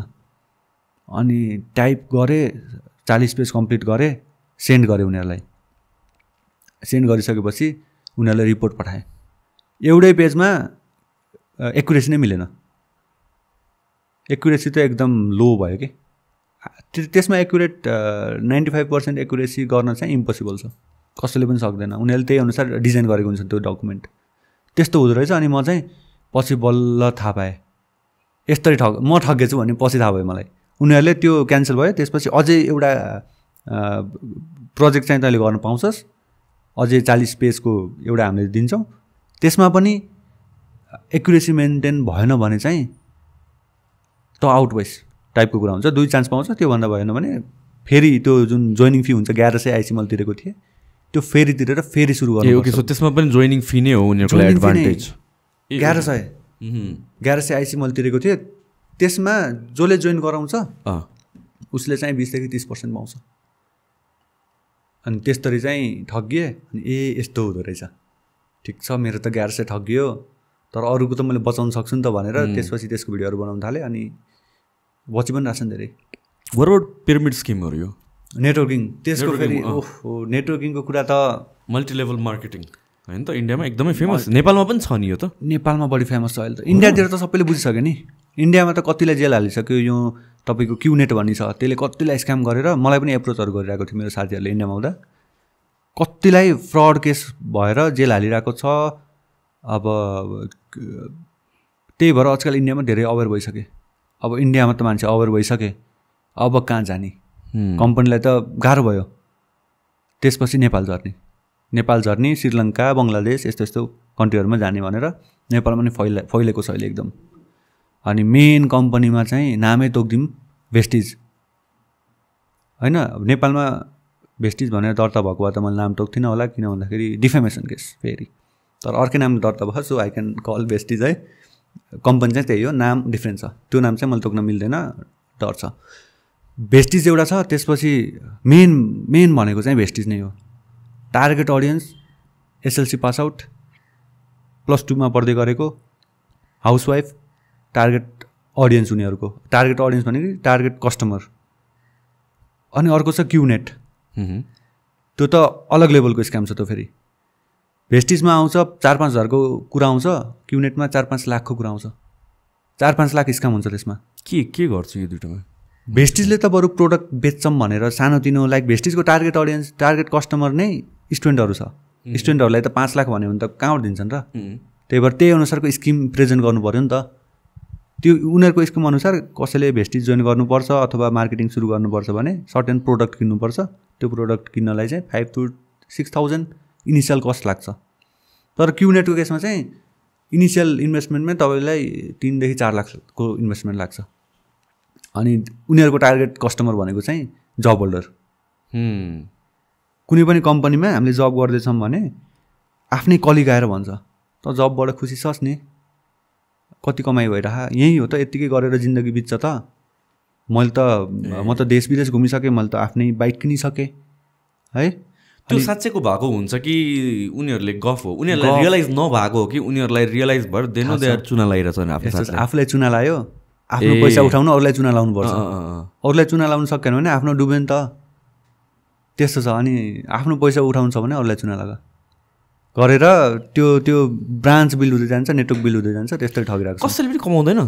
अनि टाइप गरेँ चालिस पेज कम्प्लिट गरेँ सेन्ड गरेँ उनीहरूलाई। सेन्ड गरिसकेपछि उनीहरूले रिपोर्ट पठाएँ। एउटै पेजमा एकुरेसी नै मिलेन। एकुरेसी त एकदम लो भयो कि। त्यसमा accurate ninety five percent accuracy गर्न चाहिँ इम्पोसिबल छ। कसैले पनि सक्दैन। उनीहरूले त्यही अनुसार डिजाइन गरेको हुन्छ त्यो डकुमेन्ट त्यस्तो हुँदो रहेछ अनि म चाहिँ पछि बल्ल थाहा पाएँ। यस्तरी ठग म ठगेछु भन्ने पछि थाहा भयो मलाई। उनीहरूले त्यो क्यान्सल भयो त्यसपछि अझै एउटा प्रोजेक्ट चाहिँ तैँले गर्न पाउँछस्। अझै चालिस पेजको एउटा हामीले दिन्छौँ। त्यसमा पनि एकुरेसी मेन्टेन भएन भने चाहिँ त आउट वाइस टाइपको कुरा हुन्छ दुई चान्स पाउँछ। त्योभन्दा भएन भने फेरि त्यो जुन जोइनिङ फी हुन्छ ग्यार सय आइसी मैले तिरेको थिएँ त्यो फेरि तिरेर फेरि सुरु गर्नु ओके सो त्यसमा पनि जोइनिङ फी नै हो उनीहरूको एडभान्टेज एघार सय। एघार सय आइसी मैले तिरेको थिएँ। त्यसमा जसले जोइन गराउँछ उसले चाहिँ बिसदेखि तिस पर्सेन्ट पाउँछ। अनि त्यस्तरी चाहिँ ठगिएँ अनि ए यस्तो हुँदो रहेछ। ठिक छ मेरो त एघार सय ठगियो तर अरूको त मैले बचाउन सक्छु नि त भनेर त्यसपछि त्यसको भिडियोहरू बनाउनु थालेँ। अनि बची पनि रहेछन् धेरै। वरबाट पिरामिड स्किमहरू यो? नेटवर्किङ त्यसको फेरि ओहो नेटवर्किङको कुरा त मल्टिलेभल मार्केटिङ होइन त? इन्डियामा एकदमै फेमस नेपालमा पनि छ नि यो त? नेपालमा बढी फेमस छ अहिले त। इन्डियातिर त सबैले बुझिसक्यो नि। इन्डियामा त कतिलाई जेल हालिसक्यो यो तपाईँको क्युनेट भन्ने छ त्यसले कतिलाई स्क्याम गरेर मलाई पनि एप्रोचहरू गरिरहेको थियो मेरो साथीहरूले इन्डियामा आउँदा कतिलाई फ्रड केस भएर जेल हालिरहेको छ? अब त्यही भएर आजकल इन्डियामा धेरै अवेर भइसके। अब इन्डियामा त मान्छे अवेर भइसके। अब कहाँ जाने? कम्पनीलाई त गाह्रो भयो। त्यसपछि नेपाल झर्ने। नेपाल झर्ने श्रीलङ्का बङ्गलादेश यस्तो यस्तो कन्ट्रीहरूमा जाने भनेर नेपालमा पनि फैला फैलेको छ अहिले एकदम। अनि मेन कम्पनीमा चाहिँ नामै तोकिदिउँ भेस्टिज होइन नेपालमा भेस्टिज भनेर दर्ता भएको भए त मैले नाम तोक्थिनँ होला किन भन्दाखेरि डिफेमेसन केस फेरि। तर अर्कै नामले दर्ता भयो so I can call Vestige है। कम्पनी चाहिँ त्यही हो नाम डिफ्रेन्ट छ। त्यो नाम चाहिँ मैले तोक्न मिल्दैन डर छ। भेस्टिज एउटा छ त्यसपछि मेन मेन भनेको चाहिँ भेस्टिज नै हो। Target audience SLC pass out plus टूमा पढ्दै गरेको हाउसवाइफ टार्गेट अडियन्स उनीहरूको। टार्गेट अडियन्स भनेको टार्गेट कस्टमर अनि अर्को छ क्युनेट त्यो त अलग लेभलको स्क्याम छ त्यो फेरि। भेस्टिजमा आउँछ चार पाँच हजारको कुरा आउँछ क्युनेटमा चार पाँच लाखको कुरा आउँछ। चार पाँच लाख स्क्याम हुन्छ त्यसमा। के के गर्छु यो दुइटामा? भेस्टिजले त बरु प्रोडक्ट बेच्छौँ भनेर सानोतिनो लाइक भेस्टिजको टार्गेट अडियन्स टार्गेट कस्टमर नै स्टुडेन्टहरू छ। स्टुडेन्टहरूलाई त पाँच लाख भन्यो भने त कहाँबाट दिन्छन् र? त्यही भएर त्यही अनुसारको स्किम प्रेजेन्ट गर्नु पऱ्यो नि त। त्यो उनीहरूको स्किम अनुसार कसैले भेस्टिज जोइन गर्नुपर्छ अथवा मार्केटिङ सुरु गर्नुपर्छ भने सर्टेन प्रोडक्ट किन्नुपर्छ। त्यो प्रोडक्ट किन्नलाई चाहिँ five to six thousand initial cost लाग्छ। तर क्युनेटको केसमा चाहिँ इनिसियल इन्भेस्टमेन्टमै तपाईँलाई तिनदेखि चार लाखको इन्भेस्टमेन्ट लाग्छ। अनि उनीहरूको टार्गेट कस्टमर भनेको चाहिँ जब होल्डर। कुनै पनि कम्पनीमा हामीले जब गर्दैछौँ भने आफ्नै कलिग आएर भन्छ त जबबाट खुसी छस् नि। कति कमाइ भइरह। यहीँ हो त यत्तिकै गरेर जिन्दगी बित्छ त। मैले त म त देश विदेश घुमिसकेँ मैले त आफ्नै बाइक किनिसकेँ। है? त्यो साँच्चैको भएको हुन्छ कि उनीहरूले गफ हो? उनीहरूलाई रियलाइज नभएको हो कि उनीहरूलाई रियलाइज भएर देनो दे चुना लगाइरहेछ आफ्नो आफूलाई चुना लायो आफ्नो पैसा उठाउनु अरूलाई चुना लाउनुपर्छ अरूलाई चुना लाउनु सकेन भने आफ्नो डुब्यो नि त। त्यस्तो छ। अनि आफ्नो पैसा उठाउनु छ भने अरूलाई चुना लगा। गरेर त्यो त्यो ब्रान्च बिल हुँदै जान्छ नेटवर्क बिल हुँदै जान्छ त्यस्तै ठगिरहेको कसैले पनि कमाउँदैन?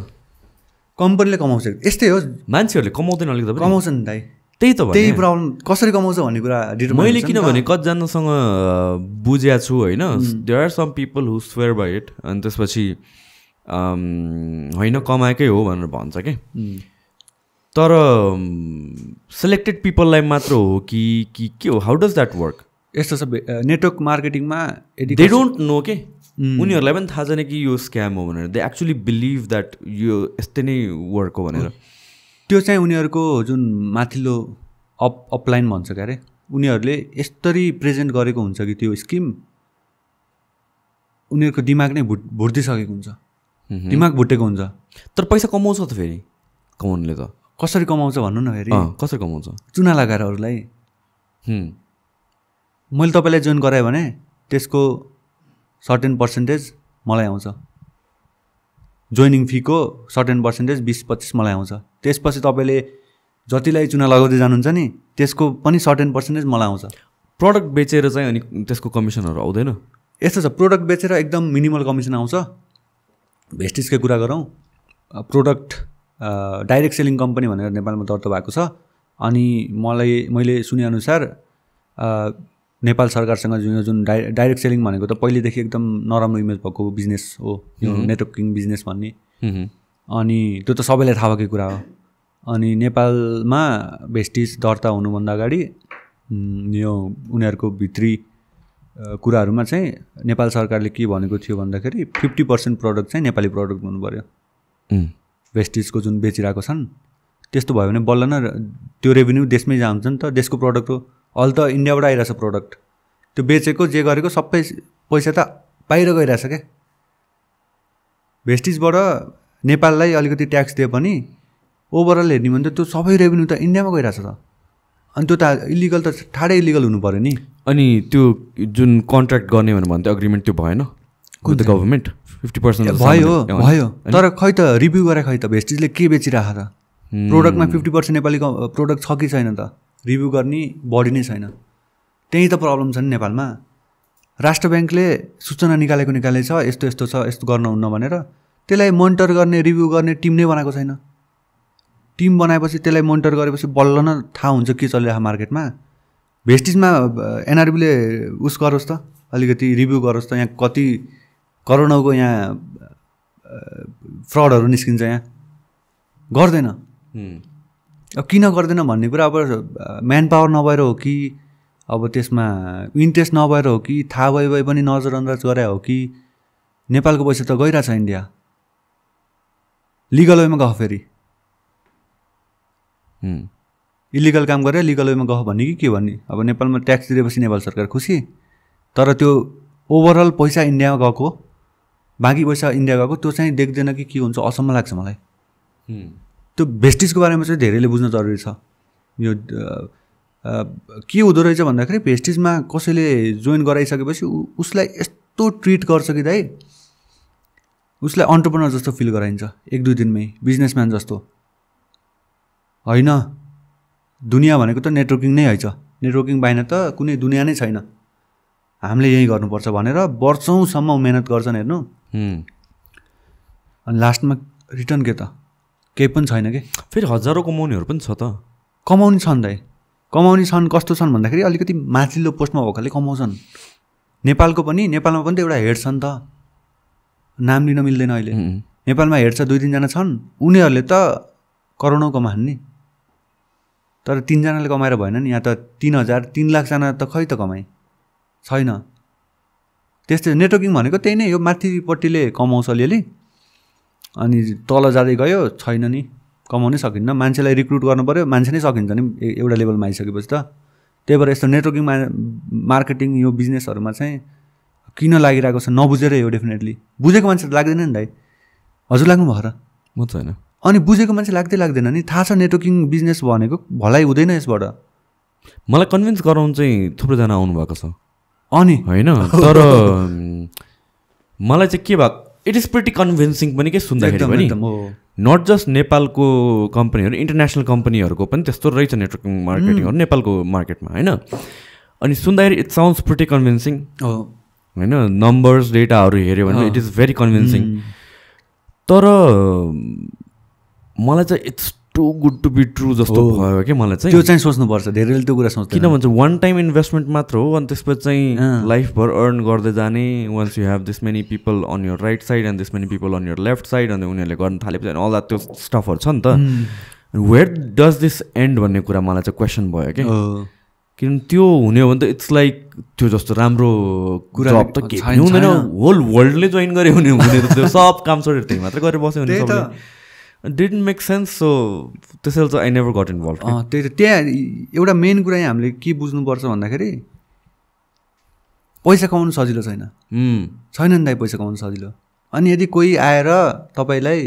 कम्पनीले कमाउँछ। यस्तै हो। मान्छेहरूले कमाउँदैन अलिकति कमाउँछ नि दाइ। त्यही त त्यही प्रब्लम कसरी कमाउँछ भन्ने कुरा मैले किनभने कतिजनासँग बुझ्या छु होइन। There are some people who swear by it अनि त्यसपछि होइन कमाएकै हो भनेर भन्छ कि। तर सेलेक्टेड पिपललाई मात्र हो कि कि के हो? हाउ डज द्याट वर्क यस्तो छ नेटवर्क मार्केटिङमा दे डोन्ट नो के? उनीहरूलाई पनि थाहा छैन कि यो स्क्याम हो भनेर। दे एक्चुली बिलिभ द्याट यो यस्तै नै वर्क हो भनेर। त्यो चाहिँ उनीहरूको जुन माथिल्लो अप अपलाइन भन्छ क्या अरे उनीहरूले यस्तरी प्रेजेन्ट गरेको हुन्छ कि त्यो स्किम उनीहरूको दिमाग नै भुट भुटिसकेको हुन्छ। दिमाग भुटेको हुन्छ। तर पैसा कमाउँछ त फेरि कमाउनुले त। कसरी कमाउँछ भन्नु न फेरि। कसरी कमाउँछ? चुना लगाएर अरूलाई मैले तपाईँलाई जोइन गराएँ भने त्यसको सर्टेन पर्सेन्टेज मलाई आउँछ। जोइनिङ फीको सर्टेन पर्सेन्टेज बिस पच्चिस मलाई आउँछ। त्यसपछि तपाईँले जतिलाई चुना लगाउँदै जानुहुन्छ नि त्यसको पनि सर्टेन पर्सेन्टेज मलाई आउँछ। प्रडक्ट बेचेर चाहिँ अनि त्यसको कमिसनहरू आउँदैन? यस्तो छ प्रोडक्ट बेचेर एकदम मिनिमल कमिसन आउँछ। भेस्टिजकै कुरा गरौँ। प्रोडक्ट डाइरेक्ट सेलिङ कम्पनी भनेर नेपालमा दर्ता भएको छ। अनि मलाई मैले सुनेअनुसार नेपाल सरकारसँग जुन जुन डाइ डाइरेक्ट सेलिङ भनेको त पहिलेदेखि एकदम नराम्रो इमेज भएको बिजनेस हो। यो नेटवर्किङ बिजनेस भन्ने। अनि त्यो त सबैलाई थाहा भएकै कुरा हो। अनि नेपालमा भेस्टिज दर्ता हुनुभन्दा अगाडि यो उनीहरूको भित्री कुराहरूमा चाहिँ नेपाल सरकारले के भनेको थियो भन्दाखेरि फिफ्टी पर्सेन्ट प्रडक्ट चाहिँ नेपाली प्रडक्ट हुनु पऱ्यो उम्, वेस्टिजको जुन बेचिरहेको छन् त्यस्तो भयो भने बल्ल न त्यो रेभेन्यू देशमै जान्छ नि त देशको प्रडक्ट हो। अहिले त इन्डियाबाट आइरहेछ प्रडक्ट। त्यो बेचेको जे गरेको सबै पैसा त बाहिर गइरहेछ क्या। भेस्टिजबाट नेपाललाई अलिकति ट्याक्स दिए पनि ओभरअल हेर्ने भने त त्यो सबै रेभेन्यू त इन्डियामा गइरहेछ त। अनि त्यो त इलिगल त ठाडै इलिगल हुनु पऱ्यो नि। अनि त्यो जुन कन्ट्र्याक्ट गर्ने भनेर भन्थ्यो एग्रिमेन्ट त्यो भएन? द गभर्मेन्ट फिफ्टी पर्सेन्ट भयो भयो। तर खै त रिभ्यू गरे खै त भेस्टिजले के बेचिरहेको त? प्रोडक्टमा फिफ्टी पर्सेन्ट नेपाली प्रोडक्ट छ कि छैन त? रिभ्यू गर्ने बडी नै छैन। त्यही त प्रब्लम छ नि नेपालमा। राष्ट्र ब्याङ्कले सूचना निकालेको निकालेछ यस्तो यस्तो छ यस्तो गर्न हुन्न भनेर। त्यसलाई मोनिटर गर्ने रिभ्यू गर्ने टिम नै बनाएको छैन। टिम बनाएपछि त्यसलाई मोनिटर गरेपछि बल्ल न थाहा हुन्छ के चलिरहेको मार्केटमा। भेस्टिजमा एनआरबीले उस गरोस् त अलिकति रिभ्यू गरोस् त यहाँ कति करोडौँको यहाँ फ्रडहरू निस्किन्छ यहाँ। गर्दैन। अब किन गर्दैन भन्ने कुरा अब म्यान पावर नभएर हो कि अब त्यसमा इन्ट्रेस्ट नभएर हो कि थाहा भए भए पनि नजरअन्दाज गरे हो कि नेपालको पैसा त गइरहेछ इन्डिया। लिगल वेमा गफ फेरि। इलिगल काम गरेर लिगल वेमा गफ भन्ने कि के भन्ने? अब नेपालमा ट्याक्स तिरेपछि नेपाल सरकार खुसी। तर त्यो ओभरअल पैसा इन्डियामा गएको बाँकी पैसा इन्डिया गएको त्यो चाहिँ देख्दैन कि के हुन्छ असम्म लाग्छ मलाई। त्यो भेस्टिजको बारेमा चाहिँ धेरैले बुझ्न जरुरी छ। यो के हुँदो रहेछ भन्दाखेरि भेस्टिजमा कसैले जोइन गराइसकेपछि उसलाई यस्तो ट्रिट गर्छ कि दाइ उसलाई अन्टरप्रेनर जस्तो फिल गराइन्छ एक दुई दिनमै बिजनेसम्यान जस्तो। होइन। दुनियाँ भनेको त नेटवर्किङ नै हैछ। नेटवर्किङ बाहिर त कुनै दुनियाँ नै छैन। हामीले यहीँ गर्नुपर्छ भनेर वर्षौँसम्म मिहिनेत गर्छन् हेर्नु। अनि लास्टमा रिटर्न के त? केही पनि छैन कि? फेरि हजारौँ कमाउनेहरू पनि छ त। कमाउने छन् दाइ। कमाउने छन् कस्तो छन् भन्दाखेरि अलिकति माथिल्लो पोस्टमा भएकोले कमाउँछन्। नेपालको पनि नेपालमा पनि त एउटा हेड छ नि त। नाम लिन मिल्दैन अहिले। नेपालमा हेड छ दुई तिनजना छन्। उनीहरूले त करोडौँ कमान् नि। तर तिनजनाले कमाएर भएन नि। यहाँ त तिन हजार तिन लाखजना त खै त कमाइ छैन। त्यस्तै नेटवर्किङ भनेको त्यही नै हो। माथिपट्टिले कमाउँछ अलिअलि। अनि तल जाँदै गयो छैन नि। कमाउनै सकिन्न। मान्छेलाई रिक्रुट गर्नु पऱ्यो मान्छे नै सकिन्छ नि। एउटा लेभलमा आइसकेपछि त। त्यही भएर यस्तो नेटवर्किङ मा मार्केटिङ यो बिजनेसहरूमा चाहिँ किन लागिरहेको छ? नबुझेरै हो डेफिनेटली बुझेको मान्छे लाग्दैन नि दाइ हजुर लाग्नु भयो र। म त होइन। अनि बुझेको मान्छे लाग्दै लाग्दैन नि। थाहा छ नेटवर्किङ बिजनेस भनेको भलाइ हुँदैन यसबाट। मलाई कन्भिन्स गराउनु चाहिँ थुप्रोजना आउनुभएको छ। अनि? होइन तर मलाई चाहिँ के भएको इट इज प्रिटी कन्भिन्सिङ पनि के सुन्दाखेरि पनि। नट जस्ट नेपालको कम्पनीहरू इन्टरनेसनल कम्पनीहरूको पनि त्यस्तो रहेछ नेटवर्किङ मार्केटिङहरू नेपालको मार्केटमा होइन। अनि सुन्दाखेरि इट साउन्ड्स प्रिटी कन्भिन्सिङ हो। होइन नम्बर्स डेटाहरू हेऱ्यो भने इट इज भेरी कन्भिन्सिङ तर मलाई चाहिँ it's too good to be true जस्तो भयो कि मलाई चाहिँ। त्यो चाहिँ सोच्नुपर्छ धेरैले त्यो कुरा सोच्छ किन भन्छ वान टाइम इन्भेस्टमेन्ट मात्र हो अनि त्यसपछि चाहिँ। लाइफभर अर्न गर्दै जाने once you have this many people on your right side and this many people on your left side अनि उनीहरूले गर्न थालेपछि अनि अल त्यो स्टफहरू छ नि त। वेयर डज दिस एन्ड भन्ने कुरा मलाई चाहिँ क्वेसन भयो कि। किन त्यो हुने हो भने त इट्स लाइक त्यो जस्तो राम्रो कुरा त पनि हुँदैन। होल वर्ल्डले जोइन गरे हुने हुने त त्यो सब काम छोडेर त्यही मात्र गरेर बस्यो भने त। डिडन्ट मेक सेन्स सो त्यसैले चाहिँ आई नेभर गट इन्भल्भ अँ, त्यही त। त्यहाँ एउटा मेन कुरा यहाँ हामीले के बुझ्नुपर्छ भन्दाखेरि पैसा कमाउनु सजिलो छैन। छैन नि दाइ पैसा कमाउनु सजिलो। अनि यदि कोही आएर तपाईँलाई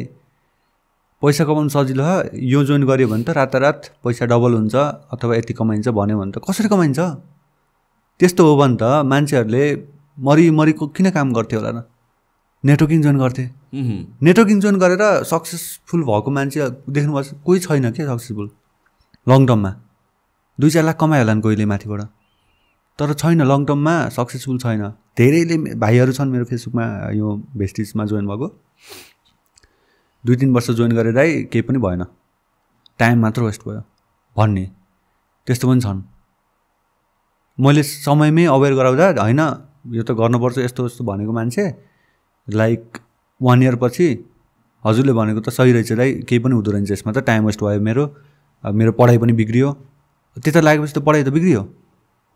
पैसा कमाउनु सजिलो हो यो जोइन गऱ्यो भने त रातारात पैसा डबल हुन्छ अथवा यति कमाइन्छ भन्यो भने त कसरी कमाइन्छ? त्यस्तो हो भने त मान्छेहरूले मरिमरिको किन काम गर्थ्यो होला र? नेटवर्किङ जोइन गर्थे। नेटवर्किङ जोइन गरेर सक्सेसफुल भएको मान्छे देख्नुपर्छ कोही छैन क्या सक्सेसफुल लङ टर्ममा दुई चार लाख कमायो होला नि कोहीले माथिबाट। तर छैन लङ टर्ममा सक्सेसफुल छैन। धेरैले भाइहरू छन् मेरो फेसबुकमा यो भेस्टिजमा जोइन भएको। दुई तिन वर्ष जोइन गरेरै केही पनि भएन। टाइम मात्र वेस्ट भयो भन्ने। त्यस्तो पनि छन्। मैले समयमै अवेर गराउँदा होइन यो त गर्नुपर्छ यस्तो यस्तो भनेको मान्छे। लाइक वान इयर पछि हजुरले भनेको त सही रहेछ दाइ केही पनि हुँदो रहेछ यसमा त। टाइम वेस्ट भयो मेरो मेरो पढाइ पनि बिग्रियो। त्यता लागेपछि त पढाइ त बिग्रियो।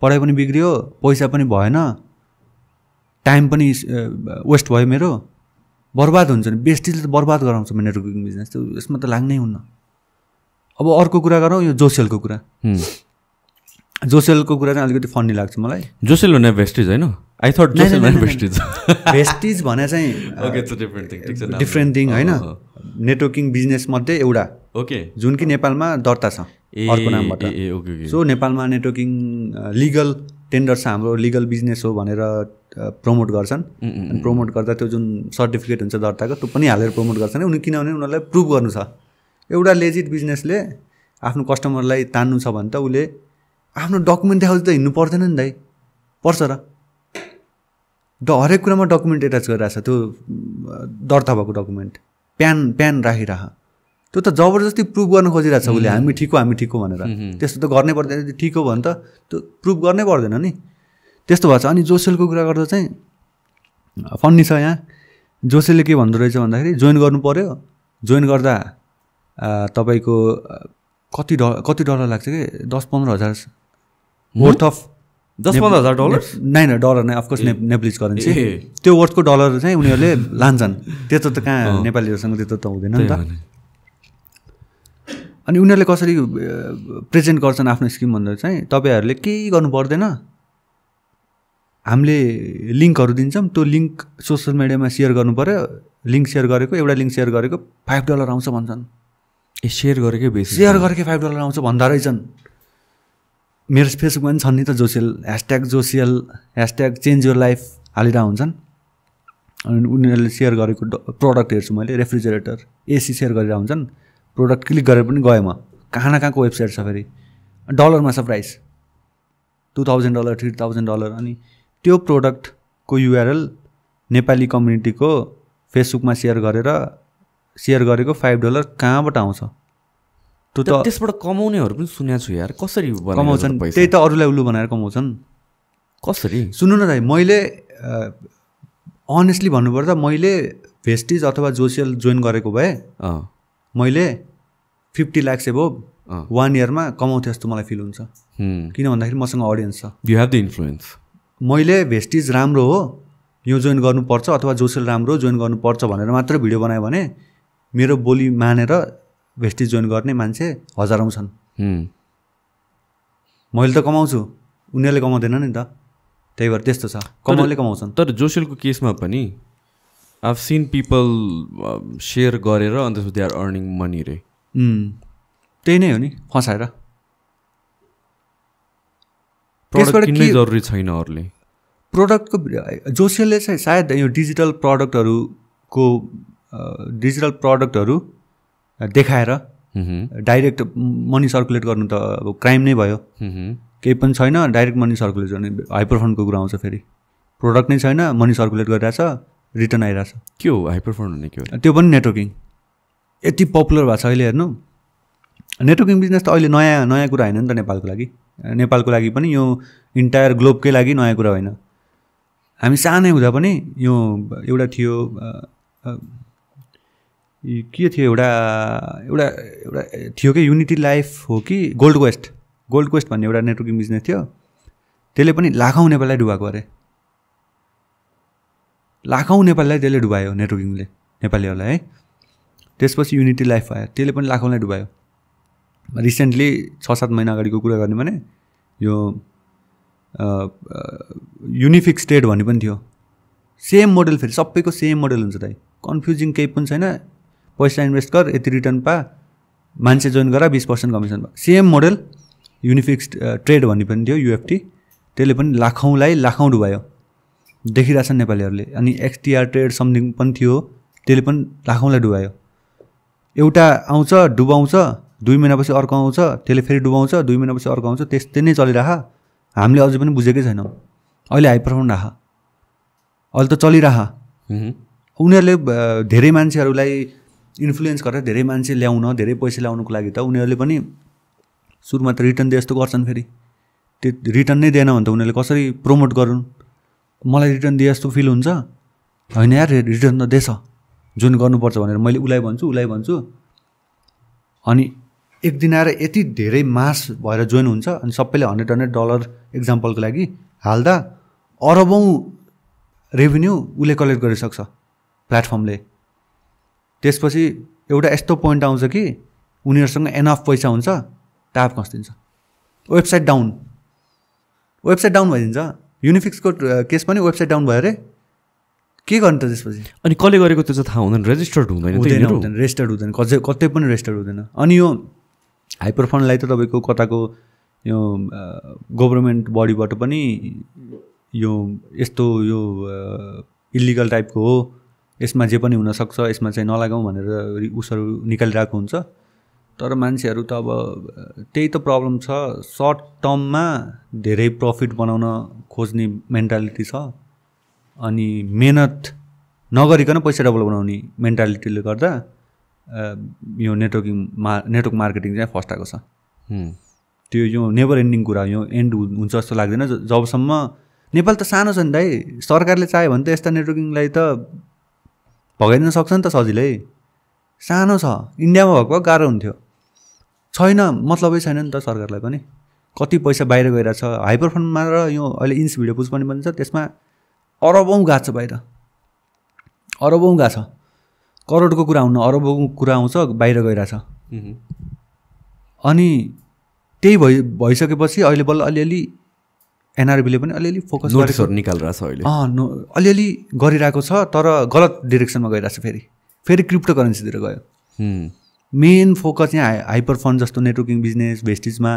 पढाइ पनि बिग्रियो पैसा पनि भएन। टाइम पनि वेस्ट भयो मेरो। बर्बाद हुन्छ नि बेस्टिजले त बर्बाद गराउँछ मेरो नेटवर्किङ बिजनेस त्यो यसमा त लाग्नै हुन्न। अब अर्को कुरा गरौँ यो जोसेलको कुरा। जोसेलको कुरा चाहिँ अलिकति फन्नी लाग्छ मलाई। जोसेल भने भेस्टिज होइन? आई थट जोसेल भेस्टिज भेस्टिज भने चाहिँ <laughs> डिफ्रेन्ट थिङ होइन? नेटवर्किङ बिजनेस मध्ये एउटा। ओके जुन कि नेपालमा दर्ता छ अर्को नामबाट। सो नेपालमा नेटवर्किङ लिगल टेन्डर छ हाम्रो लिगल बिजनेस हो भनेर प्रमोट गर्छन्। अनि प्रमोट गर्दा त्यो जुन सर्टिफिकेट हुन्छ दर्ताको त्यो पनि हालेर प्रमोट गर्छन्। उनी किनभने उनीहरूलाई प्रुभ गर्नु छ। एउटा लेजिट बिजनेसले आफ्नो कस्टमरलाई तान्नु छ भने त उसले आफ्नो डकुमेन्ट देखाउँछ त हिँड्नु पर्दैन नि दाइ। पर्छ र। ड हरेक कुरामा डकुमेन्ट एट्याच गरिरहेको छ त्यो दर्ता भएको डकुमेन्ट प्यान प्यान राखिरह त्यो त जबरजस्ती प्रुभ गर्न खोजिरहेको छ उसले हामी ठिक हो हामी ठिक हो भनेर। त्यस्तो त गर्नै पर्दैन ठिक हो भने त त्यो प्रुभ गर्नै पर्दैन नि। त्यस्तो भएको छ। अनि जोसेलको कुरा गर्दा चाहिँ फन्नी छ यहाँ। जोसेलले के भन्दो रहेछ भन्दाखेरि जोइन गर्नु पऱ्यो जोइन गर्दा तपाईँको कति ड कति डलर लाग्छ कि? दस पन्ध्र हजार वर्थ अफ दस पन्ध्र हजार डलर नै। न डलर नै अफकोर्स ने नेप्लिज करेन्सी त्यो वर्थको डलर चाहिँ उनीहरूले लान्छन्। त्यस्तो त कहाँ नेपालीहरूसँग त्यस्तो त हुँदैन नि त। अनि उनीहरूले कसरी प्रेजेन्ट गर्छन् आफ्नो स्किम भन्दा चाहिँ तपाईँहरूले केही गर्नु पर्दैन। हामीले लिङ्कहरू दिन्छौँ त्यो लिङ्क सोसियल मिडियामा सेयर गर्नु पऱ्यो लिङ्क सेयर गरेको एउटा लिङ्क सेयर गरेको फाइभ डलर आउँछ भन्छन्। ए सेयर गरेकै बेसी। सेयर गरेकै फाइभ डलर आउँछ भन्दा रहेछन्। मेरो फेसबुकमा पनि छन् नि त जोसियल ह्यासट्याग जोसियल ह्यासट्याग चेन्ज यर लाइफ हालिरहेको हुन्छन्। अनि उनीहरूले सेयर गरेको प्रडक्ट हेर्छु मैले रेफ्रिजरेटर एसी सेयर गरेर हुन्छन्। प्रडक्ट क्लिक गरेर पनि गएँ म। कहाँ न कहाँको वेबसाइट छ फेरि। डलरमा छ price two thousand dollar three thousand dollar अनि त्यो प्रोडक्टको युआरएल नेपाली कम्युनिटीको फेसबुकमा सेयर गरेर सेयर गरेको फाइभ डलर कहाँबाट आउँछ? त्यो त त्यसबाट कमाउनेहरू पनि सुनेको छु यार। कसरी कमाउँछन्। त्यही त अरूलाई उल्लु बनाएर कमाउँछन्। कसरी? सुन्नु न दाइ मैले अनेस्टली भन्नुपर्दा मैले भेस्टिज अथवा जोसियल जोइन गरेको भए मैले फिफ्टी ल्याक्स एभो वान इयरमा कमाउँथेँ जस्तो मलाई फिल हुन्छ। किन भन्दाखेरि मसँग अडियन्स छ। यु हेभ द इन्फ्लुएन्स मैले भेस्टिज राम्रो हो यो जोइन गर्नुपर्छ अथवा जोसेल राम्रो जोइन गर्नुपर्छ भनेर मात्र भिडियो बनायो भने मेरो बोली मानेर भेस्टिज जोइन गर्ने मान्छे हजारौँ छन्। मैले त कमाउँछु उनीहरूले कमाउँदैन नि त। त्यही भएर त्यस्तो छ। कमाउले कमाउँछन्। तर जोसेलको केसमा पनि आभ सिन पिपल सेयर गरेर अन्त दे आर अर्निङ मनी रे। त्यही नै हो नि फसाएर किन्नै जरुरी छैन अरूले प्रोडक्टको जोसियलले चाहिँ सायद यो डिजिटल प्रडक्टहरूको डिजिटल प्रडक्टहरू देखाएर डाइरेक्ट मनी सर्कुलेट गर्नु त अब क्राइम नै भयो केही पनि छैन डाइरेक्ट मनी सर्कुलेट गर्ने हाइपरफन्डको कुरा आउँछ फेरि प्रोडक्ट नै छैन मनी सर्कुलेट गरिरहेछ रिटर्न आइरहेछ के हो हाइपरफन्ड भन्ने के हो त्यो पनि नेटवर्किङ यति पपुलर भएको छ अहिले हेर्नु। नेटवर्किङ बिजनेस त अहिले नयाँ नयाँ कुरा होइन नि त नेपालको लागि। नेपालको लागि पनि यो इन्टायर ग्लोबकै लागि नयाँ कुरा होइन। हामी सानै हुँदा पनि यो एउटा थियो के थियो एउटा एउटा एउटा थियो कि युनिटी लाइफ हो कि गोल्ड क्वेस्ट गोल्ड क्वेस्ट भन्ने एउटा नेटवर्किङ बिजनेस थियो। त्यसले पनि लाखौँ नेपाललाई डुबाएको अरे। लाखौँ नेपाललाई त्यसले डुबायो नेटवर्किङले नेपालीहरूलाई है। त्यसपछि युनिटी लाइफ आयो। त्यसले पनि लाखौँलाई डुबायो। रिसेन्टली छ सात महिना अगाडिको कुरा गर्ने भने यो युनिफिक स्टेट भन्ने पनि थियो। सेम मोडल फेरि सबैको सेम मोडल हुन्छ दाइ। कन्फ्युजिङ केही पनि छैन। पैसा इन्भेस्ट गर यति रिटर्न पा। मान्छे जोइन गर बिस पर्सेन्ट कमिसन भयो सेम मोडल युनिफिक्स ट्रेड भन्ने पनि थियो युएफटी त्यसले पनि लाखौँलाई लाखौँ डुबायो। देखिरहेछन् नेपालीहरूले। अनि एक्सटिआर ट्रेड समथिङ पनि थियो। त्यसले पनि लाखौँलाई डुबायो। एउटा आउँछ डुबाउँछ दुई महिनापछि अर्को आउँछ त्यसले फेरि डुबाउँछ दुई महिनापछि अर्को आउँछ त्यस्तै नै चलिरह। हामीले अझै पनि बुझेकै छैनौँ। अहिले हाई पर्फर्म राख। अहिले त चलिरह। उनीहरूले धेरै मान्छेहरूलाई इन्फ्लुएन्स गरेर धेरै मान्छे ल्याउन धेरै पैसा ल्याउनुको लागि त उनीहरूले पनि सुरुमा त रिटर्न दिए जस्तो गर्छन् फेरि। त्यो रिटर्न नै दिएन भने त उनीहरूले कसरी प्रमोट गरून्? मलाई रिटर्न दिए जस्तो फिल हुन्छ। होइन यार रिटर्न त दिएछ जुन गर्नुपर्छ भनेर मैले उसलाई भन्छु उसलाई भन्छु अनि एक दिन आएर यति धेरै मास भएर जोइन हुन्छ अनि सबैले हन्ड्रेड हन्ड्रेड डलर इक्जाम्पलको लागि हाल्दा अरबौँ रेभेन्यू उसले कलेक्ट गरिसक्छ प्लेटफर्मले त्यसपछि एउटा यस्तो पोइन्ट आउँछ कि उनीहरूसँग एनफ पैसा हुन्छ ट्याप खस्दिन्छ वेबसाइट डाउन वेबसाइट डाउन भइदिन्छ। युनिफिक्सको केस पनि वेबसाइट डाउन भयो अरे। के गर्नु त त्यसपछि? अनि कसले गरेको त्यो चाहिँ थाहा हुँदैन रेजिस्टर्ड हुँदैन हुँदैन हुँदैन रेजिस्टर्ड हुँदैन कतै कतै पनि रेजिस्टर्ड हुँदैन। अनि यो हाइपर फन्डलाई त तपाईँको कताको यो गभर्मेन्ट बडीबाट पनि यो यस्तो यो इलिगल टाइपको हो यसमा जे पनि हुनसक्छ यसमा चाहिँ नलागौँ भनेर उसहरू निकालिरहेको हुन्छ। तर मान्छेहरू त अब त्यही त प्रब्लम छ। सर्ट टर्ममा धेरै प्रफिट बनाउन खोज्ने मेन्टालिटी छ। अनि मेहनत नगरिकन पैसा डबल बनाउने मेन्टालिटीले गर्दा यो नेटवर्किङ मा नेटवर्क मार्केटिङ चाहिँ फर्स्ट आएको छ। त्यो यो नेभर एन्डिङ कुरा यो एन्ड हुन्छ जस्तो लाग्दैन। जबसम्म नेपाल त सानो छ नि दाइ। सरकारले चाह्यो भने त यस्ता नेटवर्किङलाई त भगाइदिन सक्छ नि त सजिलै। सानो छ। इन्डियामा भएको भए गाह्रो हुन्थ्यो। छैन मतलबै छैन नि त सरकारलाई पनि। कति पैसा बाहिर गइरहेछ हाइपर फन्डमा र यो अहिले इन्स भिडियो पुज पनि भनिन्छ त्यसमा अरबौँ गएको छ बाहिर अरबौँ गएको छ। करोडको कुरा हुन अरबौँ कुरा आउँछ बाहिर गइरहेछ अनि त्यही भइ भइसकेपछि अहिले बल्ल अलिअलि एनआरबीले पनि अलिअलि फोकस गरेको निकालिरहेको छ अहिले। अँ अलिअलि गरिरहेको छ तर गलत डिरेक्सनमा गइरहेको छ फेरि। फेरि क्रिप्टो करेन्सीतिर गयो मेन फोकस यहाँ हाइपर फन्ड जस्तो नेटवर्किङ बिजनेस भेस्टिजमा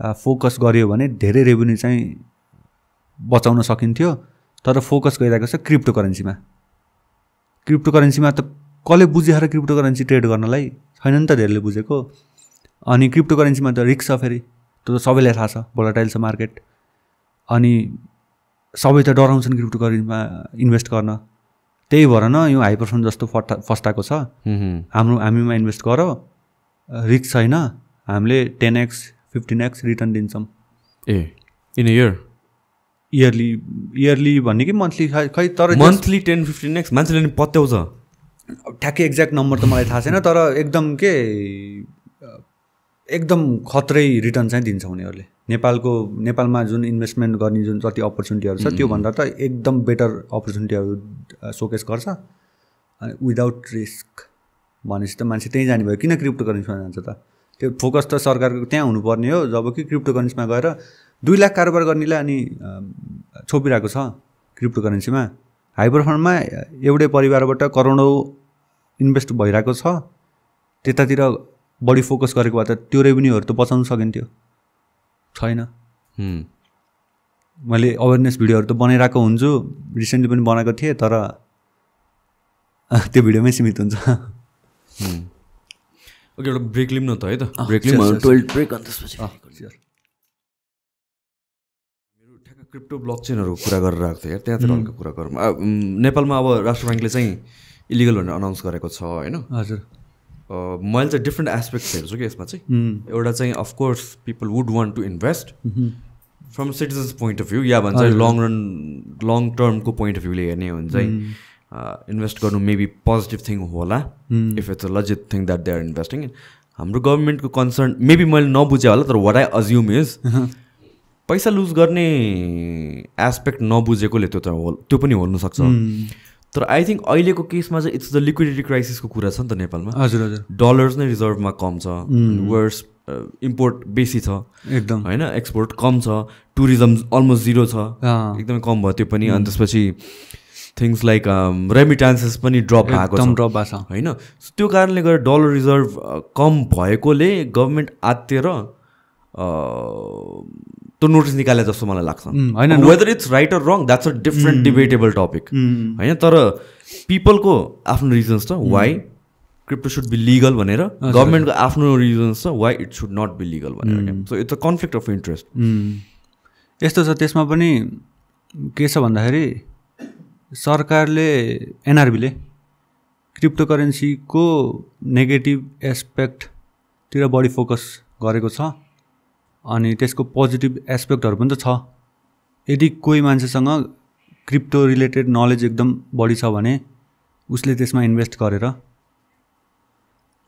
फोकस गऱ्यो भने धेरै रेभेन्यू चाहिँ बचाउन सकिन्थ्यो। तर फोकस गरिरहेको छ क्रिप्टो करेन्सीमा क्रिप्टो करेन्सीमा त कसले बुझेर क्रिप्टो करेन्सी ट्रेड गर्नलाई? छैन नि त धेरैले बुझेको। अनि क्रिप्टो करेन्सीमा त रिक्स छ फेरि। त्यो त सबैलाई थाहा छ भोलाटाइल छ मार्केट। अनि सबै त डराउँछन् क्रिप्टो करेन्सीमा इन्भेस्ट गर्न। त्यही भएर न यो हाइपरफोन जस्तो फटा फस्टाएको छ। हाम्रो हामीमा इन्भेस्ट गर। रिक्स छैन। हामीले ten x fifteen x return दिन्छौँ। A in year yearly yearly भन्ने कि मन्थली खै तर मन्थली टेन फिफ्टिन एक्स मान्छेले नि पत्याउँछ। ठ्याक्कै एक्ज्याक्ट नम्बर त मलाई थाहा छैन तर एकदम के एकदम खत्रै रिटर्न चाहिँ दिन्छ उनीहरूले। नेपालको नेपालमा जुन इन्भेस्टमेन्ट गर्ने जुन जति अपर्च्युनिटीहरू छ त्योभन्दा त एकदम बेटर अपर्च्युनिटीहरू सोकेस गर्छ। अनि विदाउट रिस्क भनेपछि त मान्छे त्यहीँ जाने भयो। किन क्रिप्टो करेन्सीमा जान्छ त? त्यो फोकस त सरकारको त्यहाँ हुनुपर्ने हो। जब कि क्रिप्टो करेन्सीमा गएर दुई लाख कारोबार गर्नेलाई अनि छोपिरहेको छ क्रिप्टो करेन्सीमा। हाइपर फन्डमा एउटै परिवारबाट करोडौँ इन्भेस्ट भइरहेको छ। त्यतातिर बढी फोकस गरेको भए त त्यो रेभेन्यूहरू त बचाउनु सकिन्थ्यो। छैन। मैले अवेरनेस भिडियोहरू त बनाइरहेको हुन्छु। रिसेन्टली पनि बनाएको थिएँ तर त्यो भिडियोमै सीमित हुन्छ। ओके एउटा ब्रेक लिउँ न त है त। ब्रेक लिउँ टुवेल्भ ब्रेक अनि त्यसपछि क्रिप्टो ब्लक चेनहरूको कुरा गरेर आएको थियो यार त्यहाँतिर हल्का कुरा गरौँ। नेपालमा अब राष्ट्र ब्याङ्कले चाहिँ इलिगल भनेर अनाउन्स गरेको छ होइन? हजुर। मैले चाहिँ डिफ्रेन्ट एस्पेक्ट्स हेर्छु कि यसमा चाहिँ। एउटा चाहिँ of course people would want to invest from citizens point of view या भन्छ लङ रन लङ टर्मको पोइन्ट अफ भ्यूले हेर्ने हो भने चाहिँ इन्भेस्ट गर्नु मेबी पोजिटिभ थिङ होला। If it's a legit thing that they are investing हाम्रो गभर्मेन्टको कन्सर्न मेबी मैले नबुझेँ होला तर वाट आई अज्युम इज पैसा लुज गर्ने एस्पेक्ट नबुझेकोले त्यो त त्यो पनि हुनसक्छ तर आई थिङ्क अहिलेको केसमा चाहिँ इट्स द लिक्विडिटी क्राइसिसको कुरा छ नि त नेपालमा। हजुर हजुर। डलर्स नै रिजर्भमा कम छ। वर्स इम्पोर्ट बेसी छ। एकदम। होइन एक्सपोर्ट कम छ। टुरिज्म अलमोस्ट जिरो छ। एकदमै कम भयो त्यो पनि। अनि त्यसपछि थिङ्स लाइक रेमिटान्सेस पनि ड्रप भएको छ। ड्रप भएको छ। होइन? त्यो कारणले गर्दा डलर रिजर्भ कम भएकोले गभर्मेन्ट आत्तिएर त्यो नोटिस निकाले जस्तो मलाई लाग्छ। होइन whether it's right or wrong that's a different debatable topic होइन? तर पिपलको आफ्नो रिजन्स छ why crypto should be legal भनेर गभर्मेन्टको आफ्नो रिजन्स छ why it should not be legal भनेर so it's a conflict of interest यस्तो छ त्यसमा पनि के छ भन्दाखेरि सरकारले एनआरबीले क्रिप्टो करेन्सीको नेगेटिभ एस्पेक्टतिर बढी फोकस गरेको छ। अनि त्यसको पोजिटिभ एस्पेक्टहरू पनि त छ। यदि कोही मान्छेसँग क्रिप्टो रिलेटेड नलेज एकदम बढी छ भने उसले त्यसमा इन्भेस्ट गरेर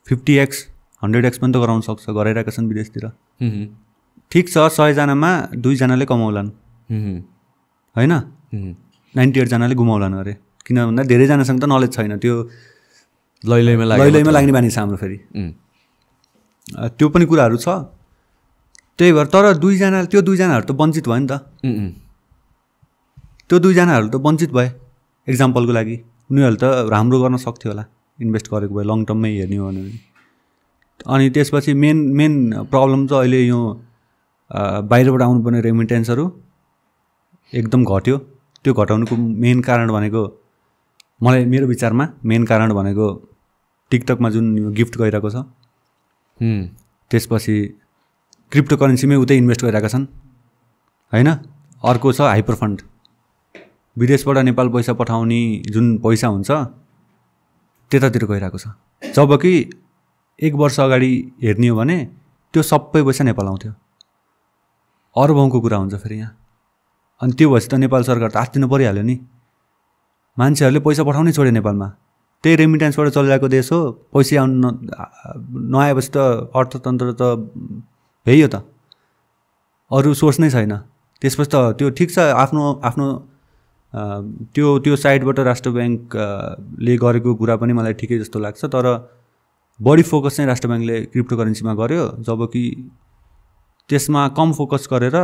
फिफ्टी एक्स हन्ड्रेड एक्स पनि त गराउन सक्छ गराइरहेका छन् विदेशतिर। ठिक छ सयजनामा दुईजनाले कमाउलान्। होइन? नाइन्टी एटजनाले गुमाउलान् अरे। किन भन्दा धेरैजनासँग त नलेज छैन। त्यो लैलैमा लै लाग्यो लैमा लाग्ने बानी छ हाम्रो फेरि। त्यो पनि कुराहरू छ। त्यही भएर तर दुईजना त्यो दुईजनाहरू त वञ्चित भयो नि त। त्यो दुईजनाहरू त वञ्चित भए। इक्जाम्पलको लागि। उनीहरूले त राम्रो गर्न सक्थ्यो होला। इन्भेस्ट गरेको भए लङ टर्ममै हेर्ने हो भने अनि त्यसपछि मेन मेन प्रब्लम चाहिँ अहिले यो बाहिरबाट आउनुपर्ने रेमिटेन्सहरू एकदम घट्यो। त्यो घटाउनुको मेन कारण भनेको मलाई मेरो विचारमा मेन कारण भनेको टिकटकमा जुन यो गिफ्ट गइरहेको छ। त्यसपछि क्रिप्टो करेन्सीमै उतै इन्भेस्ट गरिरहेका छन्। होइन? अर्को छ हाइपर फन्ड विदेशबाट नेपाल पैसा पठाउने जुन पैसा हुन्छ त्यतातिर गइरहेको छ। जब कि एक वर्ष अगाडि हेर्ने हो भने त्यो सबै पैसा नेपाल आउँथ्यो। अरबौँको कुरा हुन्छ फेरि यहाँ। अनि त्यो भएपछि त नेपाल सरकार त आत्तिनु परिहाल्यो नि। मान्छेहरूले पैसा पठाउनै छोड्यो नेपालमा। त्यही रेमिटेन्सबाट चलिरहेको देश हो। पैसा आउनु नआएपछि त अर्थतन्त्र त भइयो त। अरू सोर्स नै छैन। त्यसपछि त त्यो ठिक छ आफ्नो आफ्नो त्यो त्यो साइडबाट राष्ट्र ब्याङ्क अ, ले गरेको कुरा पनि मलाई ठिकै जस्तो लाग्छ तर बढी फोकस चाहिँ राष्ट्र ब्याङ्कले क्रिप्टो करेन्सीमा गर्यो जब कि त्यसमा कम फोकस गरेर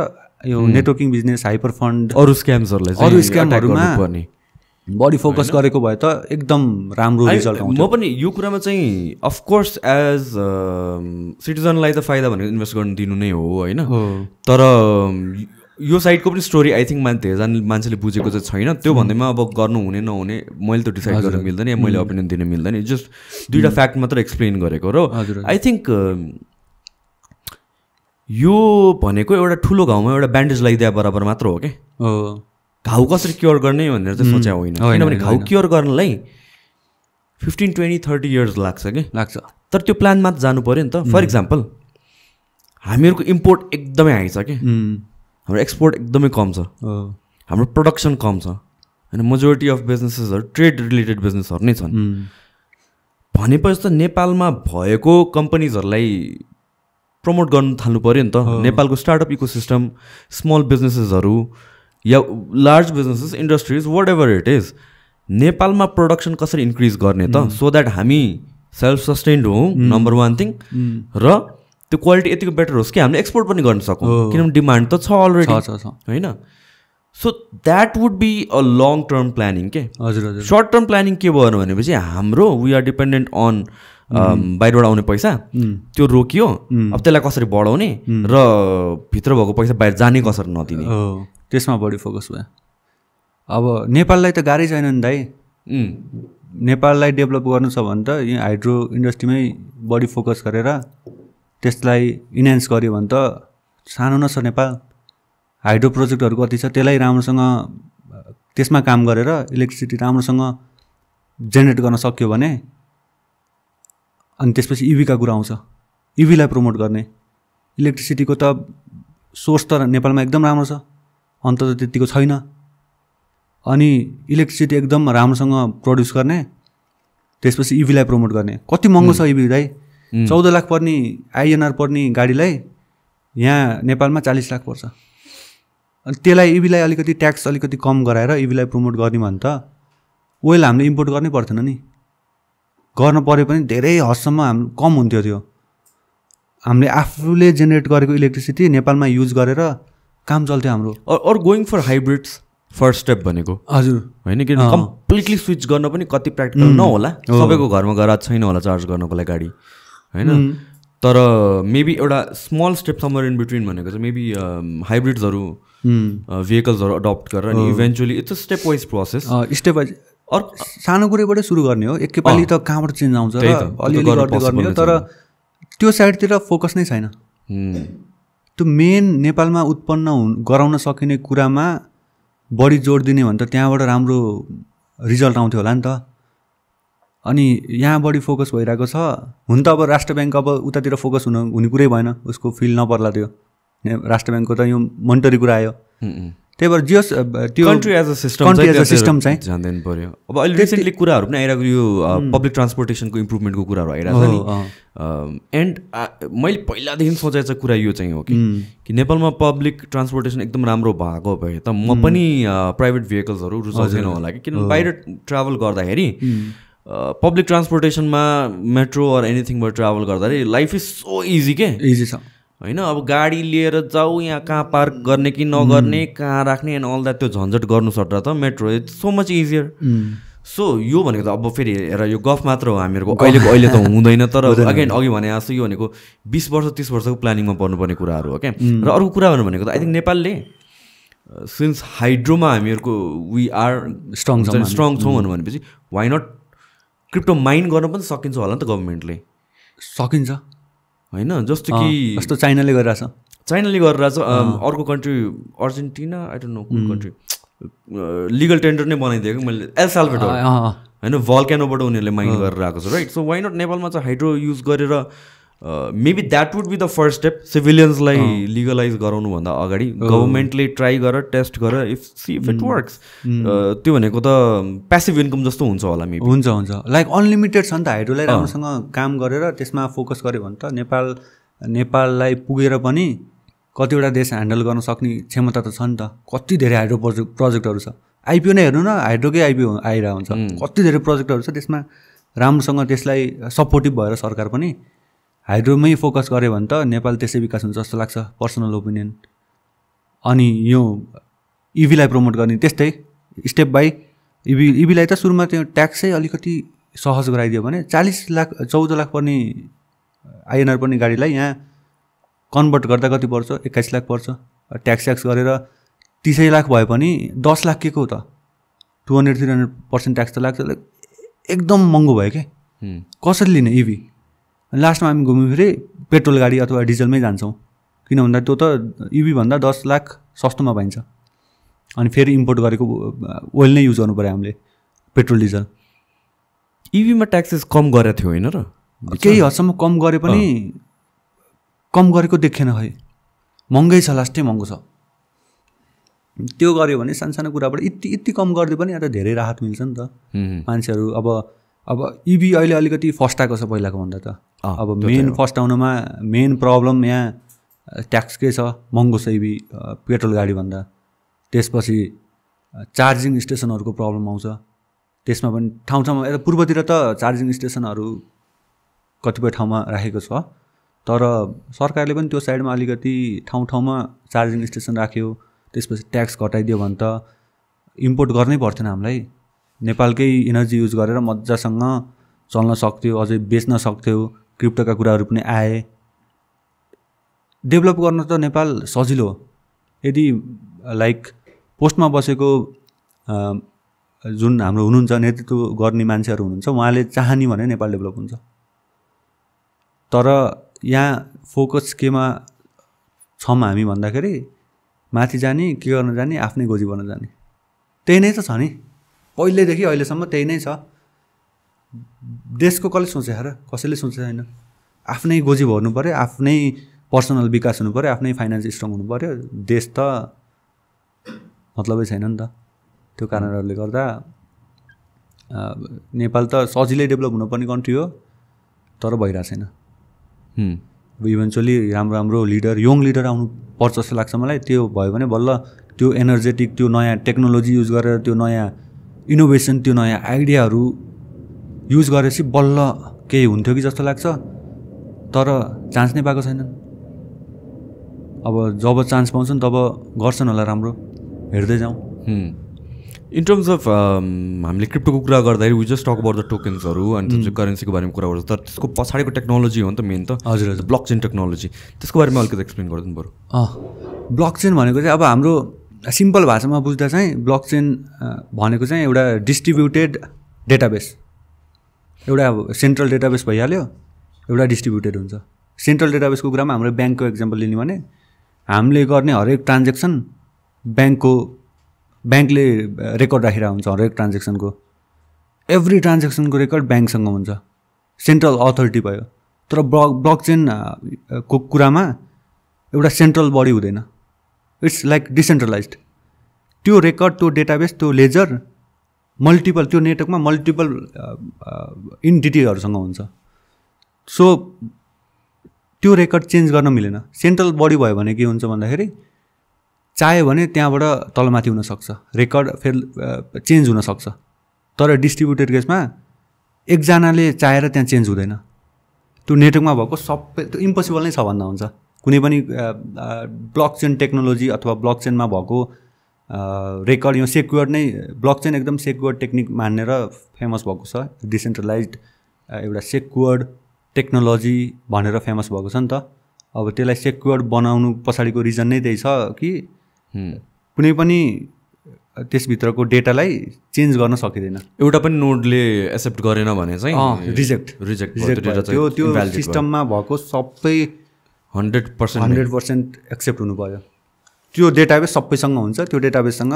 यो नेटवर्किङ बिजनेस हाइपर फन्ड अरू स्क्याम्सहरूलाई अरू चाहिँ बढी फोकस गरेको भए त एकदम राम्रो रिजल्ट म पनि यो कुरामा चाहिँ अफकोर्स एज सिटिजनलाई त फाइदा भनेको इन्भेस्ट गर्नु दिनु नै हो होइन? तर um, यो साइडको पनि स्टोरी आई थिङ्क मान धेरैजना मान्छेले बुझेको चाहिँ छैन। त्यो भन्दैमा अब गर्नु हुने नहुने मैले त डिसाइड गर्न मिल्दैन या मैले ओपिनियन दिन मिल्दैन। जस्ट दुइटा फ्याक्ट मात्र एक्सप्लेन गरेको र। आई थिङ्क यो भनेको एउटा ठुलो घाउमा एउटा ब्यान्डेज लगाइदिए बराबर मात्र हो क्या घाउ कसरी क्योर गर्ने भनेर चाहिँ सोचे होइन। किनभने घाउ। क्योर गर्नलाई फिफ्टिन ट्वेन्टी थर्टी इयर्स लाग्छ कि? लाग्छ। तर त्यो प्लानमा त जानु पऱ्यो नि त। फर इक्जाम्पल हामीहरूको इम्पोर्ट एकदमै हाई छ कि? हाम्रो एक्सपोर्ट एकदमै कम छ। हाम्रो प्रडक्सन कम छ। होइन मेजोरिटी अफ बिजनेसेसहरू ट्रेड रिलेटेड बिजनेसहरू नै छन्। भनेपछि त नेपालमा भएको कम्पनीजहरूलाई प्रमोट गर्नु थाल्नु पऱ्यो नि त। नेपालको स्टार्टअप इको सिस्टम स्मल बिजनेसेसहरू या large businesses industries whatever it is नेपालमा प्रडक्सन कसरी इन्क्रिज गर्ने त? सो द्याट हामी सेल्फ सस्टेन्ड हौँ नम्बर वान थिङ र त्यो क्वालिटी यतिको बेटर होस् कि हामीले एक्सपोर्ट पनि गर्न सकौँ। हो। किनभने डिमान्ड त छ अलरेडी होइन? So that would be a long term planning के हजुर हजुर। सर्ट टर्म प्लानिङ के भयो भनेपछि हाम्रो वी आर डिपेन्डेन्ट अन बाहिरबाट आउने पैसा। उम्, त्यो रोकियो। अब त्यसलाई कसरी बढाउने? र भित्र भएको पैसा बाहिर जाने कसरी नदिने? हो त्यसमा बढी फोकस भयो। अब नेपाललाई त गाह्रै छैन नि दाइ। नेपाललाई डेभलप गर्नु छ भने त यहाँ हाइड्रो इन्डस्ट्रीमै बढी फोकस गरेर त्यसलाई इन्हान्स गर्यो भने त सानो न छ नेपाल। हाइड्रो प्रोजेक्टहरू कति छ त्यसलाई राम्रोसँग त्यसमा काम गरेर इलेक्ट्रिसिटी राम्रोसँग जेनेरेट गर्न सक्यो भने अनि त्यसपछि इभीका कुरा आउँछ। इभीलाई प्रमोट गर्ने। इलेक्ट्रिसिटीको त सोर्स त नेपालमा एकदम राम्रो छ। अन्त त त्यत्तिको छैन। अनि इलेक्ट्रिसिटी एकदम राम्रोसँग प्रड्युस गर्ने त्यसपछि इभीलाई प्रमोट गर्ने। कति महँगो छ इभी दाइ? उम्, चौध लाख पर्ने आइएनआर पर्ने गाडीलाई यहाँ नेपालमा चालिस लाख पर्छ। अनि त्यसलाई इभीलाई अलिकति ट्याक्स अलिकति कम गराएर इभीलाई प्रमोट गर्ने भने त ओइल हामीले इम्पोर्ट गर्नै पर्थेन नि। गर्न पऱ्यो पनि धेरै हदसम्म हाम कम हुन्थ्यो त्यो। हामीले आफूले जेनेरेट गरेको इलेक्ट्रिसिटी नेपालमा युज गरेर काम चल्थ्यो हाम्रो। Or going for hybrids first step भनेको। हजुर। होइन किन कम्प्लिटली स्विच गर्न पनि कति प्र्याक्टिकल नहोला। सबैको घरमा गराज छैन होला चार्ज गर्नको लागि। गाडी होइन तर मेबी एउटा small step somewhere in between भनेको चाहिँ मेबी हाइब्रिड्सहरू भेहिकल्सहरू अडप्ट गरेर अनि eventually it's a step wise process step by अर्को सानो कुरोबाटै सुरु गर्ने हो। एकैपालि त कहाँबाट चेन्ज आउँछ अलिअलि गर्नु हो। तर त्यो साइडतिर फोकस नै छैन। त्यो मेन नेपालमा उत्पन्न गराउन सकिने कुरामा बढी जोड दिने भने त त्यहाँबाट राम्रो रिजल्ट आउँथ्यो होला नि त। अनि यहाँ बढी फोकस भइरहेको छ। हुन त अब राष्ट्र ब्याङ्क अब उतातिर फोकस हुन हुने कुरै भएन। उसको फिल नपर्ला त्यो। राष्ट्र ब्याङ्कको त यो मोनिटरी कुरा आयो। त्यही भएर जियोस् त्यो country as a system country as a system चाहिँ। जान्दैन पऱ्यो अब अहिले रिसेन्टली कुराहरू पनि आइरहेको यो पब्लिक ट्रान्सपोर्टेसनको इम्प्रुभमेन्टको कुराहरू आइरहेको छ एन्ड मैले पहिलादेखि सोचेको कुरा यो चाहिँ हो कि कि नेपालमा पब्लिक ट्रान्सपोर्टेसन एकदम राम्रो भएको भए त म पनि प्राइभेट भेहिकल्सहरू रुचाउँदैन होला कि। किनभने बाहिर ट्राभल गर्दाखेरि पब्लिक ट्रान्सपोर्टेसनमा मेट्रो अर एनिथिङबाट ट्राभल गर्दाखेरि लाइफ इज सो इजी के। इजी छ। होइन अब गाडी लिएर जाऊ यहाँ कहाँ पार्क गर्ने कि नगर्ने कहाँ राख्ने एन्ड अल द्याट त्यो झन्झट गर्नु सट्टा त metro it's so much easier so यो भनेको त अब फेरि हेर यो गफ मात्र हो हामीहरूको। अहिलेको अहिले त हुँदैन <laughs> तर अगेन अघि भने जस्तो यो भनेको बिस वर्ष तिस वर्षको प्लानिङमा पर्नुपर्ने कुराहरू हो क्या र अर्को कुरा भनेको त आई थिङ्क नेपालले सिन्स हाइड्रोमा हामीहरूको वी आर स्ट्रङ छ स्ट्रङ छौँ भनेपछि वाइ नट क्रिप्टो माइन गर्न पनि सकिन्छ होला नि त गभर्मेन्टले सकिन्छ। होइन जस्तो कि जस्तो चाइनाले गरिरहेछ। चाइनाले गरिरहेछ अर्को country Argentina I don't know कुन कन्ट्री लिगल टेन्डर नै बनाइदिएको मैले एल साल्भेटर होइन भल्क्यानोबाट उनीहरूले माइन गरेर आएको छ राइट सो वाइ नट नेपालमा चाहिँ हाइड्रो युज गरेर maybe that would be the first step सिभिलियन्सलाई legalize गराउनुभन्दा अगाडि गभर्मेन्टले ट्राई गर टेस्ट गर if see if it works त्यो भनेको त प्यासिभ इन्कम जस्तो हुन्छ होला मेबी हुन्छ हुन्छ। लाइक अनलिमिटेड छ नि त हाइड्रोलाई राम्रोसँग काम गरेर त्यसमा फोकस गऱ्यो भने त नेपाल नेपाललाई पुगेर पनि कतिवटा देश ह्यान्डल गर्न सक्ने क्षमता त छ नि त। कति धेरै हाइड्रो प्रोजेक्ट प्रोजेक्टहरू छ। आइपिओ नै हेर्नु न हाइड्रोकै आइपिओ आइरहेको हुन्छ। कति धेरै प्रोजेक्टहरू छ त्यसमा राम्रोसँग त्यसलाई सपोर्टिभ भएर सरकार पनि हाइड्रोमै फोकस गऱ्यो भने त नेपाल त्यसै विकास हुन्छ जस्तो लाग्छ पर्सनल ओपिनियन। अनि यो इभीलाई प्रमोट गर्ने त्यस्तै स्टेप बाई इभी इभीलाई त सुरुमा त्यो ट्याक्सै अलिकति सहज गराइदियो भने चालिस लाख चौध लाख पर्ने आइएनआर पर्ने गाडीलाई यहाँ कन्भर्ट गर्दा कति पर्छ? एक्काइस लाख पर्छ। ट्याक्स ट्याक्स गरेर तिसै लाख भए पनि दस लाख के को त? Two hundred three hundred percent tax त लाग्छ। एकदम महँगो भयो क्या कसरी लिने इभी लास्टमा हामी घुम्यो फेरि पेट्रोल गाडी अथवा डिजलमै जान्छौँ। किन भन्दा त्यो त इभीभन्दा दस लाख सस्तोमा पाइन्छ। अनि फेरि इम्पोर्ट गरेको ओइल नै युज गर्नु पऱ्यो हामीले पेट्रोल डिजल। इभीमा ट्याक्सेस कम गरेको थियो होइन र? केही हदसम्म कम गरे पनि कम गरेको देखेन खै। महँगै छ लास्टै महँगो छ। त्यो गऱ्यो भने सानो कुराबाट यति यति कम गरिदियो पनि यहाँ त धेरै राहत मिल्छ नि त। मान्छेहरू अब अब इभी अहिले अलिकति फस्टाएको छ पहिलाको भन्दा त। अब मेन फर्स्ट आउनुमा मेन प्रब्लम यहाँ ट्याक्सकै छ? महँगो छ इभी पेट्रोल गाडीभन्दा त्यसपछि चार्जिङ स्टेसनहरूको प्रब्लम आउँछ। त्यसमा पनि ठाउँ ठाउँमा यता पूर्वतिर त चार्जिङ स्टेसनहरू कतिपय ठाउँमा राखेको छ। तर सरकारले पनि त्यो साइडमा अलिकति ठाउँ ठाउँमा चार्जिङ स्टेसन राख्यो। त्यसपछि ट्याक्स घटाइदियो भने त इम्पोर्ट गर्नै पर्थेन हामीलाई। नेपालकै इनर्जी युज गरेर मजासँग चल्न सक्थ्यो अझै बेच्न सक्थ्यो क्रिप्टोका कुराहरू पनि आए। डेभलप गर्न त नेपाल सजिलो हो। यदि लाइक पोस्टमा बसेको जुन हाम्रो हुनुहुन्छ नेतृत्व गर्ने मान्छेहरू हुनुहुन्छ उहाँले चाहने भने नेपाल डेभलप हुन्छ। तर यहाँ फोकस केमा छौँ हामी भन्दाखेरि माथि जाने के गर्न जाने आफ्नै गोजी बन्न जाने। त्यही नै त छ नि। पहिल्यैदेखि अहिलेसम्म त्यही नै छ। देशको कसले सोचे र कसैले सोचे छैन। आफ्नै गोजी भर्नु पऱ्यो आफ्नै पर्सनल विकास हुनु पऱ्यो आफ्नै फाइनेन्स स्ट्रङ हुनु पऱ्यो। देश त मतलबै छैन नि त। त्यो कारणहरूले गर्दा नेपाल त सजिलै डेभलप हुनुपर्ने कन्ट्री हो तर भइरहेको छैन। इभेन्चुली राम्रो राम्रो लिडर यङ लिडर आउनु पर्छ जस्तो लाग्छ मलाई। त्यो भयो भने बल्ल त्यो एनर्जेटिक त्यो नयाँ टेक्नोलोजी युज गरेर त्यो नयाँ इनोभेसन त्यो नयाँ आइडियाहरू युज गरेपछि बल्ल केही हुन्थ्यो कि जस्तो लाग्छ। तर चान्स नै पाएको छैनन्। अब जब चान्स पाउँछन् तब गर्छन् होला राम्रो। हेर्दै जाउँ। इन टर्म्स अफ हामीले क्रिप्टोको कुरा गर्दाखेरि we just talk about the टोकन्सहरू अनि त्यो करेन्सीको बारेमा कुरा गर्छ। तर त्यसको पछाडिको टेक्नोलोजी हो नि त मेन त। हजुर हजुर। ब्लक चेन टेक्नोलोजी त्यसको बारेमा अलिकति एक्सप्लेन गरिदिनु पऱ्यो अँ ब्लक चेन भनेको चाहिँ अब हाम्रो सिम्पल भाषामा बुझ्दा चाहिँ ब्लक चेन भनेको चाहिँ एउटा डिस्ट्रिब्युटेड डेटाबेस एउटा सेन्ट्रल डेटाबेस भइहाल्यो एउटा डिस्ट्रिब्युटेड हुन्छ। सेन्ट्रल डेटाबेसको कुरामा हाम्रो ब्याङ्कको इक्जाम्पल लिने भने हामीले गर्ने हरेक ट्रान्जेक्सन ब्याङ्कको ब्याङ्कले रेकर्ड राखिरहेको हुन्छ हरेक ट्रान्जेक्सनको एभ्री ट्रान्जेक्सनको रेकर्ड ब्याङ्कसँग हुन्छ। सेन्ट्रल अथोरिटी भयो। तर ब्लक ब्लक चेनको कुरामा एउटा सेन्ट्रल बडी हुँदैन। इट्स लाइक डिसेन्ट्रलाइज त्यो रेकर्ड त्यो डेटाबेस त्यो लेजर मल्टिपल त्यो नेटवर्कमा मल्टिपल इन्टिटीहरूसँग हुन्छ. सो त्यो रेकर्ड चेन्ज गर्न मिलेन. सेन्ट्रल बडी भयो भने के हुन्छ भन्दाखेरि चाह्यो भने त्यहाँबाट तलमाथि हुनसक्छ. रेकर्ड फेरि चेन्ज हुनसक्छ. तर डिस्ट्रिब्युटेड केसमा एकजनाले चाहेर त्यहाँ चेन्ज हुँदैन. त्यो नेटवर्कमा भएको सबै त्यो इम्पोसिबल नै छ भन्दा हुन्छ. कुनै पनि ब्लक चेन टेक्नोलोजी अथवा ब्लक चेनमा भएको रेकर्ड यो सेक्युर नै ब्लक चेन एकदम सेक्युर टेक्निक मानेर फेमस भएको छ। डिसेन्ट्रलाइज एउटा सेक्युर्ड टेक्नोलोजी भनेर फेमस भएको छ नि त। अब त्यसलाई सेक्युर बनाउनु पछाडिको रिजन नै त्यही छ कि कुनै पनि त्यसभित्रको डेटालाई चेन्ज गर्न सकिँदैन। एउटा पनि नोडले एक्सेप्ट गरेन भने चाहिँ रिजेक्ट रिजेक्ट त्यो त्यो सिस्टममा भएको सबै hundred percent hundred percent accept हुनु पऱ्यो त्यो डेटाबेस सबैसँग हुन्छ त्यो डेटाबेससँग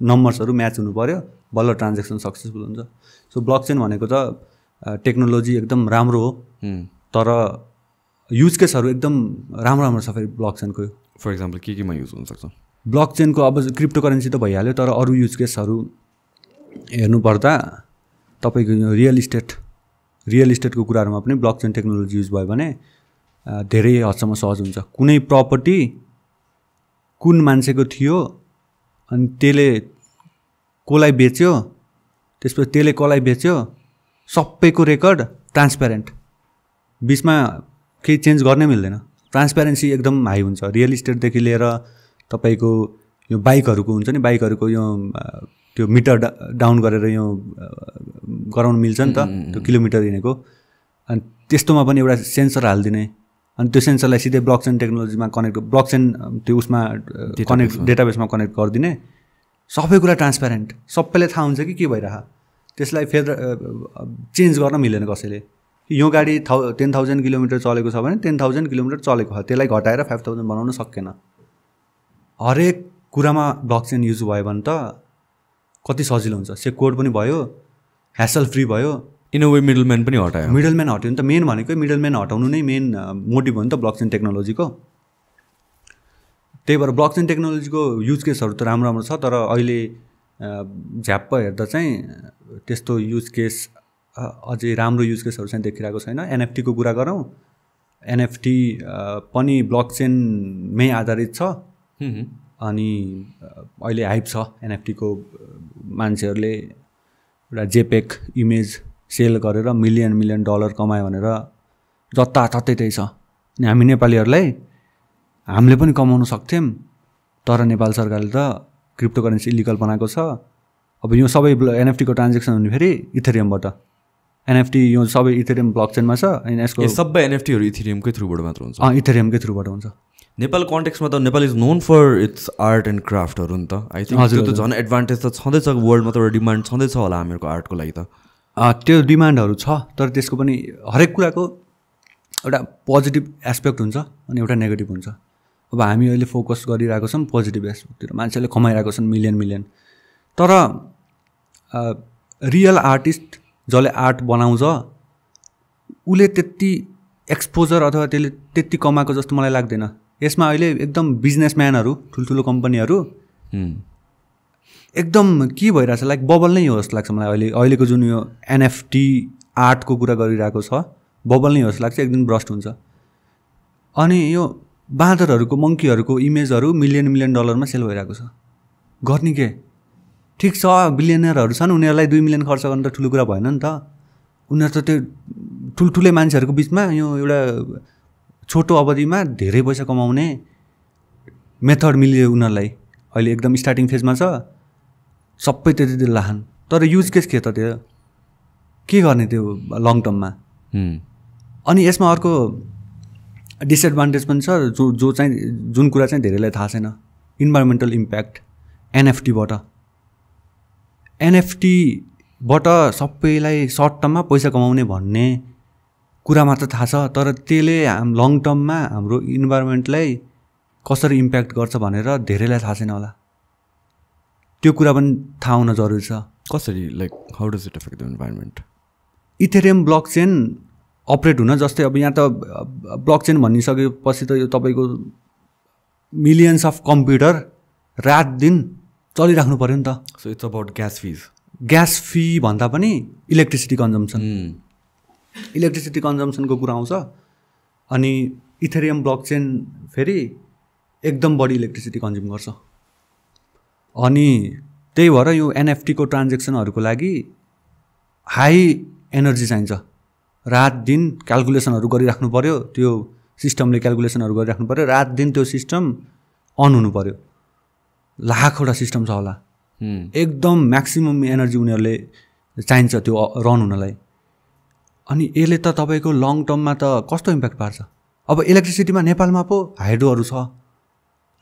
नम्बर्सहरू म्याच हुनु पऱ्यो बल्ल ट्रान्जेक्सन सक्सेसफुल हुन्छ। सो ब्लक चेन भनेको त टेक्नोलोजी एकदम राम्रो हो। तर युज केसहरू एकदम राम्रो राम्रो छ फेरि ब्लक चेनको फर इक्जाम्पल के केमा युज हुनसक्छ? ब्लक चेनको अब क्रिप्टो करेन्सी त भइहाल्यो तर अरू युज केसहरू हेर्नुपर्दा तपाईँको रियल इस्टेट रियल इस्टेटको कुराहरूमा पनि ब्लक चेन टेक्नोलोजी युज भयो भने धेरै हदसम्म सहज हुन्छ। कुनै प्रपर्टी कुन मान्छेको थियो अनि त्यसले कसलाई बेच्यो त्यसपछि त्यसले कसलाई बेच्यो सबैको रेकर्ड ट्रान्सप्यारेन्ट बिचमा केही चेन्ज गर्नै मिल्दैन। ट्रान्सप्यारेन्सी एकदम हाई हुन्छ। रियल इस्टेटदेखि लिएर तपाईँको यो बाइकहरूको हुन्छ नि बाइकहरूको यो त्यो मिटर डाउन गरेर यो गराउनु मिल्छ नि त त्यो किलोमिटर हिँडेको। अनि त्यस्तोमा पनि एउटा सेन्सर हालिदिने। अनि त्यो सेन्सरलाई सिधै ब्लक चेन टेक्नोलोजीमा कनेक्ट ब्लक चेन त्यो उसमा कनेक्ट डेटाबेसमा कनेक्ट गरिदिने। सबै कुरा ट्रान्सप्यारेन्ट सबैलाई थाहा हुन्छ कि के भइरह। त्यसलाई फेरि चेन्ज गर्न मिलेन कसैले। यो गाडी थाउ टेन थाउजन्ड किलोमिटर चलेको छ भने टेन थाउजन्ड किलोमिटर चलेको छ त्यसलाई घटाएर फाइभ थाउजन्ड बनाउन सकेन। हरेक कुरामा ब्लक चेन युज भयो भने त कति सजिलो हुन्छ। से कोड पनि भयो। ह्यासल फ्री भयो। In a way middleman पनि हटायो। मिडल म्यान हट्यो भने त मेन भनेकै मिडल म्यान हटाउनु नै मेन मोटिभ हो नि त ब्लक चेन टेक्नोलोजीको त्यही भएर ब्लक चेन टेक्नोलोजीको युज केसहरू त राम्रो राम्रो छ तर अहिले झ्याप्प हेर्दा चाहिँ त्यस्तो युज केस अझै राम्रो युज केसहरू चाहिँ देखिरहेको छैन। एनएफटीको कुरा गरौँ एनएफटी पनि ब्लक चेनमै आधारित छ। अनि अहिले हाइप छ एनएफटीको मान्छेहरूले एउटा जेपेक इमेज सेल गरेर मिलियन मिलियन डलर कमायो भनेर जताततै त्यही छ। अनि हामी नेपालीहरूलाई हामीले पनि कमाउनु सक्थ्यौँ तर नेपाल सरकारले त क्रिप्टो करेन्सी इलिगल बनाएको छ। अब यो सबै एनएफटीको ट्रान्जेक्सन हुने फेरि इथेरियमबाट एनएफटी यो सबै इथेरियम ब्लक चेनमा छ अनि यसको सबै एनएफटीहरू इथेरियमकै थ्रुबाट मात्र हुन्छ। अँ इथेरियमकै थ्रुबाट हुन्छ। नेपाल कन्टेक्समा त Nepal is known for its art and क्राफ्टहरू नि त। आई थिङ्क त्यो त झन् एडभान्टेज त छँदैछ वर्ल्डमा त एउटा डिमान्ड छँदैछ होला हामीहरूको आर्टको लागि त। त्यो डिमान्डहरू छ तर त्यसको पनि हरेक कुराको एउटा पोजिटिभ एस्पेक्ट हुन्छ अनि एउटा नेगेटिभ हुन्छ। अब हामी अहिले फोकस गरिरहेको छौँ पोजिटिभ एस्पेक्टतिर मान्छेले कमाइरहेको छन् मिलियन मिलियन। तर रियल आर्टिस्ट जसले आर्ट बनाउँछ उसले त्यति एक्सपोजर अथवा त्यसले त्यति कमाएको जस्तो मलाई लाग्दैन। यसमा अहिले एकदम बिजनेसम्यानहरू ठुल्ठुलो कम्पनीहरू एकदम के भइरहेछ? लाइक बबल नै हो जस्तो लाग्छ मलाई अहिले अहिलेको जुन यो एनएफटी आर्टको कुरा गरिरहेको छ बबल नै हो जस्तो लाग्छ एकदम ब्रस्ट हुन्छ। अनि यो बाँदरहरूको मङ्कीहरूको इमेजहरू मिलियन मिलियन डलरमा सेल भइरहेको छ। गर्ने के? ठिक छ बिलियनरहरू छन् उनीहरूलाई दुई मिलियन खर्च गर्नु त ठुलो कुरा भएन नि त। उनीहरू त त्यो ठुल्ठुलै मान्छेहरूको बिचमा यो एउटा छोटो अवधिमा धेरै पैसा कमाउने मेथड मिल्यो उनीहरूलाई। अहिले एकदम स्टार्टिङ फेजमा छ। सबै त्यति लाहान तर युज केस के त त्यो? के गर्ने त्यो लङ टर्ममा अनि यसमा अर्को डिसएडभान्टेज पनि छ जो जो चाहिँ जुन कुरा चाहिँ धेरैलाई थाहा छैन। इन्भाइरोमेन्टल इम्प्याक्ट एनएफटीबाट एनएफटीबाट सबैलाई सर्ट टर्ममा पैसा कमाउने भन्ने कुरा मात्र थाहा छ तर त्यसले हाम लङ टर्ममा हाम्रो इन्भाइरोमेन्टलाई कसरी इम्प्याक्ट गर्छ भनेर धेरैलाई थाहा छैन होला। त्यो कुरा पनि थाहा हुन जरुरी छ। कसरी like how does it affect the environment Ethereum blockchain operate हुन जस्तै अब यहाँ त ब्लक चेन भनिसकेपछि त यो तपाईँको मिलियन्स अफ कम्प्युटर रात दिन चलिराख्नु पऱ्यो नि त। So it's about gas fees gas fee भन्दा पनि इलेक्ट्रिसिटी कन्जम्सन इलेक्ट्रिसिटी कन्जम्सनको कुरा आउँछ। अनि इथेरियम ब्लक चेन फेरि एकदम बढी इलेक्ट्रिसिटी कन्ज्युम गर्छ। अनि त्यही भएर यो एनएफटीको ट्रान्जेक्सनहरूको लागि हाई एनर्जी चाहिन्छ। रात दिन क्यालकुलेसनहरू गरिराख्नु पऱ्यो त्यो सिस्टमले क्यालकुलेसनहरू गरिराख्नु पऱ्यो रात दिन त्यो सिस्टम अन हुनु पऱ्यो लाखवटा सिस्टम छ होला। एकदम म्याक्सिमम् एनर्जी उनीहरूले चाहिन्छ त्यो रन हुनलाई। अनि यसले त तपाईँको लङ टर्ममा त कस्तो इम्प्याक्ट पार्छ? अब इलेक्ट्रिसिटीमा नेपालमा पो हाइड्रोहरू छ।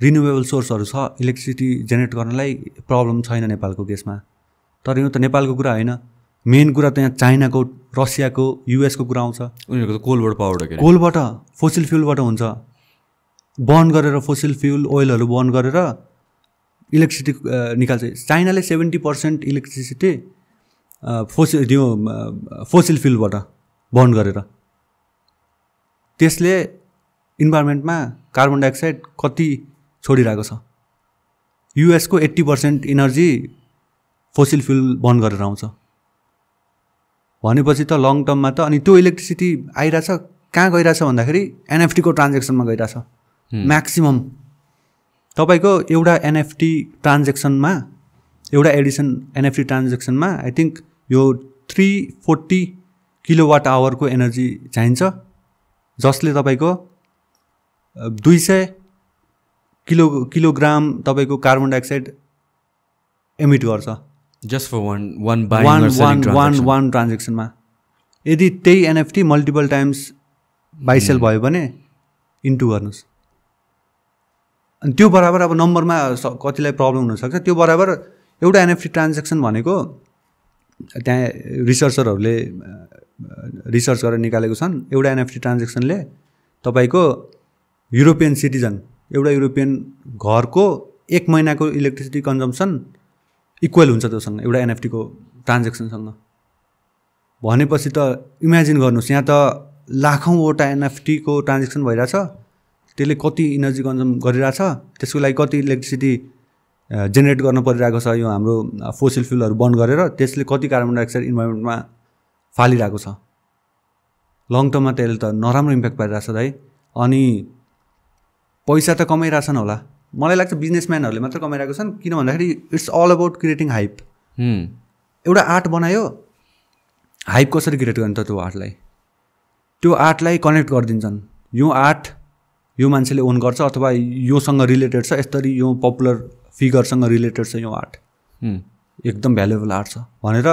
रिन्युएबल सोर्सहरू छ इलेक्ट्रिसिटी जेनेरेट गर्नलाई प्रब्लम छैन नेपालको केसमा। तर यो त नेपालको कुरा होइन। मेन कुरा त यहाँ चाइनाको रसियाको युएसको कुरा आउँछ। उनीहरूको त कोलबाट पावर कोलबाट फोसिल फ्युलबाट हुन्छ। बर्न गरेर फोसिल फ्युल ओइलहरू बर्न गरेर इलेक्ट्रिसिटी निकाल्छ। चाइनाले सेभेन्टी पर्सेन्ट इलेक्ट्रिसिटी फोसिल त्यो फोसिल फ्युलबाट बर्न गरेर। त्यसले इन्भाइरोमेन्टमा कार्बन डाइअक्साइड कति छोडिरहेको छ। युएसको eighty percent energy fossil fuel बन्द गरेर आउँछ। भनेपछि त लङ टर्ममा त अनि त्यो इलेक्ट्रिसिटी आइरहेछ कहाँ गइरहेछ भन्दाखेरि एनएफटीको ट्रान्जेक्सनमा गइरहेछ। म्याक्सिमम् तपाईँको एउटा एनएफटी ट्रान्जेक्सनमा एउटा एडिसन एनएफटी ट्रान्जेक्सनमा आई थिङ्क यो थ्री फोर्टी किलोवाट आवरको एनर्जी चाहिन्छ जसले तपाईँको दुई सय किलो किलोग्राम तपाईँको कार्बन डाइअक्साइड एमिट गर्छ। Just for one one one one one one ट्रान्जेक्सनमा यदि त्यही एनएफटी मल्टिपल टाइम्स बाइसेल भयो भने इन्टु गर्नुहोस्। अनि त्यो बराबर अब नम्बरमा कतिलाई प्रब्लम हुनसक्छ त्यो बराबर एउटा एनएफटी ट्रान्जेक्सन भनेको त्यहाँ रिसर्चरहरूले रिसर्च गरेर निकालेको छन्। एउटा एनएफटी ट्रान्जेक्सनले तपाईँको युरोपियन सिटिजन एउटा युरोपियन घरको एक महिनाको इलेक्ट्रिसिटी कन्जम्सन इक्वल हुन्छ त्योसँग एउटा एनएफटीको ट्रान्जेक्सनसँग। भनेपछि त इमेजिन गर्नुहोस् यहाँ त लाखौँवटा एनएफटीको ट्रान्जेक्सन भइरहेछ त्यसले कति इनर्जी कन्जम गरिरहेछ त्यसको लागि कति इलेक्ट्रिसिटी जेनेरेट गर्न परिरहेको छ यो हाम्रो फोसिल फ्युलहरू बन्द गरेर त्यसले कति कार्बन डाइअक्साइड इन्भाइरोमेन्टमा फालिरहेको छ। लङ टर्ममा त्यसले त नराम्रो इम्प्याक्ट पारिरहेछ दाइ अनि पैसा त कमाइरहेछन् होला। मलाई लाग्छ बिजनेसम्यानहरूले मात्र कमाइरहेको छन् किन भन्दाखेरि it's all about creating hype एउटा आर्ट बनायो हाइप कसरी क्रिएट गर्ने त त्यो आर्टलाई? त्यो आर्टलाई कनेक्ट गरिदिन्छन्। यो आर्ट यो मान्छेले ओन गर्छ अथवा योसँग रिलेटेड छ यसरी यो पपुलर फिगरसँग रिलेटेड छ यो आर्ट। एकदम भ्यालुएबल आर्ट छ भनेर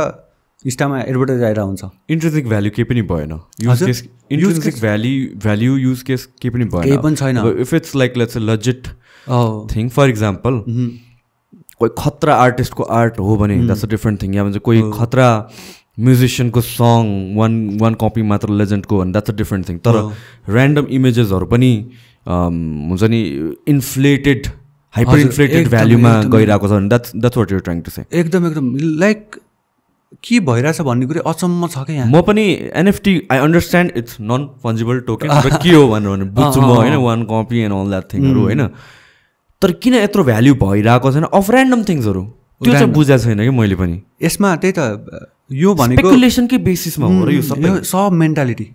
इन्स्टामा एडभर्टाइज आएर हुन्छ। इन्ट्रेन्सिक भ्याल्यु केही पनि भएन। Use case intrinsic value value use case केही पनि भएन। केही पनि छैन। If it's like let's legit thing for example कोही खतरा आर्टिस्टको आर्ट हो भने द्याट्स अ डिफ्रेन्ट थिङ या भन्छ कोही खतरा म्युजिसियनको सङ वान वान कपी मात्र लेजेन्डको भने द्याट्स अ डिफ्रेन्ट थिङ तर ऱ्यान्डम इमेजेसहरू पनि हुन्छ नि इन्फ्लेटेड हाइपर इन्फ्लेटेड भ्याल्युमा गइरहेको छ भने that's that's what you're trying to say एकदम एकदम लाइक के भइरहेछ भन्ने कुरो अचम्म छ क्या यहाँ? म पनि NFT I understand it's non fungible token के हो भनेर भने <laughs> बुझ्छु म होइन one copy and all that थिङहरू होइन। तर किन यत्रो भ्याल्यु भइरहेको छैन? अफ ऱ्यान्डम थिङ्सहरू त्यो चाहिँ बुझाएको छैन कि मैले पनि। यसमा त्यही त यो भनेको स्पेकुलेसनकै बेसिसमा हो र यो सबै? सब मेन्टालिटी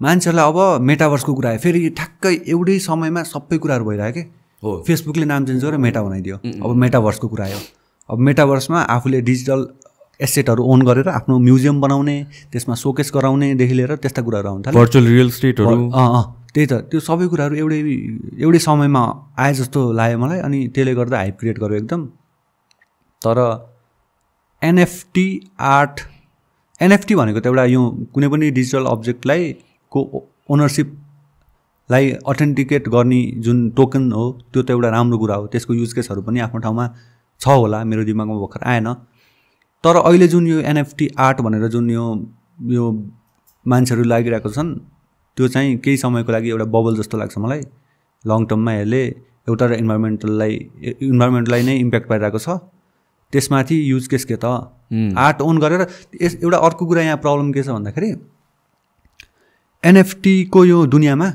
मान्छेहरूलाई अब मेटाभर्सको कुरा आयो। फेरि ठ्याक्कै एउटै समयमा सबै कुराहरू भइरह्यो कि? हो। फेसबुकले नाम चेन्ज गरेर मेटा बनाइदियो। अब मेटाभर्सको कुरा आयो। अब मेटाभर्समा आफूले डिजिटल एसेटहरू ओन गरेर आफ्नो म्युजियम बनाउने त्यसमा सोकेस गराउनेदेखि लिएर त्यस्ता कुराहरू आउनु थाल्यो। भर्चुअल रियल स्टेटहरू अँ अँ त्यही त। त्यो सबै कुराहरू एउटै एउटै समयमा आए जस्तो लाग्यो मलाई अनि त्यसले गर्दा हाइप क्रिएट गर्यो एकदम। तर एनएफटी आर्ट एनएफटी भनेको त एउटा यो कुनै पनि डिजिटल अब्जेक्टलाई को ओनरसिपलाई अथेन्टिकेट गर्ने जुन टोकन हो त्यो त एउटा राम्रो कुरा हो। त्यसको युज केसहरू पनि आफ्नो ठाउँमा छ होला। मेरो दिमागमा भर्खर आएन। तर अहिले जुन यो एनएफटी आर्ट भनेर जुन यो यो मान्छेहरू लागिरहेको छन् त्यो चाहिँ केही समयको लागि एउटा बबल जस्तो लाग्छ मलाई। लङ टर्ममा यसले एउटा इन्भाइरोमेन्टललाई इन्भाइरोमेन्टलाई नै इम्प्याक्ट पाइरहेको छ। त्यसमाथि युज केस के त? आर्ट ओन गरेर यस एउटा अर्को कुरा यहाँ प्रब्लम के छ भन्दाखेरि एनएफटीको यो दुनियाँमा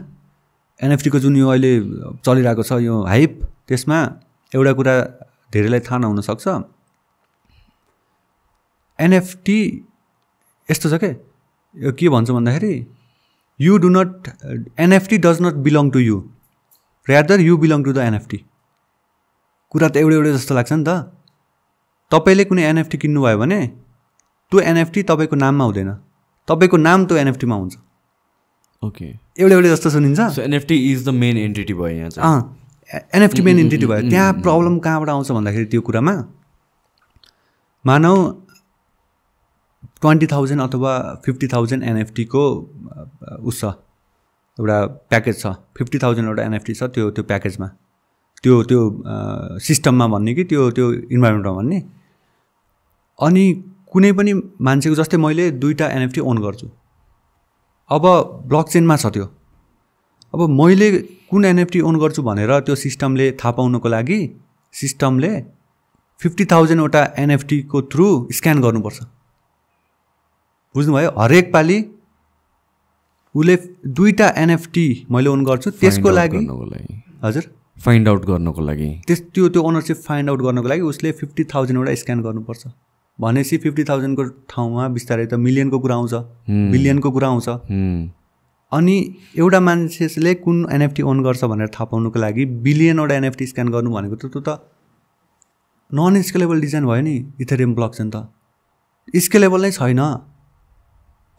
एनएफटीको जुन यो अहिले चलिरहेको छ यो हाइप त्यसमा एउटा कुरा धेरैलाई थाहा नहुनसक्छ एनएफटी यस्तो छ क्या के भन्छ भन्दाखेरि you do not NFT does not belong to you rather you belong to the NFT कुरा त एउटै एउटै जस्तो लाग्छ नि त। तपाईँले कुनै एनएफटी किन्नुभयो भने त्यो एनएफटी तपाईँको नाममा हुँदैन। तपाईँको नाम त्यो एनएफटीमा हुन्छ। ओके एउटै एउटै जस्तो सुनिन्छ। NFT is the main entity भयो यहाँ चाहिँ। अँ एनएफटी मेन इन्टिटी भयो। त्यहाँ प्रब्लम कहाँबाट आउँछ भन्दाखेरि त्यो कुरामा मानौ ट्वेन्टी थाउजन्ड अथवा फिफ्टी थाउजन्ड एनएफटीको उस छ। एउटा प्याकेज छ। फिफ्टी थाउजन्ड एउटा एनएफटी छ त्यो त्यो प्याकेजमा। त्यो त्यो सिस्टममा भन्ने कि त्यो त्यो इन्भाइरोमेन्टमा भन्ने। अनि कुनै पनि मान्छेको जस्तै मैले दुईवटा एनएफटी ओन गर्छु। अब ब्लक चेनमा छ त्यो। अब मैले कुन एनएफटी ओन गर्छु भनेर त्यो सिस्टमले थाहा पाउनको लागि सिस्टमले फिफ्टी थाउजन्डवटा एनएफटीको थ्रु स्क्यान गर्नुपर्छ। बुझ्नुभयो? हरेक पालि उसले दुईवटा एनएफटी मैले ओन गर्छु त्यसको लागि हजुर। फाइन्ड आउट गर्नको लागि। त्यस त्यो त्यो ओनरसिप फाइन्ड आउट गर्नको लागि उसले फिफ्टी थाउजन्डवटा स्क्यान गर्नुपर्छ। भनेपछि फिफ्टी थाउजन्डको ठाउँमा बिस्तारै त मिलियनको कुरा आउँछ। बिलियनको कुरा आउँछ। अनि एउटा मान्छेले कुन एनएफटी ओन गर्छ भनेर थाहा पाउनुको लागि बिलियनवटा एनएफटी स्क्यान गर्नु भनेको त त्यो त नन स्केलेबल डिजाइन भयो नि। इथेरियम ब्लक चाहिँ त। स्केलेबल नै छैन।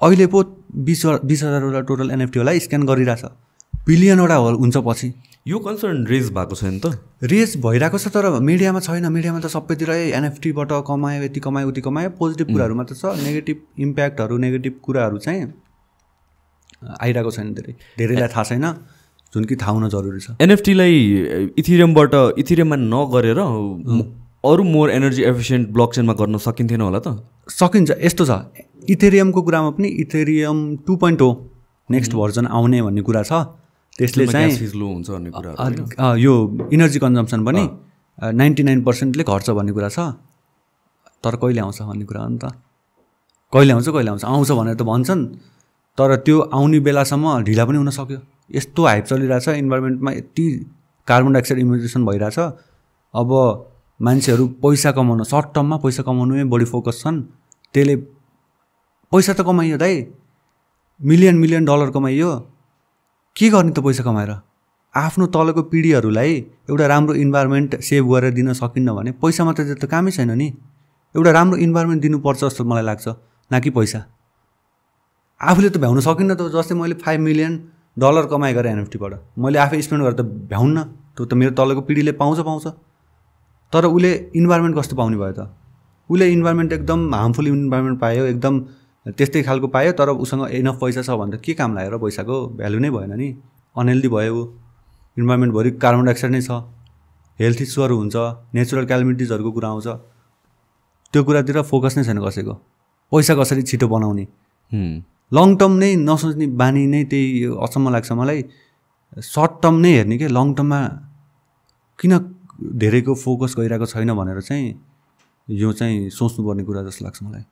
अहिले पो बिस बिस हजारवटा टोटल एनएफटी होला स्क्यान गरिरहेछ। बिलियनवटा हो हुन्छ पछि। यो कन्सर्न रेज भएको छैन त? रेस भइरहेको छ तर मिडियामा छैन। मिडियामा त सबैतिर एनएफटीबाट कमायो यति कमायो उति कमायो। पोजिटिभ कुराहरू मात्र छ। नेगेटिभ इम्प्याक्टहरू नेगेटिभ कुराहरू चाहिँ आइरहेको छैन धेरै। धेरैलाई थाहा छैन। जुन कि थाहा हुन जरुरी छ। एनएफटीलाई इथिरियमबाट इथिरियममा नगरेर अरू मोर एनर्जी एफिसियन्ट ब्लक चेनमा गर्न सकिन्थेन होला त? सकिन्छ। यस्तो छ। इथेरियमको कुरामा पनि इथेरियम टु पोइन्ट हो नेक्स्ट भर्जन आउने भन्ने कुरा छ। त्यसले चाहिँ लो हुन्छ भन्ने कुरा यो इनर्जी कन्जम्सन पनि नाइन्टी नाइन पर्सेन्टले घट्छ भन्ने कुरा छ। तर कहिले आउँछ भन्ने कुरा हो नि त। कहिले आउँछ कहिले आउँछ? आउँछ भनेर त भन्छन्। तर त्यो आउने बेलासम्म ढिला पनि हुन सक्यो। यस्तो हाइप चलिरहेछ इन्भाइरोमेन्टमा यति कार्बन डाइअक्साइड इमिटेसन भइरहेछ। अब मान्छेहरू पैसा कमाउन सर्ट टर्ममा पैसा कमाउनुमै बढी फोकस छन्। त्यसले पैसा त कमाइयो दाइ। मिलियन मिलियन डलर कमाइयो। के गर्ने त पैसा कमाएर? आफ्नो तलको पिँढीहरूलाई एउटा राम्रो इन्भाइरोमेन्ट सेभ गरेर दिन सकिन्न भने पैसा मात्रै त कामै छैन नि। एउटा राम्रो इन्भाइरोमेन्ट दिनुपर्छ जस्तो मलाई लाग्छ न कि पैसा। आफूले त भ्याउन सकिन्न त जस्तै मैले फाइभ मिलियन डलर कमाइ गरेँ एनएफटीबाट मैले आफै स्पेन्ड गरेर त भ्याउन्न त्यो त मेरो तलको पिँढीले पाउँछ पाउँछ। तर उसले इन्भाइरोमेन्ट कस्तो पाउने भयो त? उसले इन्भाइरोमेन्ट एकदम हार्मफुल इन्भाइरोमेन्ट पायो एकदम त्यस्तै खालको पायो तर उसँग इनफ पैसा छ भने त के काम लाग्यो र पैसाको भ्यालु नै भएन नि? अनहेल्दी भयो। ऊ इन्भाइरोमेन्टभरि कार्बन डाइअक्साइड नै छ। हेल्थ इस्युहरू हुन्छ। नेचुरल क्यालिमिटिजहरूको कुरा आउँछ। त्यो कुरातिर फोकस नै छैन कसैको। पैसा कसरी छिटो बनाउने? लङ टर्म नै नसोच्ने बानी नै त्यही अचम्म लाग्छ मलाई। सर्ट टर्म नै हेर्ने के? लङ टर्ममा किन धेरैको फोकस गरिरहेको छैन भनेर चाहिँ यो चाहिँ सोच्नुपर्ने कुरा जस्तो लाग्छ मलाई।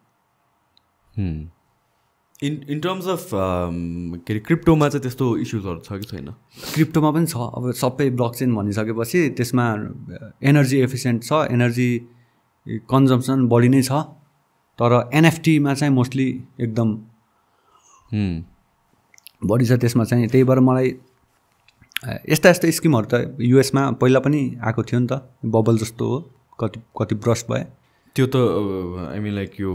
इन इन टर्म्स अफ के अरे क्रिप्टोमा चाहिँ त्यस्तो इस्युजहरू छ कि छैन? क्रिप्टोमा पनि छ। अब सबै ब्लक चेन भनिसकेपछि त्यसमा एनर्जी एफिसियन्ट छ एनर्जी कन्जम्सन बढी नै छ। तर एनएफटीमा चाहिँ मोस्टली एकदम हुँ, बढी छ त्यसमा चाहिँ। त्यही भएर मलाई यस्ता यस्ता स्किमहरू त युएसमा पहिला पनि आएको थियो नि त। बबल जस्तो हो कति कति ब्रस्ट भए। त्यो त आई मिन लाइक यो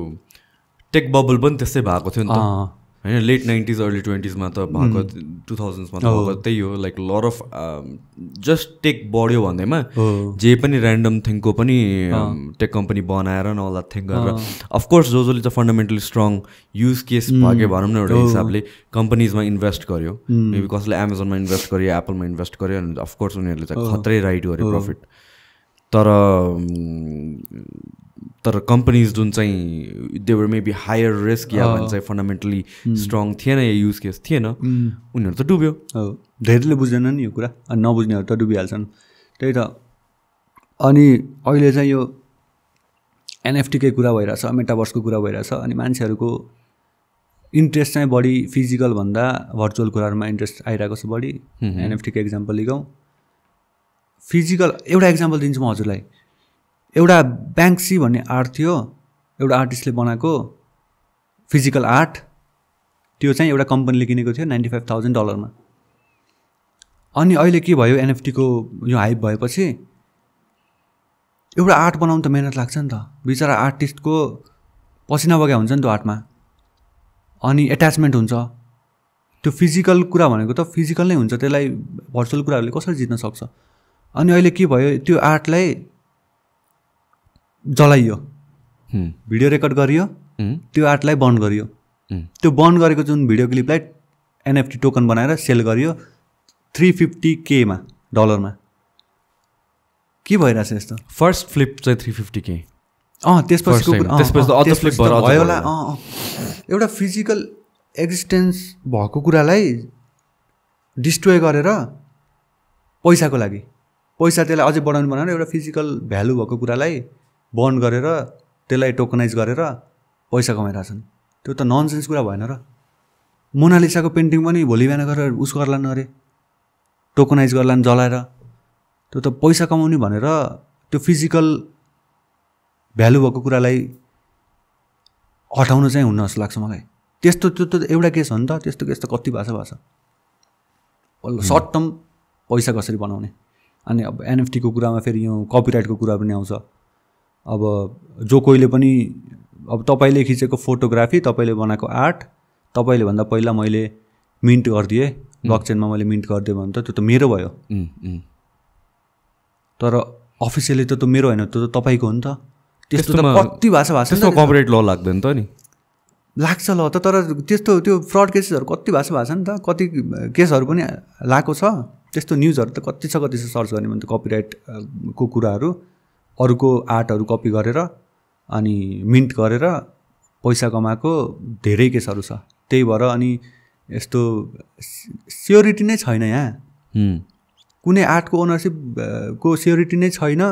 टेक बबल पनि त्यस्तै भएको थियो नि त। होइन लेट नाइन्टिज अर्ली ट्वेन्टिजमा त भएको टु थाउजन्ड्समा त भएको त्यही हो like lure of just tech बढ्यो भन्दैमा जे पनि ऱ्यान्डम थिङको पनि टेक कम्पनी बनाएर न होला थिङ गरेर। अफकोर्स जो जसले चाहिँ फन्डामेन्टली स्ट्रङ युज केस भयो भनौँ न एउटा हिसाबले कम्पनीजमा इन्भेस्ट गर्यो। मेबी कसैले एमाजोनमा इन्भेस्ट गर्यो एप्पलमा इन्भेस्ट गर्यो अनि अफकोर्स उनीहरूले चाहिँ खत्रै राइट गर्यो प्रफिट तर तर कम्पनीज जुन चाहिँ they were maybe higher risk या भने चाहिँ फन्डामेन्टली स्ट्रङ थिएन या युज केस थिएन उनीहरू त डुब्यो। हो धेरैले बुझ्दैनन् नि यो कुरा अनि नबुझ्नेहरू त डुबिहाल्छन्। त्यही त। अनि अहिले चाहिँ यो एनएफटीकै कुरा भइरहेछ मेटाभर्सको कुरा भइरहेछ अनि मान्छेहरूको इन्ट्रेस्ट चाहिँ बढी फिजिकल भन्दा भर्चुअल कुराहरूमा इन्ट्रेस्ट आइरहेको छ बढी। एनएफटीको एक्जाम्पल लिगौँ। फिजिकल एउटा एक्जाम्पल दिन्छु म हजुरलाई। एउटा ब्याङ्क्सी भन्ने आर्ट थियो एउटा आर्टिस्टले बनाएको फिजिकल आर्ट त्यो चाहिँ एउटा कम्पनीले किनेको थियो नाइन्टी फाइभ थाउजन्ड डलरमा अनि अहिले के भयो एनएफटीको यो हाइप भएपछि एउटा आर्ट बनाउनु त मिहिनेत लाग्छ नि त। बिचरा आर्टिस्टको पसिना बग्या हुन्छ नि त्यो आर्टमा अनि एट्याचमेन्ट हुन्छ। त्यो फिजिकल कुरा भनेको त फिजिकल नै हुन्छ त्यसलाई भर्चुअल कुराहरूले कसरी जित्न सक्छ? अनि अहिले के भयो? त्यो आर्टलाई जलाइयो। भिडियो रेकर्ड गरियो। त्यो आर्टलाई बन्द गरियो। त्यो बन्द गरेको जुन भिडियो क्लिपलाई एनएफटी टोकन बनाएर सेल गरियो थ्री फिफ्टी केमा डलरमा के भइरहेछ यस्तो? फर्स्ट फ्लिप चाहिँ थ्री फिफ्टी के अँ त्यसपछि भयो होला। अँ एउटा फिजिकल एक्जिस्टेन्स भएको कुरालाई डिस्ट्रोय गरेर पैसाको लागि। पैसा त्यसलाई अझै बढाउनु बनाएर एउटा फिजिकल भ्यालु भएको कुरालाई बन्द गरेर त्यसलाई टोकनाइज गरेर पैसा कमाइरहेछन् त्यो त ननसेन्स कुरा भएन र। मोनालिसाको पेन्टिङ पनि भोलि बिहान गरेर उस गर्लान् अरे। टोकनाइज गर्लान् जलाएर। त्यो त पैसा कमाउने भनेर त्यो फिजिकल भ्यालु भएको कुरालाई हटाउनु चाहिँ हुन्न जस्तो लाग्छ मलाई। त्यस्तो त्यो त एउटा केस हो नि त। त्यस्तो केस त कति भाषा भाषा। सर्ट टर्म पैसा कसरी बनाउने? अनि अब एनएफटीको कुरामा फेरि यो कपिराइटको कुरा पनि आउँछ। अब जो कोहीले पनि अब तपाईँले खिचेको फोटोग्राफी तपाईँले बनाएको आर्ट तपाईँले भन्दा पहिला मैले मिन्ट गरिदिएँ। ब्लक चेनमा मैले मिन्ट गरिदिएँ भने त त्यो त मेरो भयो। तर अफिसियली त त्यो मेरो होइन त्यो त तपाईँको हो नि त। त्यस्तो त कति भाषा भाषा कपरेट ल लाग्दैन त नि। लाग्छ ल त तर त्यस्तो त्यो फ्रड केसेसहरू कति भाषा भाषा नि त कति केसहरू पनि लगाएको छ। त्यस्तो न्युजहरू त कति छ कति छ सर्च गर्ने भने त कपिराइटको कुराहरू अरूको आर्टहरू कपी गरेर अनि मिन्ट गरेर पैसा कमाएको धेरै केसहरू छ। त्यही भएर अनि यस्तो स्योरिटी नै छैन यहाँ। कुनै आर्टको ओनरसिप को स्योरिटी नै छैन।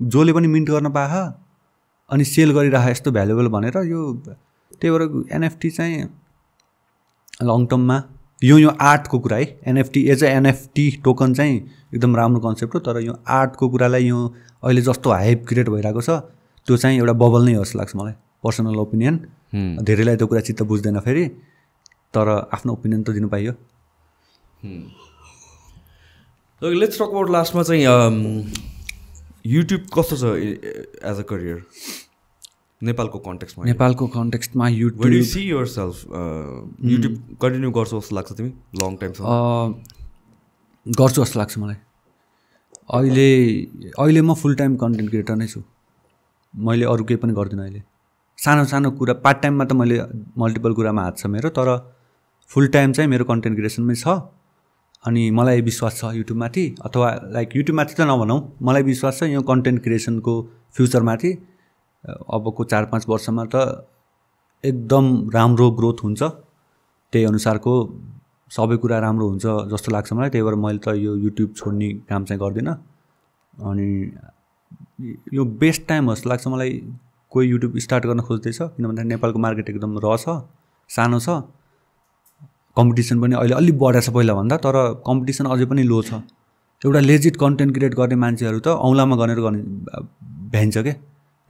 जसले पनि मिन्ट गर्न पाए अनि सेल गरिरह यस्तो भ्यालुएबल भनेर यो त्यही भएर एनएफटी चाहिँ लङ टर्ममा यो यो आर्टको कुरा है NFT as a NFT token चाहिँ एकदम राम्रो कन्सेप्ट हो तर यो आर्टको कुरालाई यो अहिले जस्तो हाइप क्रिएट भइरहेको छ त्यो चाहिँ एउटा बबल नै हो जस्तो लाग्छ मलाई पर्सनल ओपिनियन धेरैलाई त्यो कुरा चित्त बुझ्दैन फेरि तर आफ्नो ओपिनियन त दिनु पाइयो लेट्स टक अबाउट लास्टमा चाहिँ युट्युब कस्तो छ एज अ करियर नेपालको कन्टेक्स्टमा नेपालको कन्टेक्स्टमा YouTube you see yourself YouTube continue गर्छु जस्तो लाग्छ तिमी लङ टाइमसम्म गर्छु जस्तो लाग्छ मलाई। अहिले अहिले म फुल टाइम कन्टेन्ट क्रिएटर नै छु। मैले अरू केही पनि गर्दिनँ अहिले। सानो सानो कुरा पार्ट टाइममा त मैले मल्टिपल कुरामा हात छ मेरो तर फुल टाइम चाहिँ मेरो कन्टेन्ट क्रिएसनमै छ। अनि मलाई विश्वास छ युट्युबमाथि अथवा लाइक युट्युबमाथि त नभनौँ मलाई विश्वास छ यो कन्टेन्ट क्रिएसनको फ्युचरमाथि अबको चार पाँच वर्षमा त एकदम राम्रो ग्रोथ हुन्छ। त्यही अनुसारको सबै कुरा राम्रो हुन्छ जस्तो लाग्छ मलाई। त्यही भएर मैले त यो युट्युब छोड्ने काम चाहिँ गर्दिनँ। अनि यो बेस्ट टाइम जस्तो लाग्छ मलाई। कोही युट्युब स्टार्ट गर्न खोज्दैछ किन भन्दाखेरि नेपालको मार्केट एकदम र छ सानो छ। कम्पिटिसन पनि अहिले अलिक बढेको छ पहिलाभन्दा तर कम्पिटिसन अझै पनि लो छ। एउटा लेजिट कन्टेन्ट क्रिएट गर्ने मान्छेहरू त औँलामा गनेर गर्ने भ्याइन्छ क्या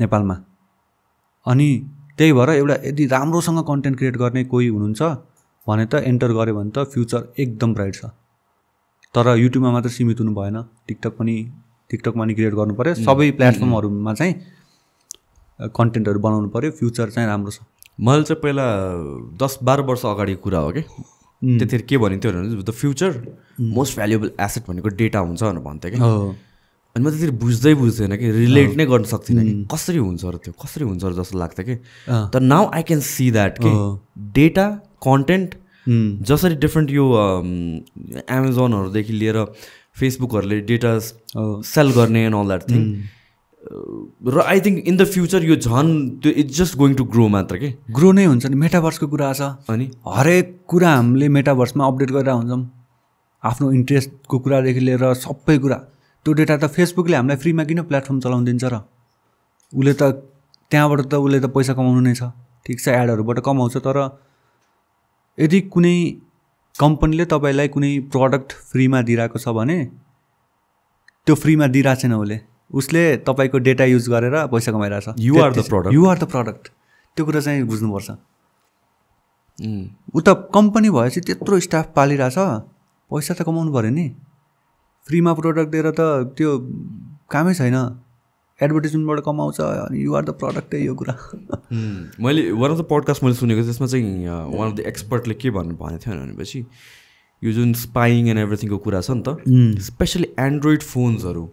नेपालमा। अनि त्यही भएर एउटा यदि राम्रोसँग कन्टेन्ट क्रिएट गर्ने कोही हुनुहुन्छ भने त एन्टर गऱ्यो भने त फ्युचर एकदम ब्राइट छ। तर युट्युबमा मात्र सीमित हुनु भएन। टिकटक पनि टिकटकमा नि क्रिएट गर्नु पऱ्यो। सबै प्लेटफर्महरूमा चाहिँ कन्टेन्टहरू बनाउनु पऱ्यो। फ्युचर चाहिँ राम्रो छ। मैले चाहिँ पहिला दस बाह्र वर्ष अगाडिको कुरा हो कि? त्यतिखेर के भनिन्थ्यो भने the future most valuable asset भनेको डेटा हुन्छ भनेर भन्थ्यो कि? अनि म त्यतिखेर बुझ्दै बुझ्दैन कि रिलेट नै गर्न सक्दिनँ कि। कसरी हुन्छ र त्यो? कसरी हुन्छ र जस्तो लाग्थ्यो कि? तर now I can see that कि डेटा कन्टेन्ट जसरी डिफ्रेन्ट यो एमाजोनहरूदेखि लिएर फेसबुकहरूले डेटा सेल गर्ने एन्ड अल द्याट थिङ र I think in the future यो झन् त्यो it's just going to grow मात्र के। ग्रो नै हुन्छ नि। मेटाभर्सको कुरा छ। अनि? हरेक कुरा हामीले मेटाभर्समा अपडेट गरेर हुन्छौँ आफ्नो इन्ट्रेस्टको कुरादेखि लिएर सबै कुरा। त्यो डेटा त फेसबुकले हामीलाई फ्रीमा किन प्लेटफर्म चलाउनु दिन्छ र? उसले त त्यहाँबाट त उसले त पैसा कमाउनु नै छ। ठिक छ एडहरूबाट कमाउँछ तर यदि कुनै कम्पनीले तपाईँलाई कुनै प्रडक्ट फ्रीमा दिइरहेको छ भने त्यो फ्रीमा दिइरहेको छैन उसले। उसले तपाईँको डेटा युज गरेर पैसा कमाइरहेछ। You are the product. You are the product त्यो कुरा चाहिँ बुझ्नुपर्छ। त कम्पनी भएपछि त्यत्रो स्टाफ पालिरहेछ। पैसा त कमाउनु पऱ्यो नि। फ्रीमा प्रोडक्ट दिएर त त्यो कामै छैन। एडभर्टिजमेन्टबाट कमाउँछ अनि युआर द प्रडक्टै यो कुरा। मैले वान अफ द पडकास्ट मैले सुनेको त्यसमा चाहिँ वान अफ द एक्सपर्टले के भन्नु भनेको थियो भनेपछि यो जुन स्पाइङ एन्ड एभ्रिथिङको कुरा छ नि त स्पेसली एन्ड्रोइड फोन्सहरू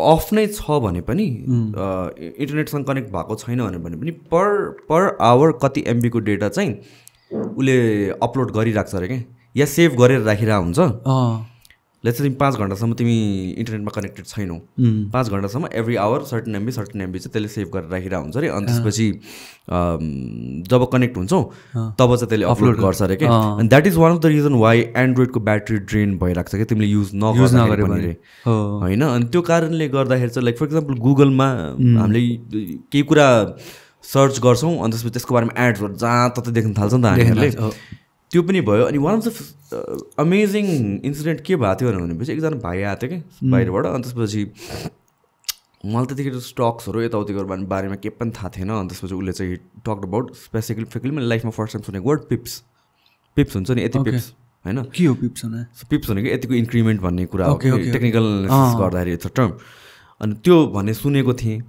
अफ नै छ भने पनि इन्टरनेटसँग कनेक्ट भएको छैन भने पनि पर पर आवर कति एमबीको डेटा चाहिँ उसले अपलोड गरिरहेको छ अरे क्या? या सेभ गरेर राखिरहेको हुन्छ? लेट्स तिमी पाँच घन्टासम्म तिमी इन्टरनेटमा कनेक्टेड छैनौ। पाँच घन्टासम्म every hour certain MB certain MB चाहिँ त्यसले सेभ गरेर राखिरहेको हुन्छ अरे। अनि त्यसपछि जब कनेक्ट हुन्छौ तब चाहिँ त्यसले अपलोड गर्छ अरे क्या अनि that is one of the reason why एन्ड्रोइडको battery drain भइरहेको छ क्या तिमीले युज नगर्दाखेरि नगरे भने होइन? अनि त्यो कारणले गर्दाखेरि चाहिँ लाइक फर इक्जाम्पल गुगलमा हामीले केही कुरा सर्च गर्छौँ अनि त्यसपछि त्यसको बारेमा एड्सहरू जहाँ ततै देख्न थाल्छ नि त हामीहरूले। त्यो पनि भयो. अनि one of the amazing incident के भएको थियो भनेपछि एकजना भाइ आएको थियो कि बाहिरबाट। अनि त्यसपछि मलाई त्यतिखेर स्टक्सहरू यताउतिको बारेमा केही पनि थाहा थिएन। अनि त्यसपछि उसले चाहिँ टक अबाउट स्पेसिफिकली मैले लाइफमा फर्स्ट टाइम सुनेको वर्ड पिप्स पिप्स हुन्छ नि यति. पिप्स होइन? के हो पिप्सन पिप्स भनेको यतिको इन्क्रिमेन्ट भन्ने कुरा हो टेक्निकल। गर्दाखेरि इट्स टर्म अनि त्यो भन्ने सुनेको थिएँ।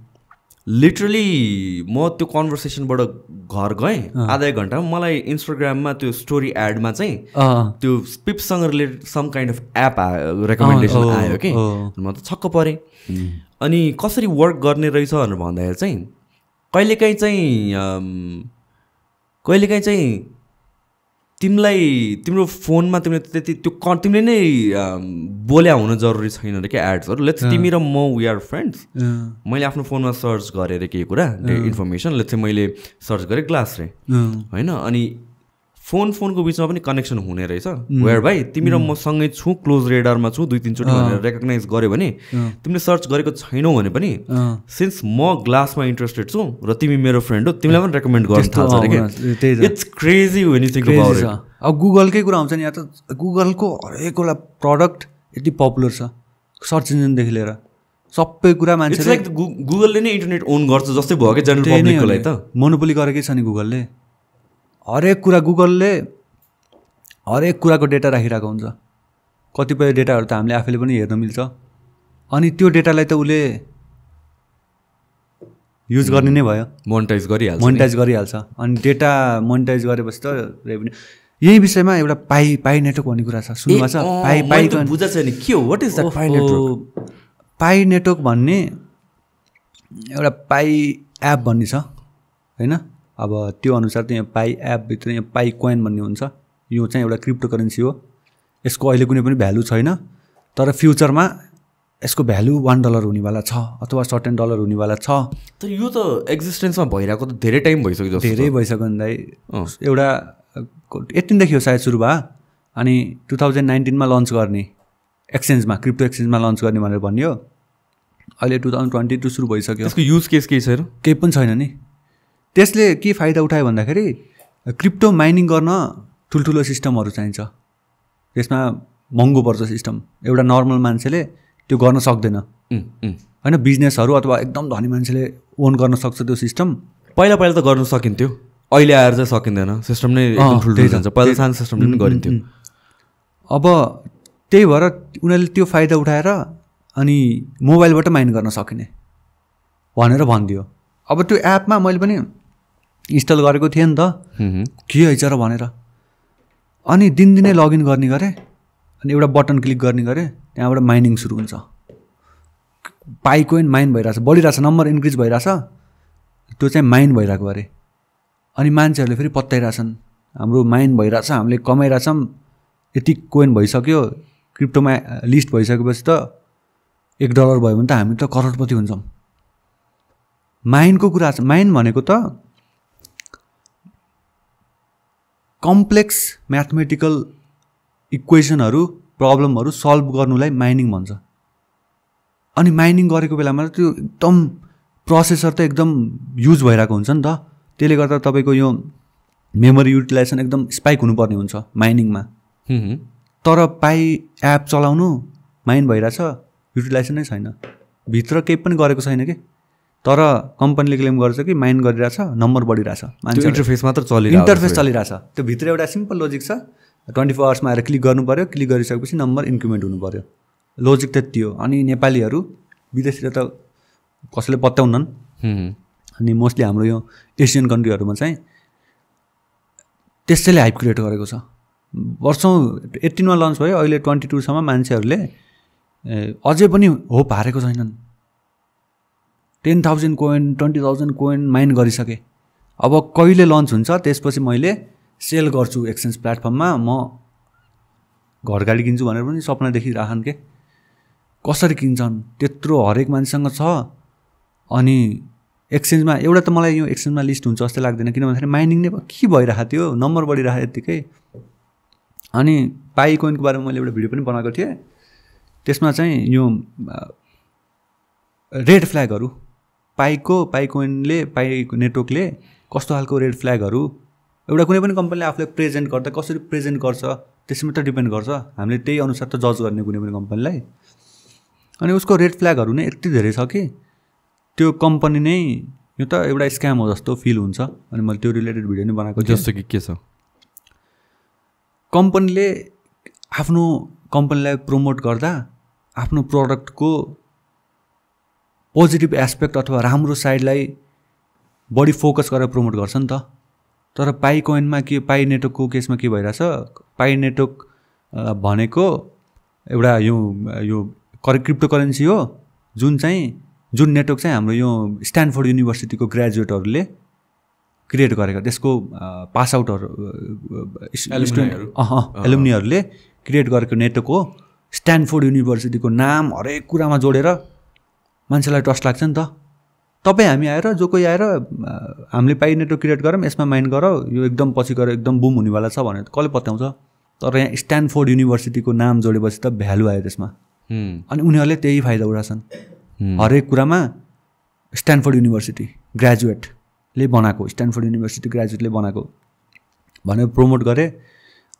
लिटरली म त्यो कन्भर्सेसनबाट घर गएँ आधा एक घन्टामा मलाई इन्स्टाग्राममा त्यो स्टोरी एडमा चाहिँ त्यो पिप्ससँग related some kind of app आयो रेकमेन्डेसन आयो कि। म त छक्क परेँ। अनि कसरी वर्क गर्ने रहेछ भनेर भन्दाखेरि चाहिँ कहिलेकाहीँ चाहिँ कहिलेकाहीँ चाहिँ तिमीलाई तिम्रो फोनमा तिमीले त्यति त्यो क तिमीले नै बोल्या हुन जरुरी छैन अरे क्या एड्सहरू लेट्स तिमी र म वी आर फ्रेन्ड्स मैले आफ्नो फोनमा सर्च गरेँ अरे केही कुरा इन्फर्मेसन लेट्स मैले सर्च गरेँ ग्लास रे होइन अनि फोन फोनको बिचमा पनि कनेक्सन हुने रहेछ। वेयर भाइ तिमी र म सँगै छु क्लोज रेडरमा छु दुई तिनचोटि भनेर रेकगनाइज गऱ्यो भने तिमीले सर्च गरेको छैनौ भने पनि सिन्स म ग्लासमा इन्ट्रेस्टेड छु र तिमी मेरो फ्रेन्ड हो तिमीलाई पनि रेकमेन्ड गर्न थाल्छ अरे त। इट्स क्रेजी अब गुगलकै कुरा आउँछ नि यहाँ त गुगलको हरेकवटा प्रडक्ट यति पपुलर छ। सर्च इन्जिनदेखि लिएर। सबै कुरा लाइक गुगलले नै इन्टरनेट ओन गर्छ जस्तै भयो कि जेनरल लागि। त। मोनोपोली गरेकै छ नि गुगलले हरेक कुरा गुगलले हरेक कुराको डेटा राखिरहेको हुन्छ। कतिपय डेटाहरू त हामीले आफैले पनि हेर्न मिल्छ। अनि त्यो डेटालाई त उसले युज गर्ने नै भयो। मोनिटाइज गरिहाल्छ। मोनिटाइज गरिहाल्छ। अनि डेटा मोनिटाइज गरेपछि त रेभेन्यू। यही विषयमा एउटा पाइ पाइ नेटवर्क भन्ने कुरा छ। सुन्नुभएको छ। पाइ पाइ बुझाएको छैन। के हो? What is that Pi network? Pi network भन्ने एउटा पाइ एप भन्ने छ। होइन? अब त्यो अनुसार चाहिँ यहाँ पाइ एपभित्र यहाँ पाइ कोइन भन्ने हुन्छ। यो चाहिँ एउटा क्रिप्टो करेन्सी हो। यसको अहिले कुनै पनि भ्यालु छैन। तर फ्युचरमा यसको भ्यालु वान डलर हुनेवाला छ अथवा सर्टेन डलर हुनेवाला छ। तर यो त एक्जिस्टेन्समा भइरहेको त धेरै टाइम भइसक्यो धेरै भइसक्यो नि दाइ। एउटा एट्टिनदेखि हो सायद सुरु भयो अनि टु थाउजन्ड नाइन्टिनमा लन्च गर्ने। एक्सचेन्जमा क्रिप्टो एक्सचेन्जमा लन्च गर्ने भनेर भनियो। अहिले टु थाउजन्ड ट्वेन्टी टू सुरु भइसक्यो। त्यसको युज केस केही छैन? केही पनि छैन नि। त्यसले के फाइदा उठायो भन्दाखेरि क्रिप्टो माइनिङ गर्न ठुल्ठुलो सिस्टमहरू चाहिन्छ। त्यसमा महँगो पर्छ सिस्टम। एउटा नर्मल मान्छेले त्यो गर्न सक्दैन। होइन बिजनेसहरू अथवा एकदम धनी मान्छेले ओन गर्न सक्छ त्यो सिस्टम। पहिला पहिला त गर्न सकिन्थ्यो। अहिले आएर चाहिँ सकिँदैन। सिस्टम नै ठुल्ठुलो जान्छ। पहिला सानो सिस्टमले पनि गरिन्थ्यो। अब त्यही भएर उनीहरूले त्यो फाइदा उठाएर अनि मोबाइलबाट माइन गर्न सकिने। भनेर भनिदियो। अब त्यो एपमा मैले पनि इन्स्टल गरेको थिएँ नि त। के हैछ र भनेर। अनि दिनदिनै लगइन गर्ने गरेँ अनि एउटा बटन क्लिक गर्ने गरेँ त्यहाँबाट माइनिङ सुरु हुन्छ। पाइ कोइन माइन भइरहेछ बढिरहेछ नम्बर इन्क्रिज भइरहेछ। त्यो चाहिँ माइन भइरहेको अरे। अनि मान्छेहरूले फेरि पत्याइरहेछन् हाम्रो माइन भइरहेछ हामीले कमाइरहेछौँ यति कोइन भइसक्यो क्रिप्टोमा लिस्ट भइसकेपछि त एक डलर भयो भने त हामी त करोडपति हुन्छौँ। माइनको कुरा छ माइन भनेको त कम्प्लेक्स म्याथमेटिकल इक्वेसनहरू प्रब्लमहरू सल्भ गर्नुलाई माइनिङ भन्छ। अनि माइनिङ गरेको बेलामा त्यो एकदम प्रोसेसर त एकदम युज भइरहेको हुन्छ नि त। त्यसले गर्दा तपाईँको यो मेमोरी युटिलाइजेसन एकदम स्पाइक हुनुपर्ने हुन्छ माइनिङमा। तर पाइ एप चलाउनु माइन भइरहेछ युटिलाइजेसन नै छैन। भित्र केही पनि गरेको छैन कि? तर कम्पनीले क्लेम गर्छ कि माइन्ड गरिरहेछ नम्बर बढिरहेछ त्यो मान्छे इन्टरफेस मात्र चलिरहेको इन्टरफेस चलिरहेछ। त्यो भित्र एउटा सिम्पल लोजिक छ। ट्वेन्टी फोर आवर्समा आएर क्लिक गर्नु पऱ्यो क्लिक गरिसकेपछि नम्बर इन्क्रिमेन्ट हुनु पऱ्यो लोजिक त्यति हो। अनि नेपालीहरू विदेशतिर त कसैले पत्याउनन्। हुँ। अनि मोस्टली हाम्रो यो एसियन कन्ट्रीहरूमा चाहिँ त्यसैले हाइप क्रिएट गरेको छ। वर्षौँ एट्टिनमा लन्च भयो अहिले ट्वेन्टी टूसम्म मान्छेहरूले अझै पनि होप हारेको छैनन्। Ten thousand coin twenty thousand coin mine गरिसकेँ। अब कहिले लन्च हुन्छ त्यसपछि मैले सेल गर्छु एक्सचेन्ज प्लेटफर्ममा म घर गाडी किन्छु भनेर पनि सपना देखिराखन् के कसरी किन्छन्? त्यत्रो हरेक मान्छेसँग छ। अनि एक्सचेन्जमा एउटा त मलाई यो एक्सचेन्जमा लिस्ट हुन्छ जस्तो लाग्दैन। किन भन्दाखेरि माइनिङ नै के भइरहेको थियो? नम्बर बढिरहेको यत्तिकै। अनि पाई कोइनको बारेमा मैले एउटा भिडियो पनि बनाएको थिएँ। त्यसमा चाहिँ यो रेड फ्ल्यागहरू पाइको पाई कोइनले पाई नेटवर्कले कस्तो खालको रेड फ्ल्यागहरू एउटा कुनै पनि कम्पनीले आफूलाई प्रेजेन्ट गर्दा कसरी प्रेजेन्ट गर्छ त्यसमा त डिपेन्ड गर्छ। हामीले त्यही अनुसार त जज गर्ने कुनै पनि कम्पनीलाई। अनि उसको रेड फ्ल्यागहरू नै यति धेरै छ कि त्यो कम्पनी नै यो त एउटा स्क्याम हो जस्तो फिल हुन्छ। अनि मैले त्यो रिलेटेड भिडियो नै बनाएको जस्तो कि के छ? कम्पनीले आफ्नो कम्पनीलाई प्रमोट गर्दा आफ्नो प्रडक्टको पोजिटिभ एस्पेक्ट अथवा राम्रो साइडलाई बढी फोकस गरेर प्रमोट गर्छ नि त। तर पाई कोइनमा के पाई नेटवर्कको केसमा के भइरहेछ? पाई नेटवर्क भनेको एउटा यो यो क्रिप्टो करेन्सी हो। जुन चाहिँ जुन नेटवर्क चाहिँ हाम्रो यो स्ट्यान्डफोर्ड युनिभर्सिटीको ग्रेजुएटहरूले क्रिएट गरेको त्यसको पास आउटहरू Alumni-हरू। एलुमिनीहरूले क्रिएट गरेको नेटवर्क हो। स्ट्यान्डफोर्ड युनिभर्सिटीको नाम हरेक कुरामा जोडेर मान्छेलाई ट्रस्ट लाग्छ नि त। तपाईँ हामी आएर जो कोही आएर हामीले पाइ नेटवर्क क्रिएट गरौँ यसमा माइन्ड गरौँ यो एकदम पछि गएर एकदम बुम हुनेवाला छ भनेर। कसले पत्याउँछ? तर यहाँ स्ट्यान्डफोर्ड युनिभर्सिटीको नाम जोडेपछि त भ्यालु आयो त्यसमा। अनि उनीहरूले त्यही फाइदा उठाछन् हुँ। हरेक कुरामा स्ट्यान्डफोर्ड युनिभर्सिटी ग्रेजुएटले बनाएको स्ट्यान्डफोर्ड युनिभर्सिटी ग्रेजुएटले बनाएको भनेर प्रमोट गरे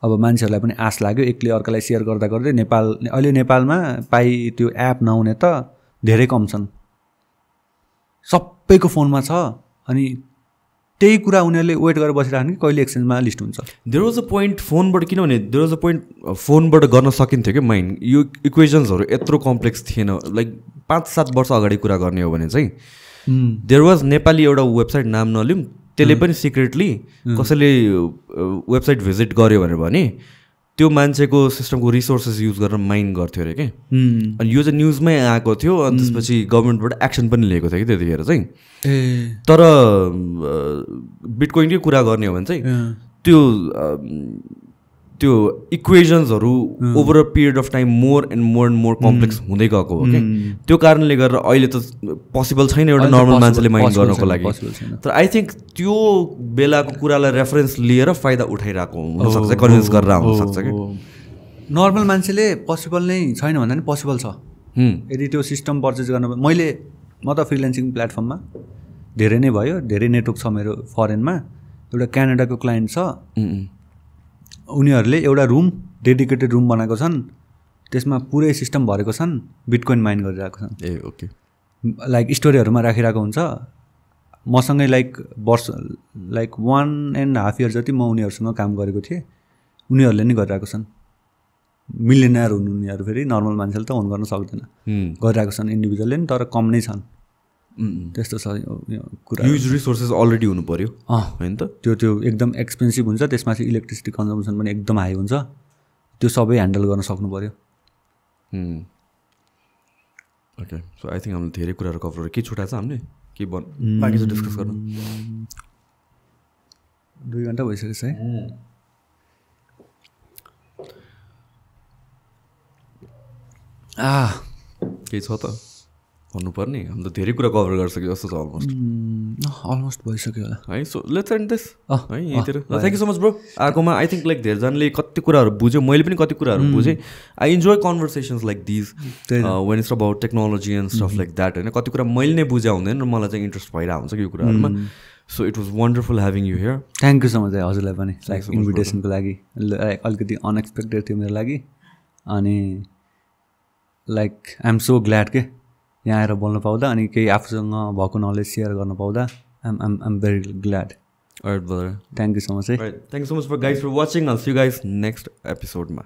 अब मान्छेहरूलाई पनि आश लाग्यो। एकले अर्कालाई सेयर गर्दा गर्दै नेपाल अहिले नेपालमा पाइ त्यो एप नहुने त धेरै कम छन्। सबैको फोनमा छ अनि त्यही कुरा उनीहरूले वेट गरेर बसिरहन् कि कहिले एक्सचेन्जमा लिस्ट हुन्छ। देयर वाज अ पोइन्ट फोनबाट किनभने देयर वाज अ पोइन्ट फोनबाट गर्न सकिन्थ्यो कि माइन्ड यो इक्वेजन्सहरू यत्रो कम्प्लेक्स थिएन। लाइक पाँच सात वर्ष अगाडि कुरा गर्ने हो भने चाहिँ देयर वाज नेपाली एउटा वेबसाइट नाम नलिउँ त्यसले पनि सिक्रेटली कसैले वेबसाइट भिजिट गर्यो भनेर भने त्यो मान्छेको सिस्टमको रिसोर्सेस युज गरेर माइन्ड गर्थ्यो अरे कि? अनि यो चाहिँ न्युजमै आएको थियो अनि त्यसपछि गभर्मेन्टबाट एक्सन पनि लिएको थियो कि त्यतिखेर चाहिँ। तर बिटकोइनकै कुरा गर्ने हो भने चाहिँ त्यो त्यो इक्वेजन्सहरू over a period of time more and more and more complex हुँदै गएको हो कि त्यो कारणले गर्दा अहिले त पोसिबल छैन एउटा नर्मल मान्छेले माइन्ड गर्नको लागि। तर आई थिङ्क त्यो बेलाको कुरालाई रेफरेन्स लिएर फाइदा उठाइरहेको हुनसक्छ कन्भिन्स गरेर आउनसक्छ कि नर्मल मान्छेले पोसिबल नै छैन भन्दा पनि पोसिबल छ। हुँ, यदि त्यो सिस्टम पर्चेस गर्न मैले म त फ्रिलेन्सिङ प्लेटफर्ममा धेरै नै भयो धेरै नेटवर्क छ मेरो फरेनमा एउटा क्यानाडाको क्लाइन्ट छ। उम्, उनीहरूले एउटा रुम डेडिकेटेड रुम बनाएको छन्। त्यसमा पुरै सिस्टम भरेको छन् बिटकोइन माइन गरिरहेको छन्। ए ओके लाइक स्टोरीहरूमा राखिरहेको हुन्छ। मसँगै लाइक वर्ष like one and half year जति म उनीहरूसँग काम गरेको थिएँ उनीहरूले नै गरिरहेको छन्। मिलियनर हुनु उनीहरू फेरि नर्मल मान्छेले त ओन गर्न सक्दैन। गरिरहेको छन् इन्डिभिजुअलले नि तर कम नै छन्। त्यस्तो छ कुरा ह्युज रिसोर्सेस अलरेडी हुनु पऱ्यो अँ। होइन त? त्यो त्यो एकदम एक्सपेन्सिभ हुन्छ त्यसमा चाहिँ इलेक्ट्रिसिटी कन्जम्सन पनि एकदम हाई हुन्छ। त्यो सबै ह्यान्डल गर्न सक्नु पऱ्यो ओके सो आई थिङ्क हामीले धेरै कुराहरू कभर के छुट्टा छ हामीले? के बन बाँकी चाहिँ डिस्कस गर्नु। दुई घन्टा भइसकेको छ है। आ केही छ त? भन्नुपर्ने। हामीले त धेरै कुरा कभर गरिसक्यो जस्तो छ अलमोस्ट अलमोस्ट भइसक्यो होला। है सो लेट्स एन्ड दिस है यहीँतिर। Thank you so much bro आएकोमा आई थिङ्क लाइक धेरैजनाले कति कुराहरू बुझ्यो मैले पनि कति कुराहरू बुझेँ। I enjoy conversations like these when it's about technology and stuff like that होइन। कति कुरा मैले नै बुझा हुँदैन र मलाई चाहिँ इन्ट्रेस्ट भइरहेको हुन्छ कि यो कुराहरूमा। So it was wonderful having you here thank you so much हजुरलाई पनि। लाइक इन्भिटेसनको लागि। लाइक अलिकति अनएक्सपेक्टेड थियो मेरो लागि। अनि like I am so glad के? यहाँ आएर बोल्नु पाउँदा अनि केही आफूसँग भएको नलेज सेयर गर्नु पाउँदाम भेरी ग्ल्याड बजे थ्याङ्क यू सो मच है thank you so much for guys for watching also you guys next एपिसोडमा